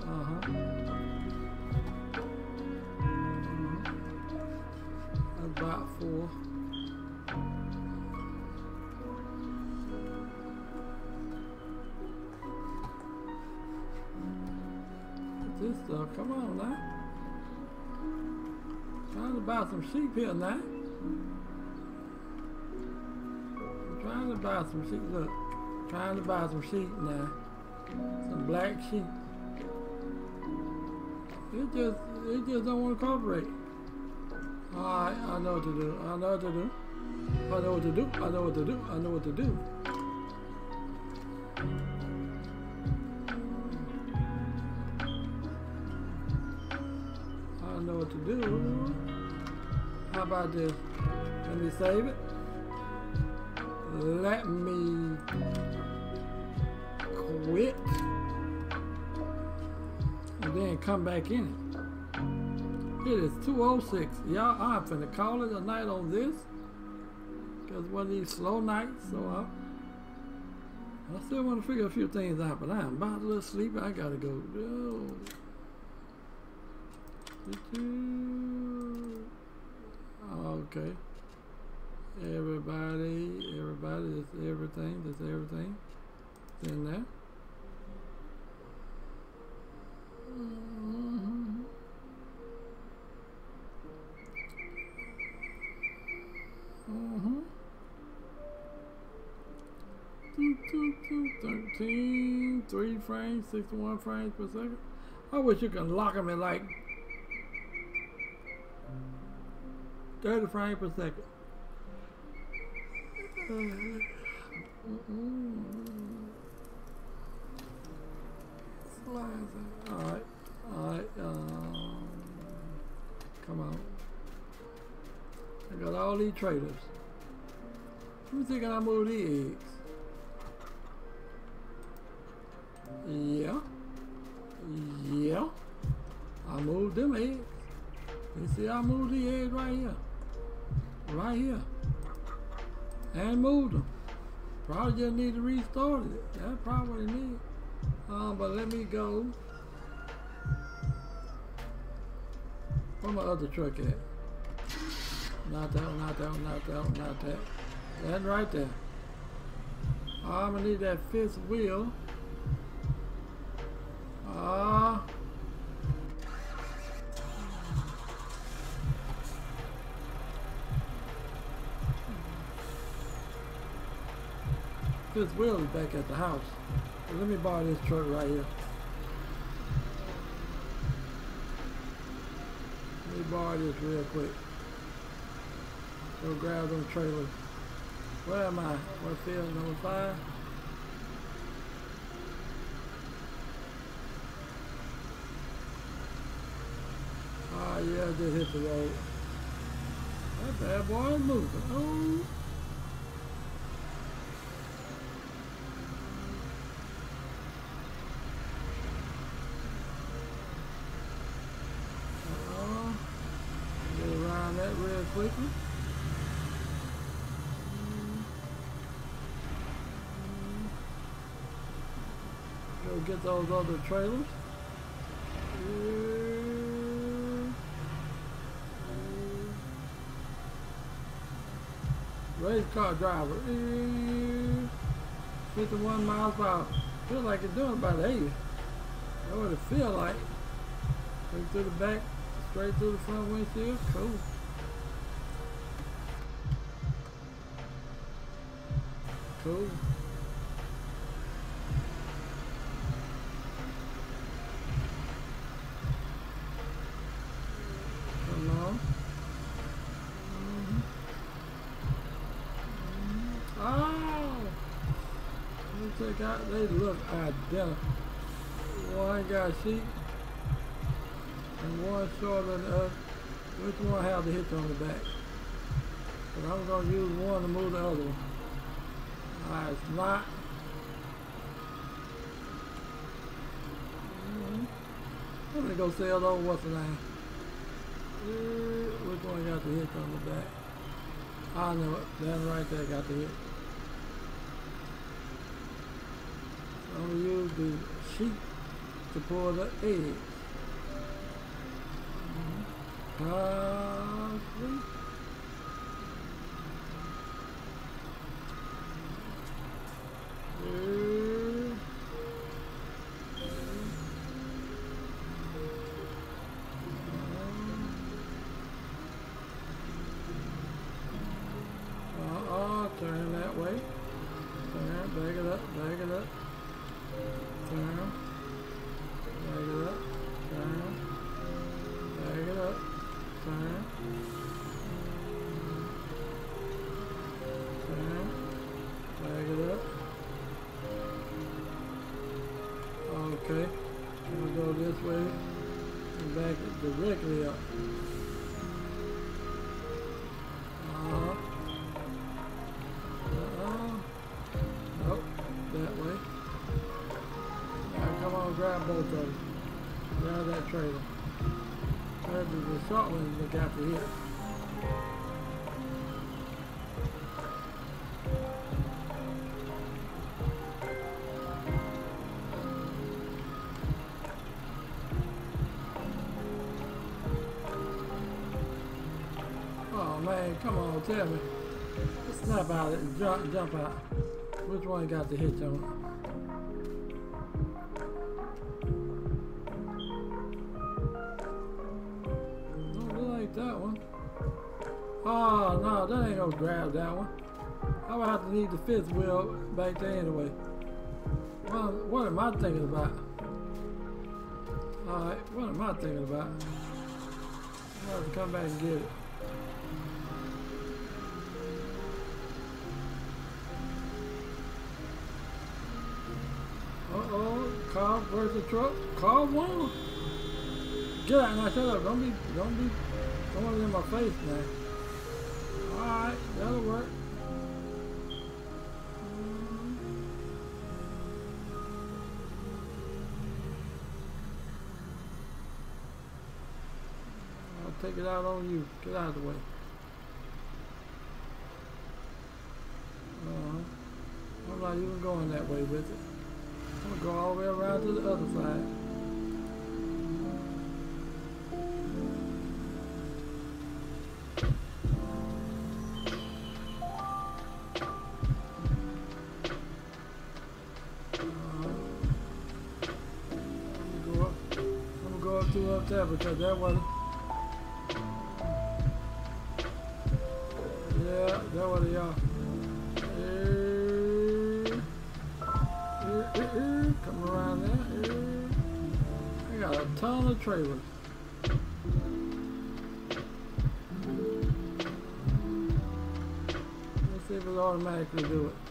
Uh-huh. Mm-hmm. About four. This stuff, come on now. Trying to buy some sheep here now. Trying to buy some sheep. Look, trying to buy some sheep now. Some black sheep. It just, it just don't want to cooperate. Oh, Alright, I know what to do. I know what to do. I know what to do. I know what to do. I know what to do. I know what to do. How about this? Let me save it. Let me quit. And then come back in it. It is 206. Y'all, I'm finna call it a night on this. Because one of these slow nights, so I, I still want to figure a few things out, but I'm about to sleepy. I gotta go. Oh. Okay. Everybody, everybody, that's everything, that's everything. In there. Mm-hmm. Mm-hmm. Two, two, two, 13, 3 frames, 61 frames per second. I wish you could lock them in like 30 frames per second. Come on. I got all these traders. Me see I move these eggs? Yeah. Yeah. I moved them eggs. You see I moved the eggs right here. Right here. And moved them. Probably just need to restart it. That's probably need. Um, but let me go. Where my other truck at? Not that one, not that one, not that one, not that. That right there. I'm gonna need that fifth wheel. Ah. Uh, fifth wheel is back at the house. Let me borrow this truck right here. Let me borrow this real quick. Go grab them trailers. Where am I? What field? Number five? Ah, yeah, I just hit the road. That bad boy is moving. Oh. Quickly. Go get those other trailers. Race car driver. 51 miles per hour. Feel like it's doing about 80. That's what it feel like. Straight through the back, straight through the front windshield. Cool. Cool. Come. Mm -hmm. Oh! Me check out. They look identical. One got sheep and one shorter than the other. Which one have the hitch on the back? But I'm going to use one to move the other one. It's not. Mm-hmm. I'm gonna go sell those. What's the name? Uh, which one got the hit on the back? I know it. That right there got the hit. So I'm gonna use the sheet to pull the eggs. Mm -hmm. Uh, both of them. Grab that trailer. There's the short one look after here. Oh man, come on, tell me. Snap out it and jump, jump out. Which one got the hitch on? No, that ain't that one. Ah, oh, no, that ain't gonna grab that one. I would have to need the fifth wheel back there anyway. Well, what am I thinking about? Alright, what am I thinking about? I'll have to come back and get it. Uh-oh, car versus truck. Car won. Get out now, shut up. Don't be, don't be throwing it in my face now. Alright, that'll work. I'll take it out on you. Get out of the way. Uh-huh. I'm not even going that way with it. I'm gonna go all the way around to the other side. Uh, I'm go up. I'm gonna go up to up there because that wasn't. Trailers. Let's see if it automatically do it.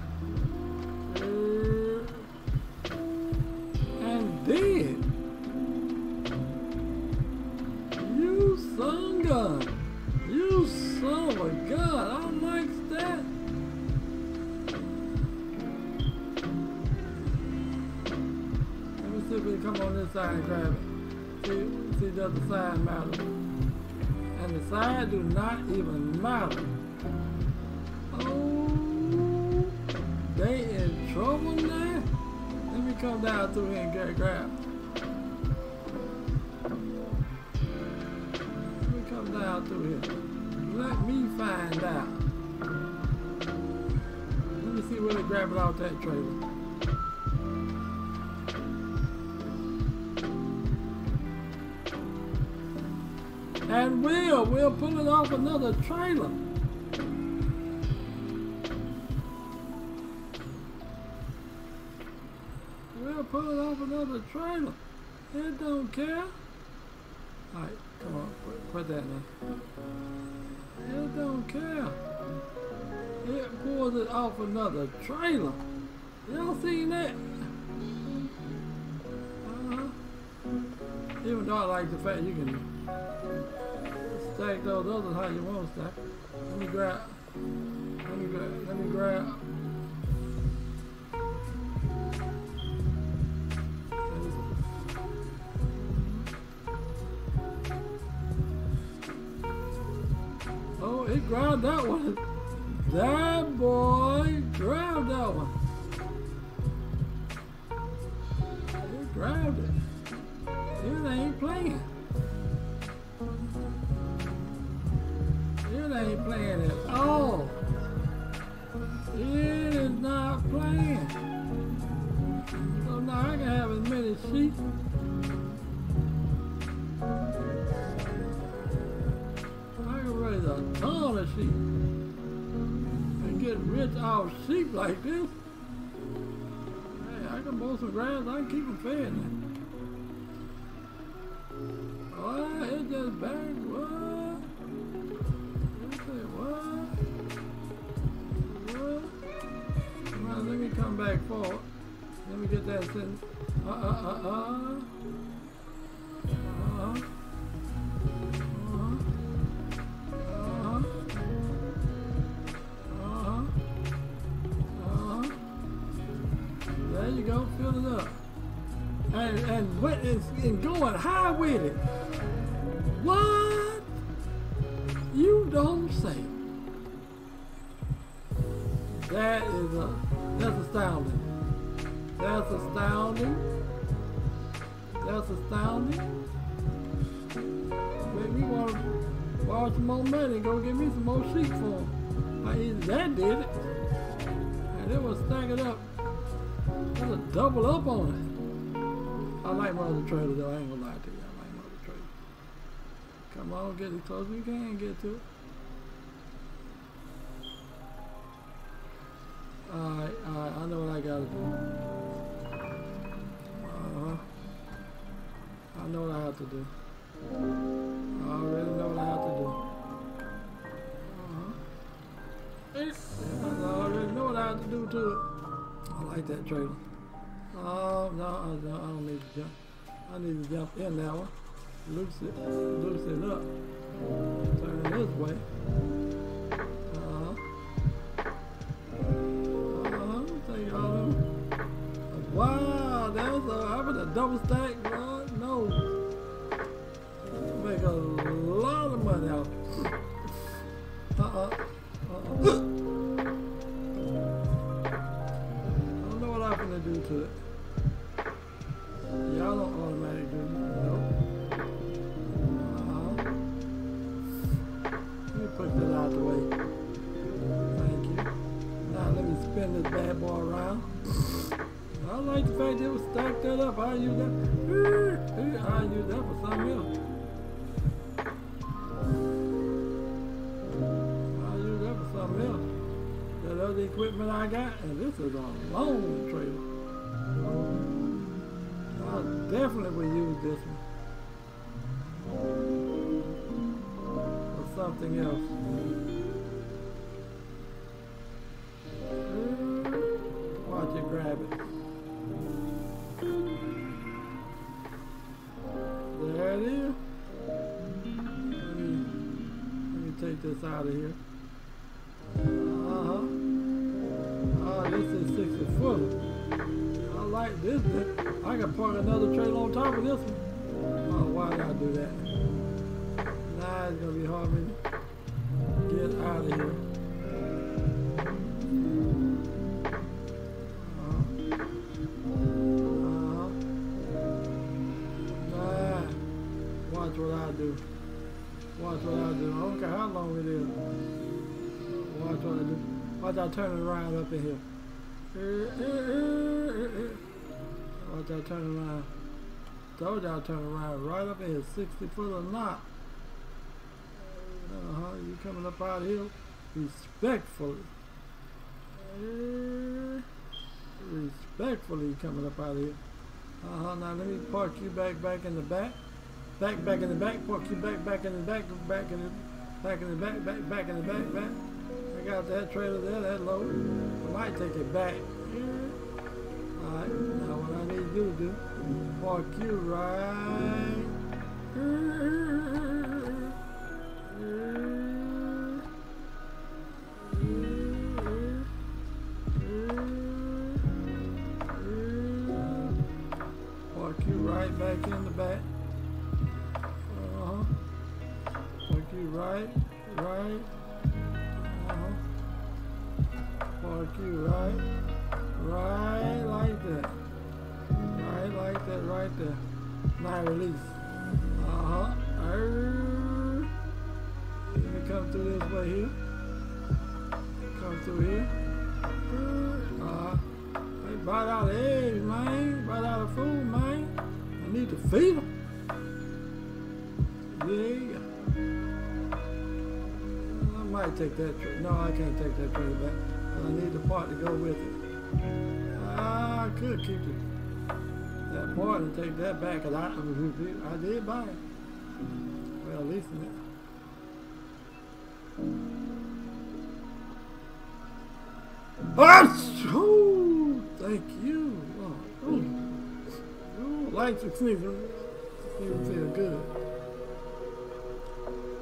Another trailer. We'll pull it off another trailer. It don't care. Alright, come on, quit, quit that now. It don't care. It pulls it off another trailer. Y'all seen that? Uh-huh. Even though I like the fact you can stack those others how you want to stack. Let me grab. Let me grab. Let me grab. Oh, it grabbed that one. That boy grabbed that one. It grabbed it. It ain't playing. Ain't playing at all. It is not playing. So now I can have as many sheep. I can raise a ton of sheep. And get rich off sheep like this. Hey, I can mow some grass, I can keep them fed. What? It just banged. What? on, let me come back for. Let me get that thing. Uh, uh, uh, uh. Uh-huh. Uh-huh. Uh-huh. Uh-huh. There you go, filling up. And and what is and going high with it. What? You don't say. That is a, that's astounding. That's astounding. That's astounding. Make me want to borrow some more money and go get me some more sheep for him. That did it. And it was stacking up. That's a double up on it. I like Mother Trader though, I ain't gonna lie to you. I like Mother Trader. Come on, get as close as you can get to it. Alright, alright, I know what I gotta do. Uh-huh. I know what I have to do. I already know what I have to do. Uh-huh. I already know what I have to do to it. I like that trailer. Oh, no, I don't, I don't need to jump. I need to jump in that one. Loose it, loose it up. Turn this way. Double stack, bro? No. Make a lot of money out. Uh-uh. That up. I use that. I use that for something else. I use that for something else. That other equipment I got, and this is a long trailer. I definitely would use this one for something else. Out of here. Watch I turn around up in here. Watch I turn around. Told y'all turn around right up in here. 60 foot or not. Uh-huh. You coming up out here respectfully. Respectfully coming up out here. Uh-huh. Now let me park you back back in the back. Back back in the back. Park you back back in the back. Back in the back in the back. Back back in the back. Back. I got that trailer there. That load. I might take it back. Alright. Now what I need you to do, park you right. Park you right back in the back. Uh-huh. Park you right, right. You right, right like that. Right like that, right there. Now release. Uh-huh. Let me come through this way here. Come through here. Uh-huh. Hey, bite out the eggs, man. Bite out the food, man. I need to feed them. Yeah. I might take that. No, I can't take that trailer back. I need the part to go with it. Ah, I could keep it. That part and take that back, cause I, I did buy it. Well, at least in it. Oh, thank you. Oh. Ooh, like to sneeze. You feel good.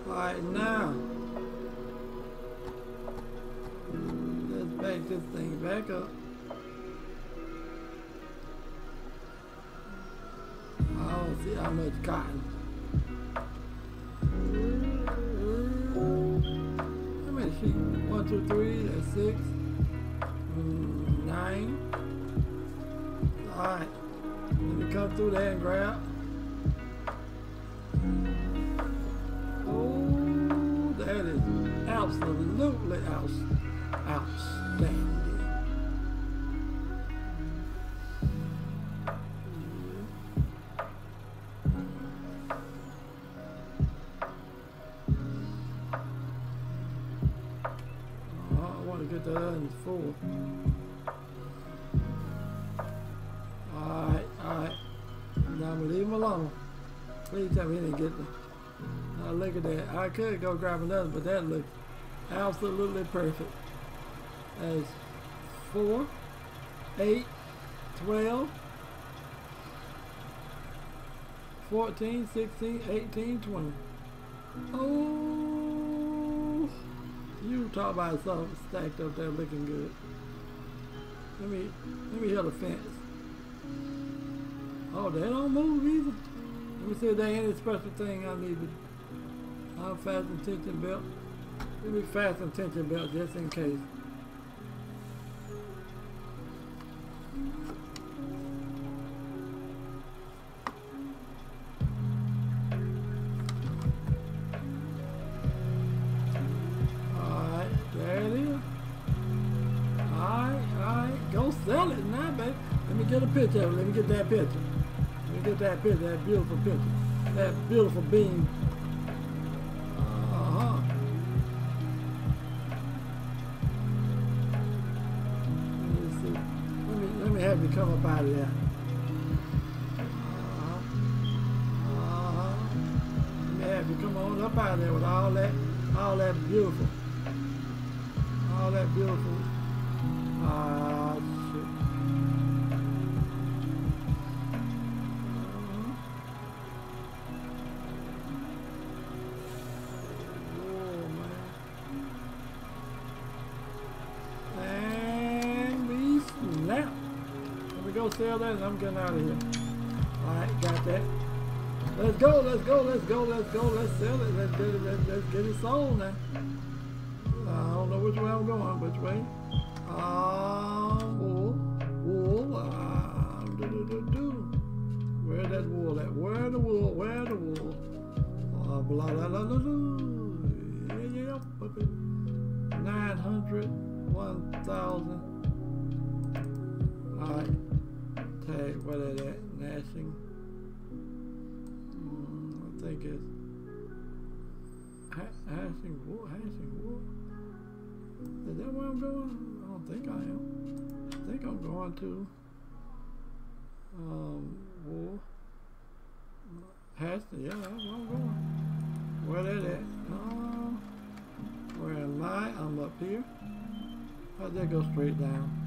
All right, now back this thing back up. I don't see how much cotton. How many sheep? One, two, three, that's six. Mm, nine. Alright. Let me come through there and grab. Oh, that is absolutely out, outstanding. In full. Alright, alright. Now I'm gonna leave him alone. Please tell me he didn't get it. Now look at that. I could go grab another, but that looks absolutely perfect. That's four, eight, twelve, fourteen, sixteen, eighteen, twenty. Oh, you talk about something stacked up there looking good. Let me let me hear the fence. Oh, they don't move either. Let me see if there any special thing I need to. I'll fasten tension belt. Let me fasten tension belt just in case. Picture. Let me get that picture. Let me get that picture, that beautiful picture. That beautiful beam. Uh-huh. Let me see. Let me let me have you come up out of there. Uh-huh. Uh-huh. Let me have you come on up out of there with all that all that beautiful. All that beautiful. Ah, getting out of here. Alright, got that. Let's go, let's go, let's go, let's go, let's sell it, let's get it, let's, let's get it sold now. I don't know which way I'm going, which way. Ah, wool, wool, ah, do, do, do, do. Where that wool at? Where the wool, where the wool? Ah, blah, blah, blah, blah, blah. Yeah, yeah, puppy. 900, 1,000. What that? Nashing. Mm, I think it's ha- hashing wool, hashing wool. Is that where I'm going? I don't think I am. I think I'm going to um wool. Hashing, yeah, that's where I'm going. Where that at? Uh, where am I? I'm up here. How'd that go straight down?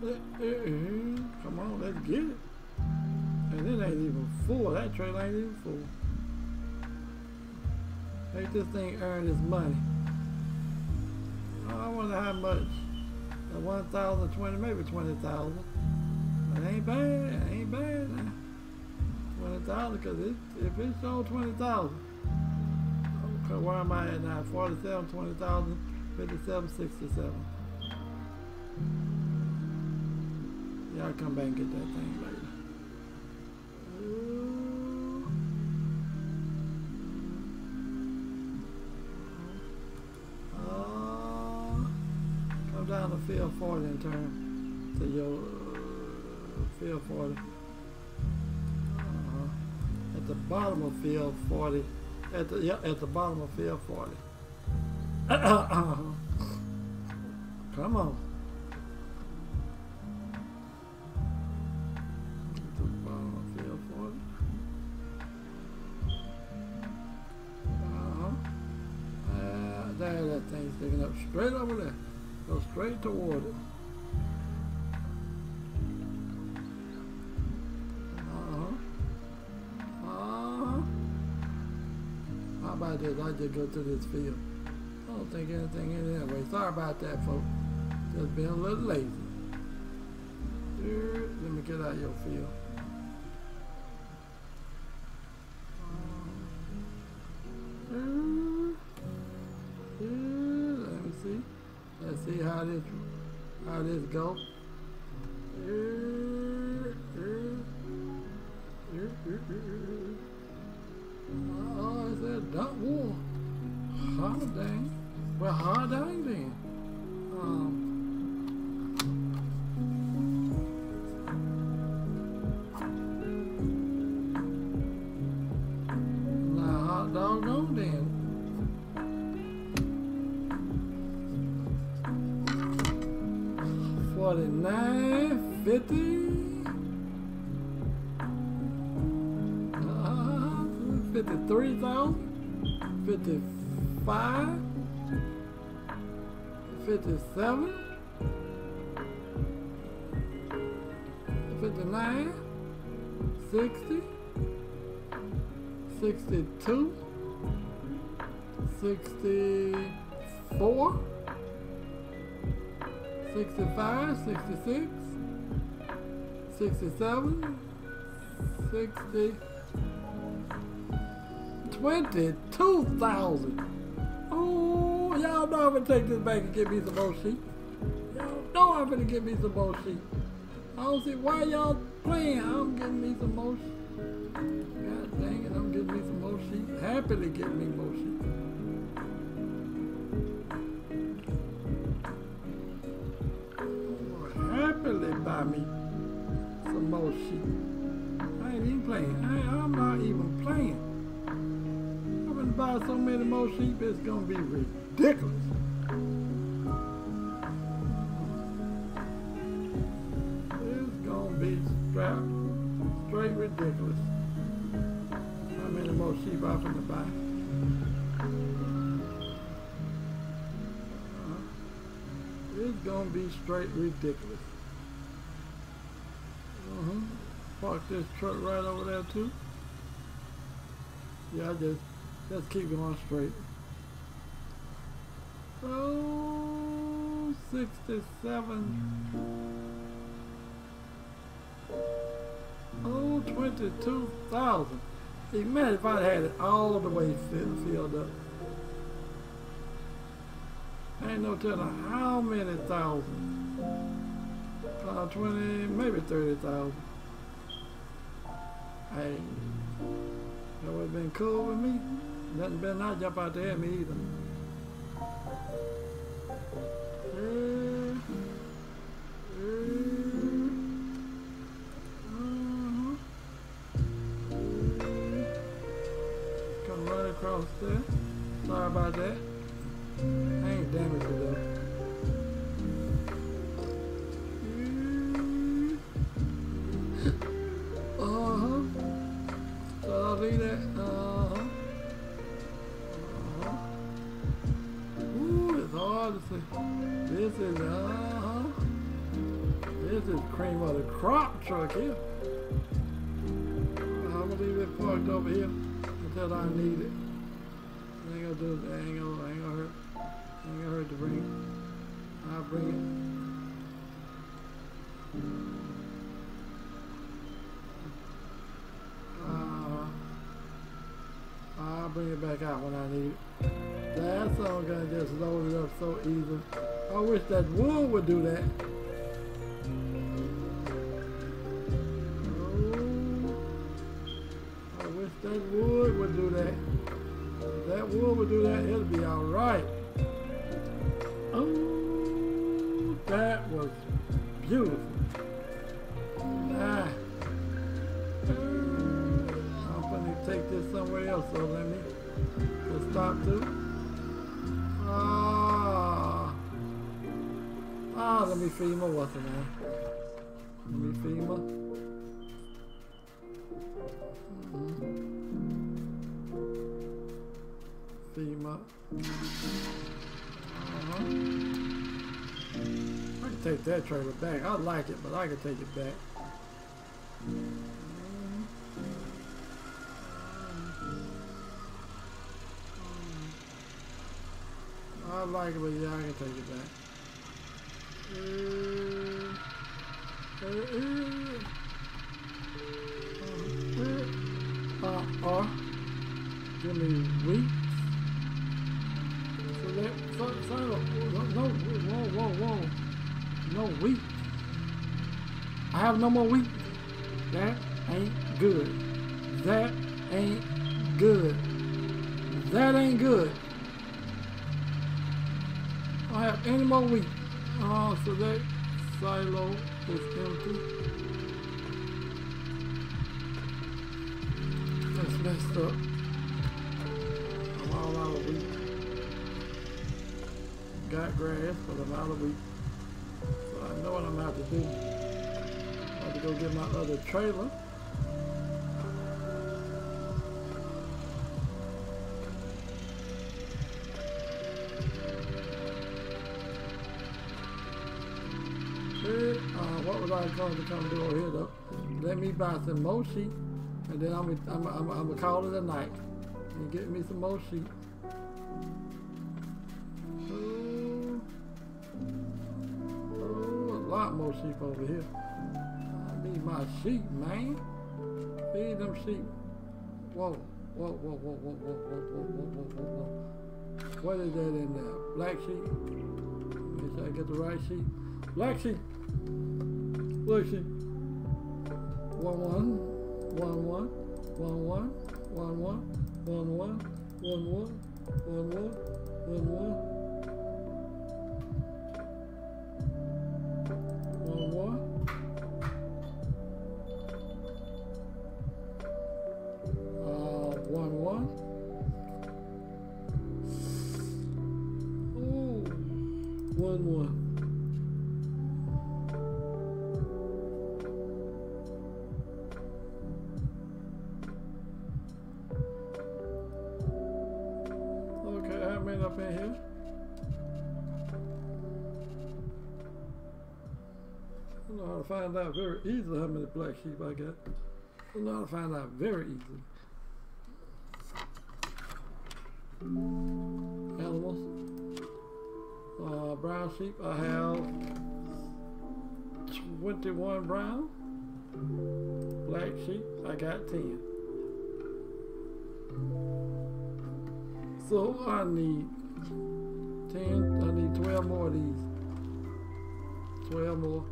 Come on, let's get it. And it ain't even full. That trailer ain't even full. Make this thing earn its money. Oh, I wonder how much. Uh, 1,020, maybe 20,000. It ain't bad. It ain't bad now. 20,000 because it, if it sold 20,000. Okay, where am I at now? 47, 20,000, 57, 67. Yeah, I'll come back and get that thing later. Uh, come down to field 40 and turn to your uh, field 40. Uh-huh. At the bottom of field 40. At the, yeah, at the bottom of field 40. Come on. there, that thing's digging up straight over there. Go straight toward it. Uh-huh. Uh-huh. How about this? I just go through this field. I don't think anything in anyway. Sorry about that, folks. Just being a little lazy. Here, let me get out of your field. Um, let me see. Let's see how this how this go. Oh, is that dot war. Hard dang. Well, hard dang then. Um, don't know then. Uh, fifty-three thousand, fifty-five, fifty-seven, fifty-nine, sixty, sixty-two, sixty-four. 65, 66, 67, 60, 22,000. Oh, y'all know I'm gonna take this back and get me some more sheep. Y'all know I'm gonna get me some more sheep. I don't see why y'all playing. I'm getting me some more sheep. God dang it, I'm getting me some more sheep. Happily getting me more sheep. Happily buy me some more sheep. I ain't even playing. I, I'm not even playing. I'm gonna buy so many more sheep, it's gonna be ridiculous. It's gonna be straight, straight ridiculous. How many more sheep I'm gonna buy? It's gonna be straight ridiculous. Uh-huh. Park this truck right over there too. Yeah, I just just keep going straight. Oh, 67. Oh, 22,000. Imagine if I had it all the way filled up. Ain't no telling how many thousand. Uh, 20, maybe 30,000. Hey, that would have been cool with me. Nothing better not jump out there at me either. Come right across there. Sorry about that. I ain't damaged it though. Uh-huh. Leave that. Uh-huh. Uh-huh. Ooh, it's hard to see. This is, uh-huh. This is cream of the crop truck here. I'm gonna leave it parked over here until I need it. I ain't gonna do it. I ain't gonna, I ain't gonna hurt. I ain't gonna hurt to bring it. I'll bring it. Out when I need it. That's all gonna just load it up so easy. I wish that wood would do that. What's it now? Feed my. Mhm. Feed. Uh-huh. I can take that trailer back. I like it, but I can take it back. I like it, but yeah, I can take it back. Uh, what going to come do over here though? Let me buy some sheep, and then I'm I'm I'm, I'm gonna call it a night and get me some more sheep. Oh, oh, a lot more sheep over here. I need my sheep, man. Feed them sheep. Whoa, whoa, whoa, whoa, whoa, whoa, whoa, whoa, whoa, whoa, whoa, whoa. What is that in there? Black sheep? Make sure I get the right sheep. Black sheep. Sheep. One one, one one, one one, one one, one one, one one, one one, one one. Uh, one one. Ooh, one one. Find out very easily how many black sheep I got. I how to find out very easily. Animals. Uh, brown sheep, I have 21 brown. Black sheep, I got 10. So I need 10, I need 12 more of these. 12 more.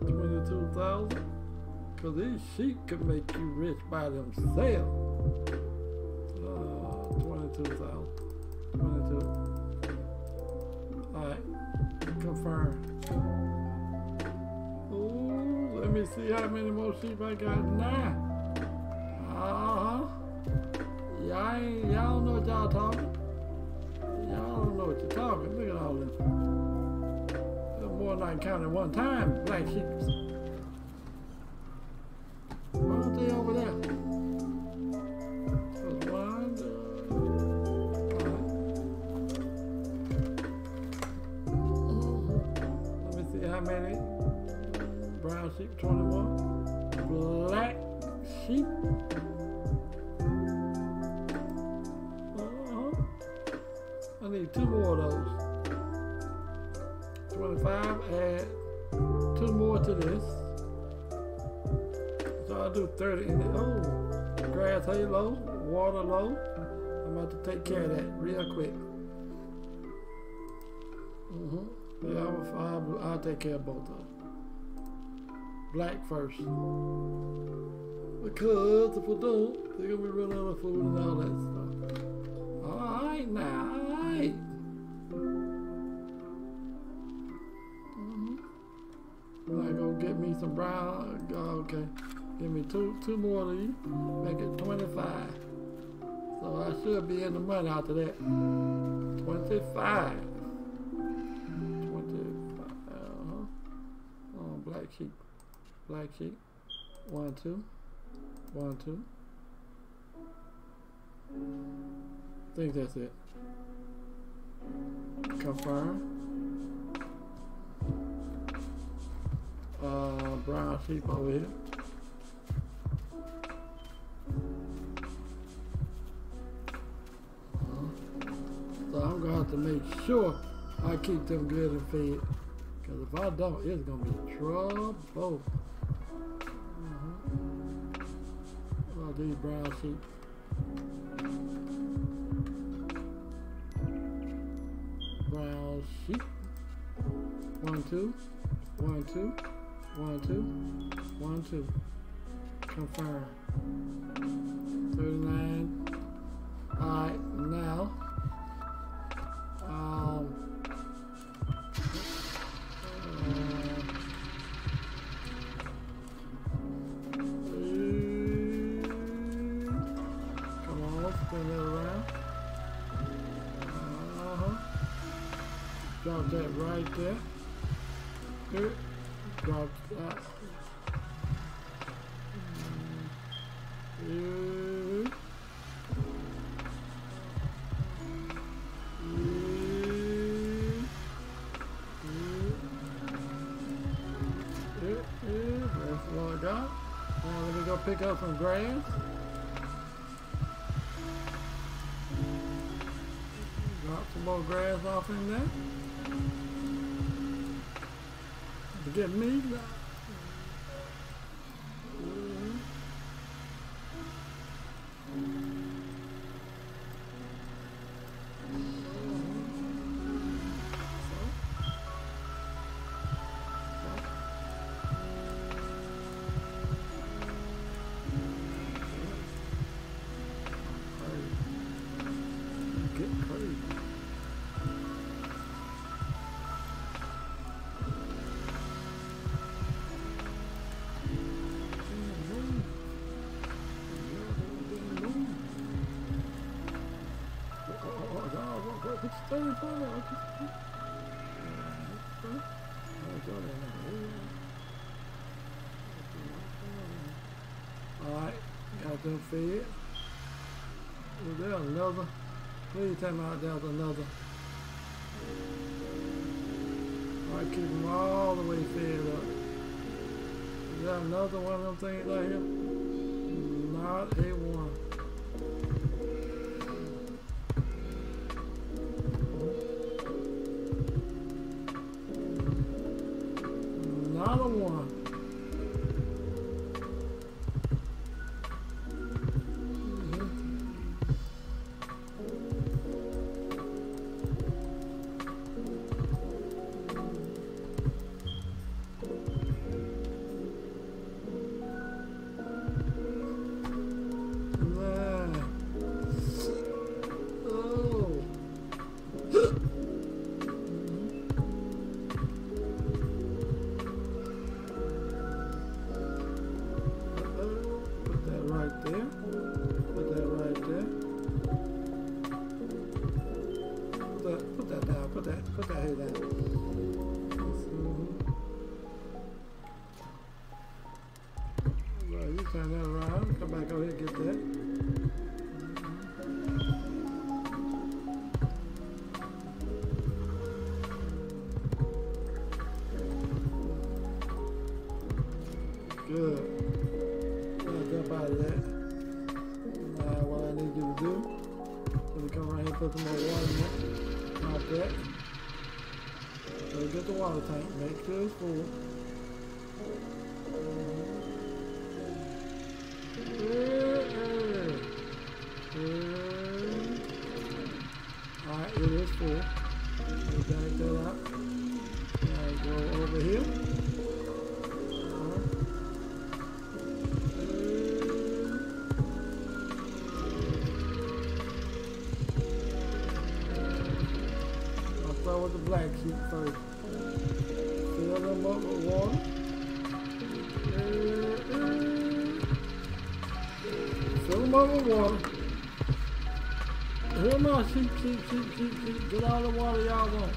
Twenty-two thousand. Cause these sheep can make you rich by themselves. Uh, twenty-two thousand. Twenty-two. Alright. Confirm. Ooh, let me see how many more sheep I got now. Uh-huh. Y'all y'all know what y'all talking. Y'all don't know what you're talking. Look at all this. More than I can count at one time, black sheep. Two more of those. 25, add two more to this. So I'll do 30 in the, oh, grass hay low, water low. I'm about to take care of that real quick. Mm-hmm. Yeah, I'll, I'll, I'll take care of both of them. Black first. Because if I don't, they're gonna be running out of food and all that stuff. Alright now, alright. Mm-hmm. I go get me some brown. oh, Okay, give me two two more of these. Make it twenty five. So I should be in the money after that. Twenty five. Twenty five. Uh-huh. Oh, black sheep. Black sheep. One two. One two. Think that's it. Confirm. Uh, brown sheep over here. Uh, So I'm gonna have to make sure I keep them good and fed. Because if I don't, it's going to be trouble. Mm-hmm. All these brown sheep. Brown sheep. One, two. One, two. One, two. One, two. Confirm. Pick up some grass. Drop some more grass off in there. Get me. Alright, got them fed. Was there another? Please tell me out there's another. I keep them all the way fed up. Is another one of them things right here? Not a one. Black sheep first. Fill them up with water. Fill them up with water. Here now, sheep, sheep, sheep, sheep, sheep. Get all the water y'all want.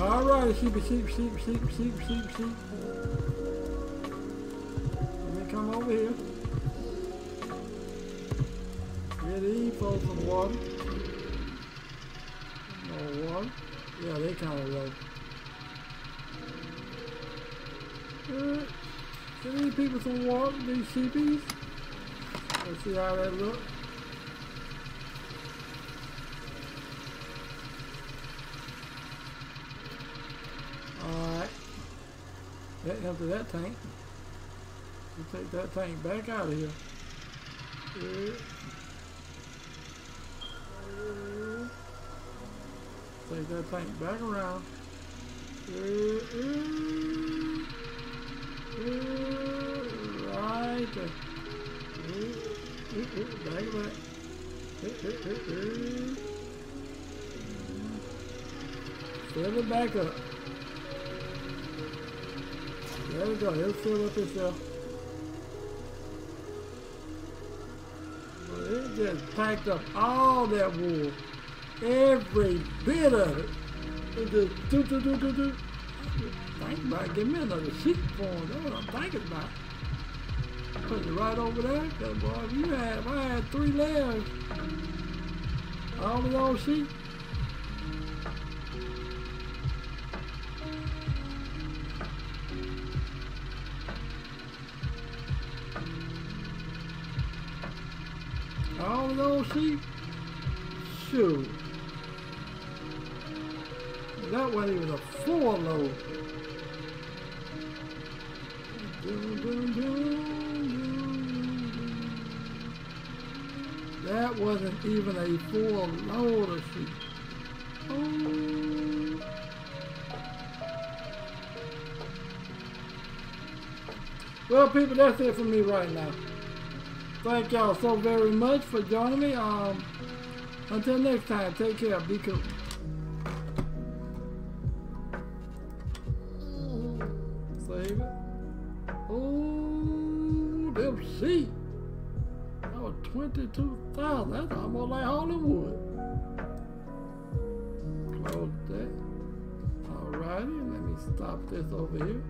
All right, sheep, sheep, sheep, sheep, sheep, sheep, sheep. See how that looks. Alright. That empty that tank. You take that tank back out of here. Take that tank back around. Right there. Back back. Fill it back up. There we go. He'll fill up itself. But it just packed up all that wool. Every bit of it. It just do do do do do. Think about give me another sheet for him. That's what I'm thinking about. Put it right over there. Cause boy, if you had, if I had three layers, all of those sheep. Wasn't even a full load of sheep. Oh. Well, people, that's it for me right now. Thank y'all so very much for joining me. Um, until next time, take care. Be cool. 22,000. That's almost like Hollywood. Close that. Alrighty, let me stop this over here.